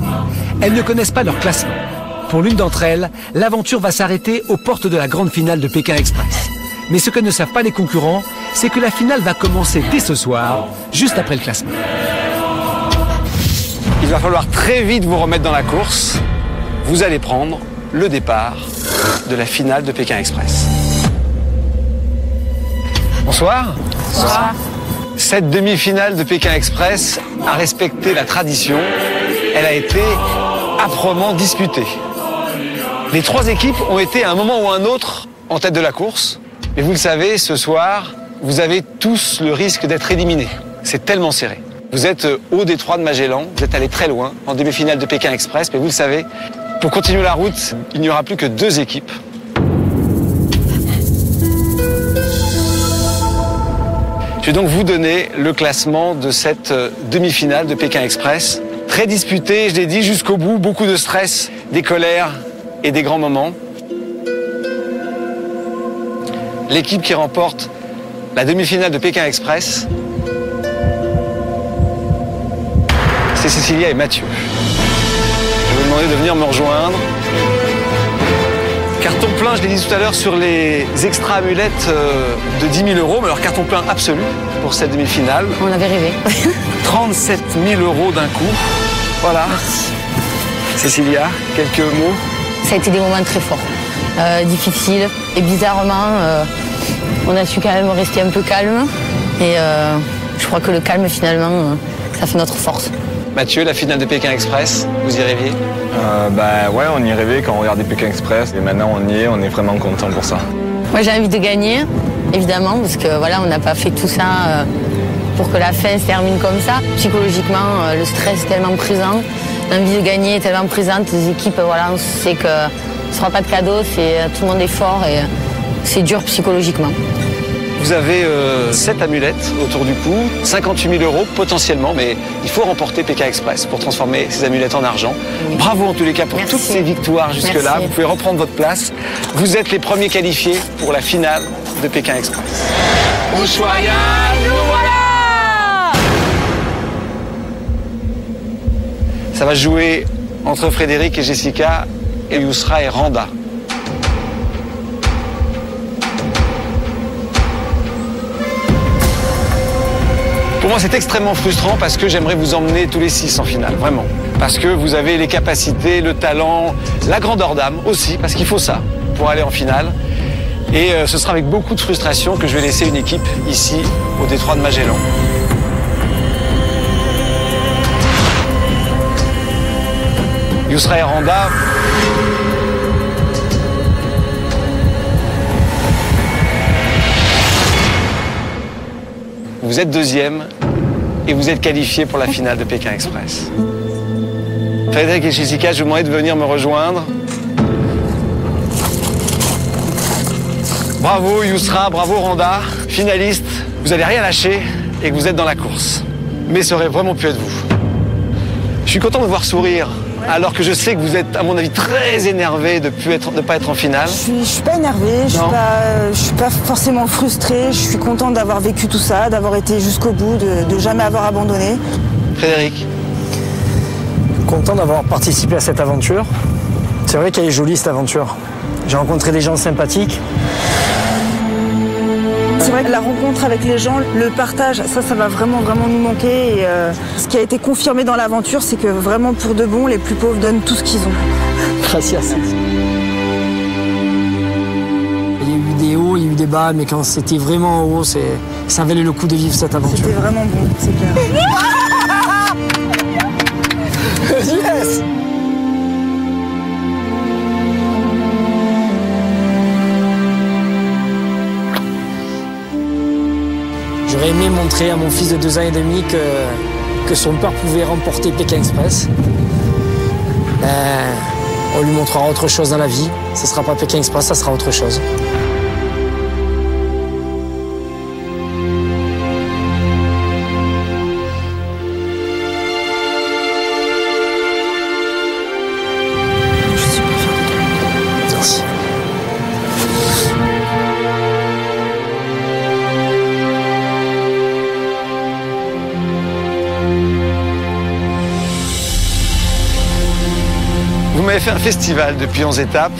Elles ne connaissent pas leur classement. Pour l'une d'entre elles, l'aventure va s'arrêter aux portes de la grande finale de Pékin Express. Mais ce que ne savent pas les concurrents, c'est que la finale va commencer dès ce soir, juste après le classement. Il va falloir très vite vous remettre dans la course. Vous allez prendre le départ de la finale de Pékin Express. Bonsoir. Bonsoir. Cette demi-finale de Pékin Express a respecté la tradition. Elle a été âprement disputée. Les trois équipes ont été à un moment ou à un autre en tête de la course. Mais vous le savez, ce soir, vous avez tous le risque d'être éliminés. C'est tellement serré. Vous êtes euh, au détroit de Magellan, vous êtes allé très loin en demi-finale de Pékin Express, mais vous le savez, pour continuer la route, il n'y aura plus que deux équipes. Je vais donc vous donner le classement de cette euh, demi-finale de Pékin Express. Très disputée, je l'ai dit, jusqu'au bout, beaucoup de stress, des colères et des grands moments. L'équipe qui remporte la demi-finale de Pékin Express, c'est Cécilia et Mathieu. Je vais vous demander de venir me rejoindre. Plein, je l'ai dit tout à l'heure, sur les extra amulettes euh, de 10 000 euros, mais alors carton plein absolu pour cette demi-finale. On avait rêvé. 37 000 euros d'un coup. Voilà. Cécilia, quelques mots? Ça a été des moments très forts, euh, difficiles. Et bizarrement, euh, on a su quand même rester un peu calme. Et euh, je crois que le calme, finalement, ça fait notre force. Mathieu, la finale de Pékin Express, vous y rêviez? Euh, bah ouais, on y rêvait quand on regardait Pékin Express et maintenant on y est, on est vraiment content pour ça. Moi, j'ai envie de gagner, évidemment, parce que voilà, on n'a pas fait tout ça euh, pour que la fin se termine comme ça. Psychologiquement, euh, le stress est tellement présent, l'envie de gagner est tellement présente. Les équipes, voilà, on sait que ce sera pas de cadeau, c'est euh, tout le monde est fort et euh, c'est dur psychologiquement. Vous avez euh, 7 amulettes autour du cou, 58 000 euros potentiellement, mais il faut remporter Pékin Express pour transformer ces amulettes en argent. Bravo en tous les cas pour toutes ces victoires jusque-là. Vous pouvez reprendre votre place. Vous êtes les premiers qualifiés pour la finale de Pékin Express. Ushuaïa, nous voilà Ça va jouer entre Frédéric et Jessica et Yousra et Randa. Pour moi, c'est extrêmement frustrant parce que j'aimerais vous emmener tous les six en finale, vraiment. Parce que vous avez les capacités, le talent, la grandeur d'âme aussi, parce qu'il faut ça pour aller en finale. Et euh, ce sera avec beaucoup de frustration que je vais laisser une équipe ici, au détroit de Magellan. Randa, Vous êtes deuxième et vous êtes qualifié pour la finale de Pékin Express. Frédéric et Jessica, je vous demande de venir me rejoindre. Bravo Yousra, bravo Randa, finaliste. Vous n'allez rien lâcher et que vous êtes dans la course. Mais ça aurait vraiment pu être vous. Je suis content de voir sourire, alors que je sais que vous êtes, à mon avis, très énervé de ne pas être en finale. Je suis, je suis pas énervée, je suis Non. pas, je suis pas forcément frustrée. Je suis contente d'avoir vécu tout ça, d'avoir été jusqu'au bout, de, de jamais avoir abandonné. Frédéric Content d'avoir participé à cette aventure. C'est vrai qu'elle est jolie cette aventure. J'ai rencontré des gens sympathiques. C'est vrai que la rencontre avec les gens, le partage, ça, ça va vraiment, vraiment nous manquer. Et, euh, ce qui a été confirmé dans l'aventure, c'est que vraiment, pour de bon, les plus pauvres donnent tout ce qu'ils ont. Gracias. Il y a eu des hauts, il y a eu des bas, mais quand c'était vraiment en haut, c'est- ça valait le coup de vivre cette aventure. C'était vraiment bon, c'est clair. yes J'aurais aimé montrer à mon fils de deux ans et demi que, son père pouvait remporter Pékin Express. Euh, on lui montrera autre chose dans la vie. Ce sera pas Pékin Express, ça sera autre chose. Fait un festival depuis 11 étapes.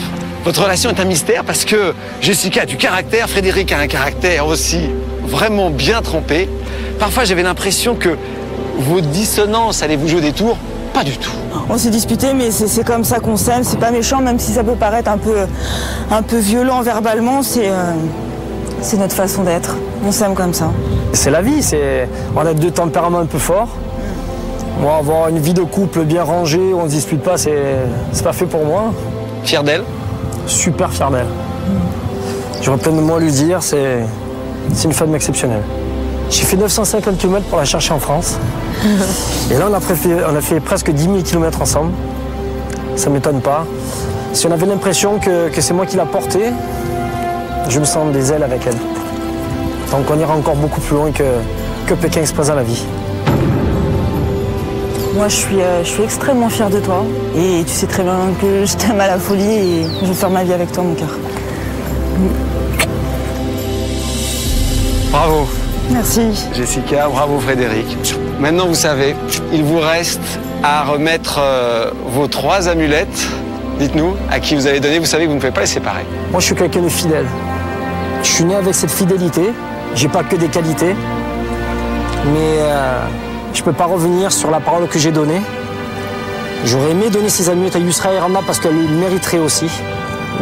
Votre relation est un mystère parce que Jessica a du caractère, Frédéric a un caractère aussi vraiment bien trempé. Parfois j'avais l'impression que vos dissonances allaient vous jouer des tours. Pas du tout. On s'est disputé, mais c'est comme ça qu'on s'aime. C'est pas méchant, même si ça peut paraître un peu, un peu violent verbalement. C'est euh, c'est notre façon d'être. On s'aime comme ça. C'est la vie, c'est on a deux tempéraments un peu forts. Moi, avoir une vie de couple bien rangée, où on ne se dispute pas, c'est pas fait pour moi. Fier d'elle Super fier d'elle. J'aurais plein de mots à lui dire, c'est une femme exceptionnelle. J'ai fait 950 km pour la chercher en France. Et là, on a, préfé- on a fait presque 10 000 km ensemble. Ça m'étonne pas. Si on avait l'impression que, que c'est moi qui l'a portée, je me sens des ailes avec elle. Donc on ira encore beaucoup plus loin que, que Pékin Express à la vie. Moi, je suis, euh, je suis extrêmement fière de toi. Et tu sais très bien que je t'aime à la folie et je veux faire ma vie avec toi, mon cœur. Bravo Merci. Jessica, bravo Frédéric. Maintenant vous savez, il vous reste à remettre euh, vos trois amulettes. Dites-nous à qui vous avez donné, vous savez que vous ne pouvez pas les séparer. Moi, je suis quelqu'un de fidèle. Je suis né avec cette fidélité. J'ai pas que des qualités. Mais euh, je peux pas revenir sur la parole que j'ai donnée. J'aurais aimé donner ces amulettes à Yusra et Randa parce qu'elle le mériterait aussi.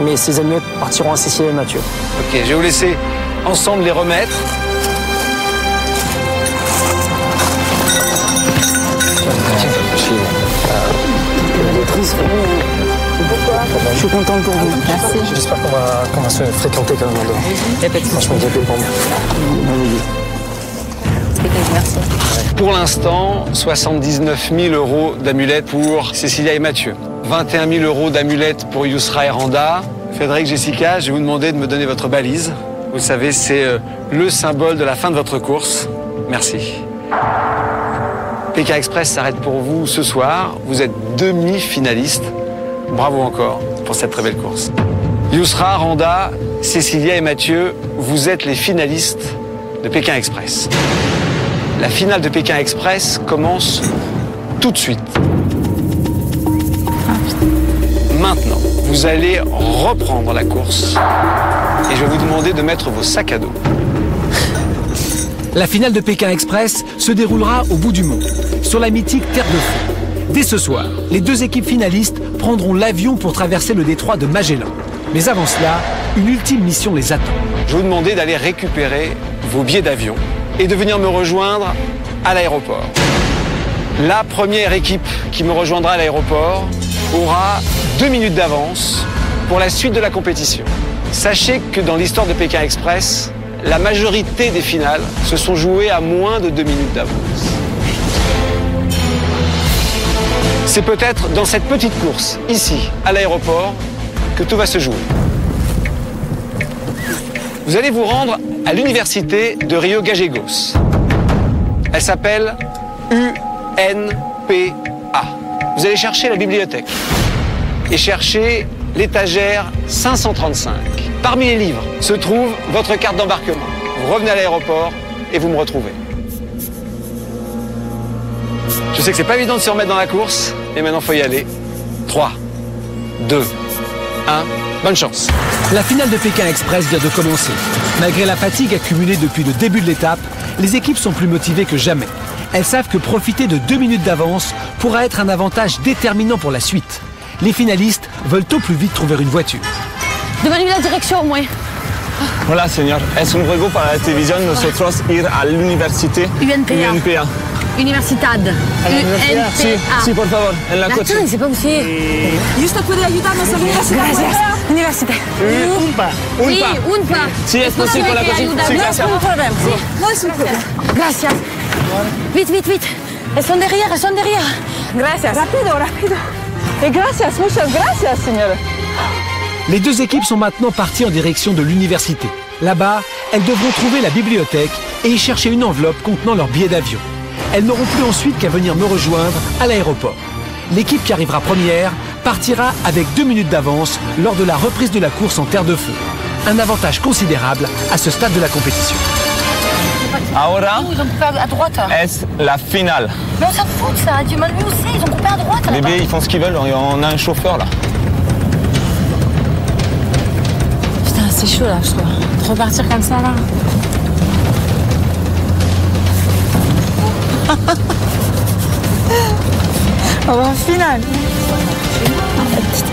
Mais ces amulettes partiront à Cécile et Mathieu. Ok, je vais vous laisser ensemble les remettre. Je suis contente pour vous. Merci. J'espère qu'on va, qu'on va se fréquenter quand même. Franchement, pour moi. Merci. Pour l'instant, 79 000 euros d'amulettes pour Cécilia et Mathieu. 21 000 euros d'amulettes pour Yousra et Randa. Frédéric, Jessica, je vais vous demander de me donner votre balise. Vous savez, c'est euh, le symbole de la fin de votre course. Merci. Pékin Express s'arrête pour vous ce soir. Vous êtes demi-finaliste. Bravo encore pour cette très belle course. Yousra, Randa, Cécilia et Mathieu, vous êtes les finalistes de Pékin Express. La finale de Pékin Express commence tout de suite. Maintenant, vous allez reprendre la course et je vais vous demander de mettre vos sacs à dos. La finale de Pékin Express se déroulera au bout du monde, sur la mythique Terre de Feu. Dès ce soir, les deux équipes finalistes prendront l'avion pour traverser le détroit de Magellan. Mais avant cela, une ultime mission les attend. Je vais vous demander d'aller récupérer vos billets d'avion et de venir me rejoindre à l'aéroport. La première équipe qui me rejoindra à l'aéroport aura deux minutes d'avance pour la suite de la compétition. Sachez que dans l'histoire de Pékin Express, la majorité des finales se sont jouées à moins de deux minutes d'avance. C'est peut-être dans cette petite course, ici, à l'aéroport, que tout va se jouer. Vous allez vous rendre à l'université de Rio Gallegos. Elle s'appelle UNPA. Vous allez chercher la bibliothèque et chercher l'étagère 535. Parmi les livres se trouve votre carte d'embarquement. Vous revenez à l'aéroport et vous me retrouvez. Je sais que c'est pas évident de se remettre dans la course, mais maintenant faut y aller. 3, 2, 1, bonne chance. La finale de Pékin Express vient de commencer. Malgré la fatigue accumulée depuis le début de l'étape, les équipes sont plus motivées que jamais. Elles savent que profiter de deux minutes d'avance pourra être un avantage déterminant pour la suite. Les finalistes veulent au plus vite trouver une voiture. Demande la direction au moins. Hola, señor. Es un juego para la televisión. Nosotros ir a la université UNPA. UNPA. Universitad. UNPA. Sí, sí, por favor, en la coche. Attends, c'est pas où c'est. Justo puede ayudarnos a l'universidad. Gracias. Université. Unpa. Sí, UNPA. Sí, es posible con la cocina. Sí, No es un problème. Sí. No es un problema. Gracias. Vite, vite, vite. Elles sont derrière, elles sont derrière. Gracias. Rápido, rápido. Y gracias, muchas gracias, señora. Les deux équipes sont maintenant parties en direction de l'université. Là-bas, elles devront trouver la bibliothèque et y chercher une enveloppe contenant leur billet d'avion. Elles n'auront plus ensuite qu'à venir me rejoindre à l'aéroport. L'équipe qui arrivera première partira avec deux minutes d'avance lors de la reprise de la course en terre de feu. Un avantage considérable à ce stade de la compétition. Ahora Ils ont coupé à droite. es la finale. Mais on s'en fout de ça. Tu m'as vu aussi, ils ont coupé à droite. Les bébés, ils font ce qu'ils veulent. On a un chauffeur là. Putain, c'est chaud là, je trouve. De repartir comme ça là. On va en finale.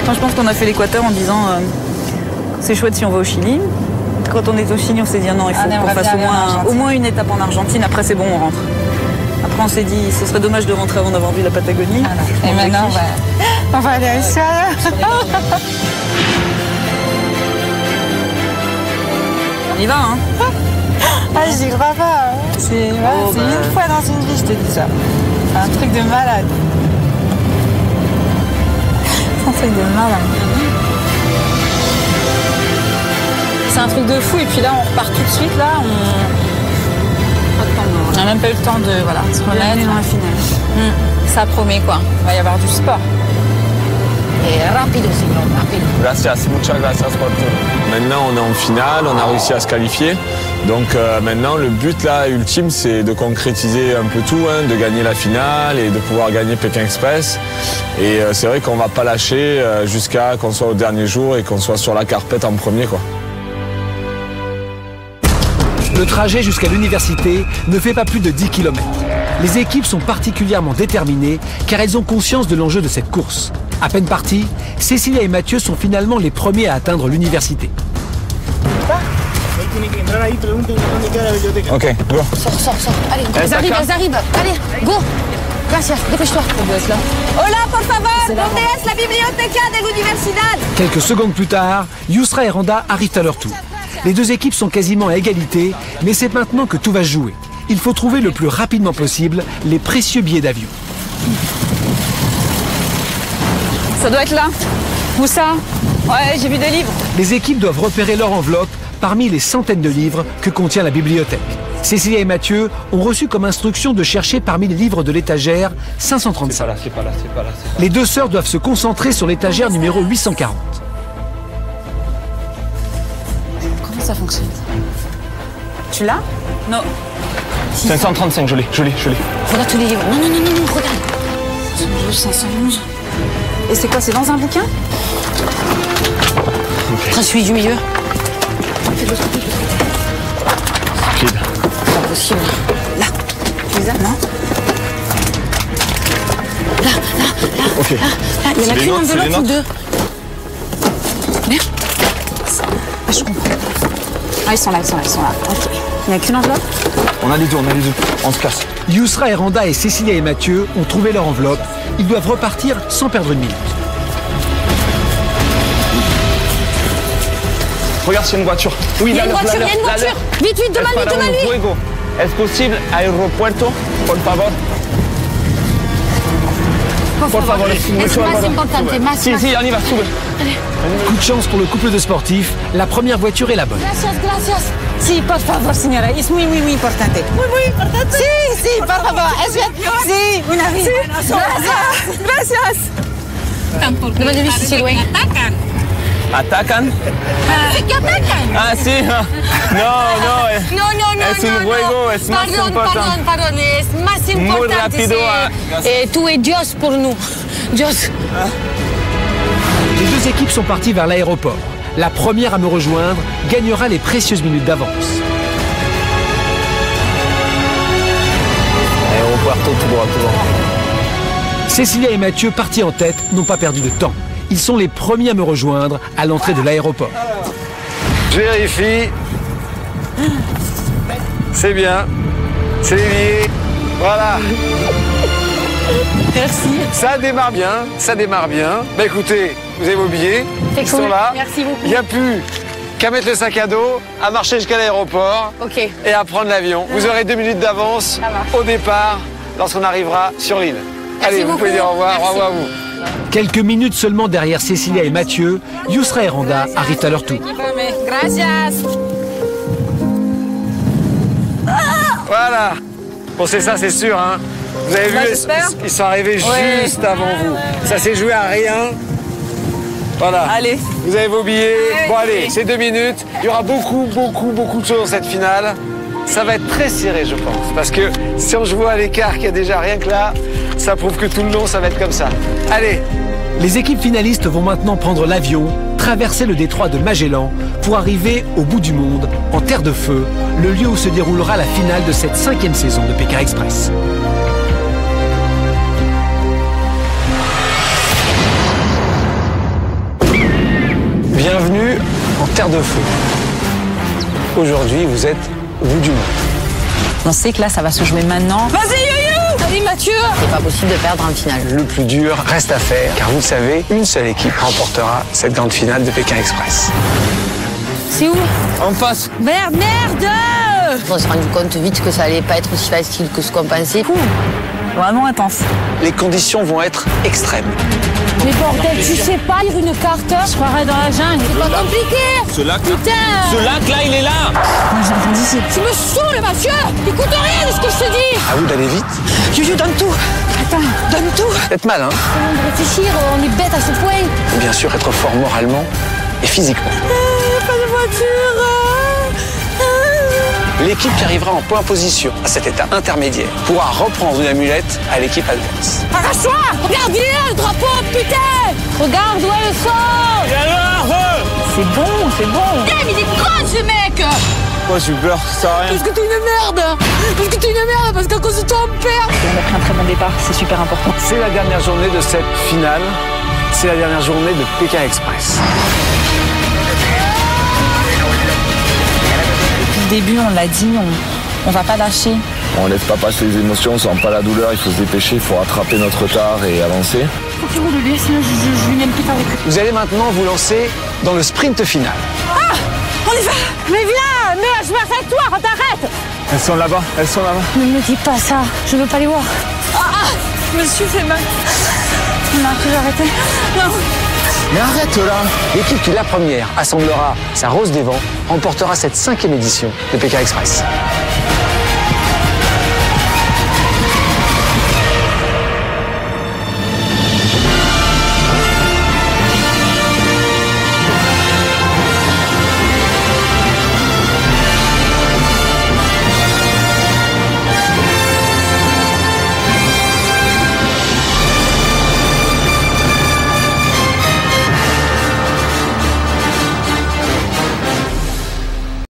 Moi, je pense qu'on a fait l'équateur en disant euh, c'est chouette si on va au Chili. Quand on est au Chili, on s'est dit ah non, il faut Allez, on qu'on va fasse au moins, au moins une étape en Argentine. Après, c'est bon, on rentre. Après, on s'est dit ce serait dommage de rentrer avant d'avoir vu la Patagonie. Et On maintenant, kiffe. bah, on va aller à ça. On y va, hein Ah, j'y crois pas. C'est voilà, Oh, c'est bah. une fois dans une vie, je te dis ça. C'est un truc de malade. C'est un truc de malade. C'est un truc de fou. Et puis là, on repart tout de suite. Là, on n'a même pas eu le temps de voilà, se remettre. dans la finale. Hmm, Ça promet quoi. Il va y avoir du sport. Et rapido, señor, rapido. Gracias, muchas gracias por tout. Maintenant, on est en finale, on a réussi à se qualifier. Donc euh, maintenant, le but là ultime, c'est de concrétiser un peu tout, hein, de gagner la finale et de pouvoir gagner Pékin Express. Et euh, c'est vrai qu'on va pas lâcher euh, jusqu'à qu'on soit au dernier jour et qu'on soit sur la carpette en premier, quoi. Le trajet jusqu'à l'université ne fait pas plus de 10 km. Les équipes sont particulièrement déterminées car elles ont conscience de l'enjeu de cette course. À peine partis, Cécilia et Mathieu sont finalement les premiers à atteindre l'université. Ok, go. Sors, sors, sors. Allez, Elle elles arrivent, elles arrivent. Allez, go. Gracias, dépêche-toi. Là. Hola, por favor, ¿dónde es la biblioteca de la universidad? Quelques secondes plus tard, Yousra et Randa arrivent à leur tour. Les deux équipes sont quasiment à égalité, mais c'est maintenant que tout va se jouer. Il faut trouver le plus rapidement possible les précieux billets d'avion. Ça doit être là. Où ça? Ouais, j'ai vu des livres. Les équipes doivent repérer leur enveloppe parmi les centaines de livres que contient la bibliothèque. Cécilia et Mathieu ont reçu comme instruction de chercher parmi les livres de l'étagère 535. C'est pas là, c'est pas là, c'est pas là. Les deux sœurs doivent se concentrer sur l'étagère numéro 840. Comment ça fonctionne? Tu l'as? Non. 535, je l'ai, je l'ai, je l'ai. Regarde tous les livres. Non, non, non, non, non, regarde. 512, 511. Et c'est quoi C'est dans un bouquin? Trace celui du milieu. Là. Là, là, là. Là. Il y C'est a qu'une les enveloppe ou deux. Merde. Ah, je comprends. Ah, ils sont là, ils sont là, ils sont là. Ok. Il n'y a qu'une enveloppe On a les deux, on a les deux. On se casse. Yousra et Randa et Cécilia et Mathieu ont trouvé leur enveloppe. Ils doivent repartir sans perdre une minute. Regarde, c'est une voiture. Il y a la une voiture, il y a une voiture. Vite, vite, demande-lui, Es para un demande-lui. juego. ¿Es posible aeropuerto, por favor? Por favor, Es más importante, más, Si, si, on y va, sube. Coup de chance pour le couple de sportifs, la première voiture est la bonne. Gracias, gracias. Sí, por favor, señora, es muy, muy, muy importante. Muy, muy importante. Sí, sí, por favor, es bien. Sí, una vida. Gracias, gracias. Demande-lui si c'est loin. ¿Atacan? ¿Qué atacan? Ah, sí. ah. No, no. eh. No, no, no, Es un juego, no. es más pardon, importante. Pardon, pardon, es más Muy importante. rápido, ah, c'est- Eh, tú es Dios por nous. Dios. Les deux équipes sont parties vers l'aéroport. La première à me rejoindre gagnera les précieuses minutes d'avance. Aeropuerto, tout droit, tout droit. Cécilia et Mathieu, partis en tête, n'ont pas perdu de temps. Ils sont les premiers à me rejoindre à l'entrée de l'aéroport. Je vérifie. C'est bien. C'est billets. Voilà. Merci. Ça démarre bien, ça démarre bien. Bah écoutez, vous avez vos billets, ils cool. sont là. Merci beaucoup. Il n'y a plus qu'à mettre le sac à dos, à marcher jusqu'à l'aéroport Ok. et à prendre l'avion. Vous aurez deux minutes d'avance au départ lorsqu'on arrivera sur l'île. Allez, vous pouvez dire au revoir, au revoir à vous. Quelques minutes seulement derrière Cécilia et Mathieu, Yousra et Randa arrivent à leur tour. Voilà. Bon, c'est ça, c'est sûr. Hein. Vous avez vu, ils- sont arrivés juste avant vous. Ça s'est joué à rien. Voilà. Allez. Vous avez vos billets. Bon, allez, c'est deux minutes. Il y aura beaucoup, beaucoup, beaucoup de choses dans cette finale. Ça va être très serré, je pense. Parce que si on se voit à l'écart qu'il y a déjà rien que là, ça prouve que tout le long, ça va être comme ça. Allez, Les équipes finalistes vont maintenant prendre l'avion, traverser le détroit de Magellan pour arriver au bout du monde, en Terre de Feu, le lieu où se déroulera la finale de cette cinquième saison de Pékin Express. bienvenue en Terre de Feu. Aujourd'hui, vous êtes au bout du monde. On sait que là, ça va se jouer maintenant. Vas-y, Youyou. Allez, Mathieu. C'est pas possible de perdre en finale. Le plus dur reste à faire, car vous le savez, une seule équipe remportera cette grande finale de Pékin Express. C'est où? En face. Merde, merde On s'est rendu compte vite que ça allait pas être aussi facile que ce qu'on pensait. Vraiment intense. Les conditions vont être extrêmes. Mais bordel, tu sais pas lire une carte Je croirais dans la jungle. C'est pas compliqué Ce lac, Putain ce lac là, il est là. Moi j'ai entendu ici. Tu me saoules, Mathieu Écoute rien de ce que je te dis À vous d'aller vite. Juju, donne tout. Attends, donne tout Faites mal, hein de réfléchir, on est bête à ce point. Et bien sûr, être fort moralement et physiquement. Pas de voiture L'équipe qui arrivera en point position à cet état intermédiaire pourra reprendre une amulette à l'équipe adverse. Arrache-toi Regarde, il est là, le drapeau, putain Regarde où est le sang Et alors C'est bon, c'est bon. Putain, mais il est con, ce mec Moi, j'ai peur, ça rien. Parce que t'es une merde Parce que t'es une merde Parce qu'à cause de toi, on perd On a pris un très bon départ, c'est super important. C'est la dernière journée de cette finale. C'est la dernière journée de Pékin Express. Début, on l'a dit, on, on va pas lâcher. On laisse pas passer les émotions, on sent pas la douleur, il faut se dépêcher, il faut rattraper notre retard et avancer. Faut que tu roules lui, sinon je, je, je lui mets le pied avec. Vous allez maintenant vous lancer dans le sprint final. Ah On y va Mais viens Mais je marche avec toi, t'arrête Elles sont là-bas, elles sont là-bas. Ne me dis pas ça, je veux pas les voir. Ah, ah Je me suis fait mal. Non, que j'ai arrêté. Non Mais arrête là L'équipe qui la première assemblera sa rose des vents remportera cette cinquième édition de Pékin Express.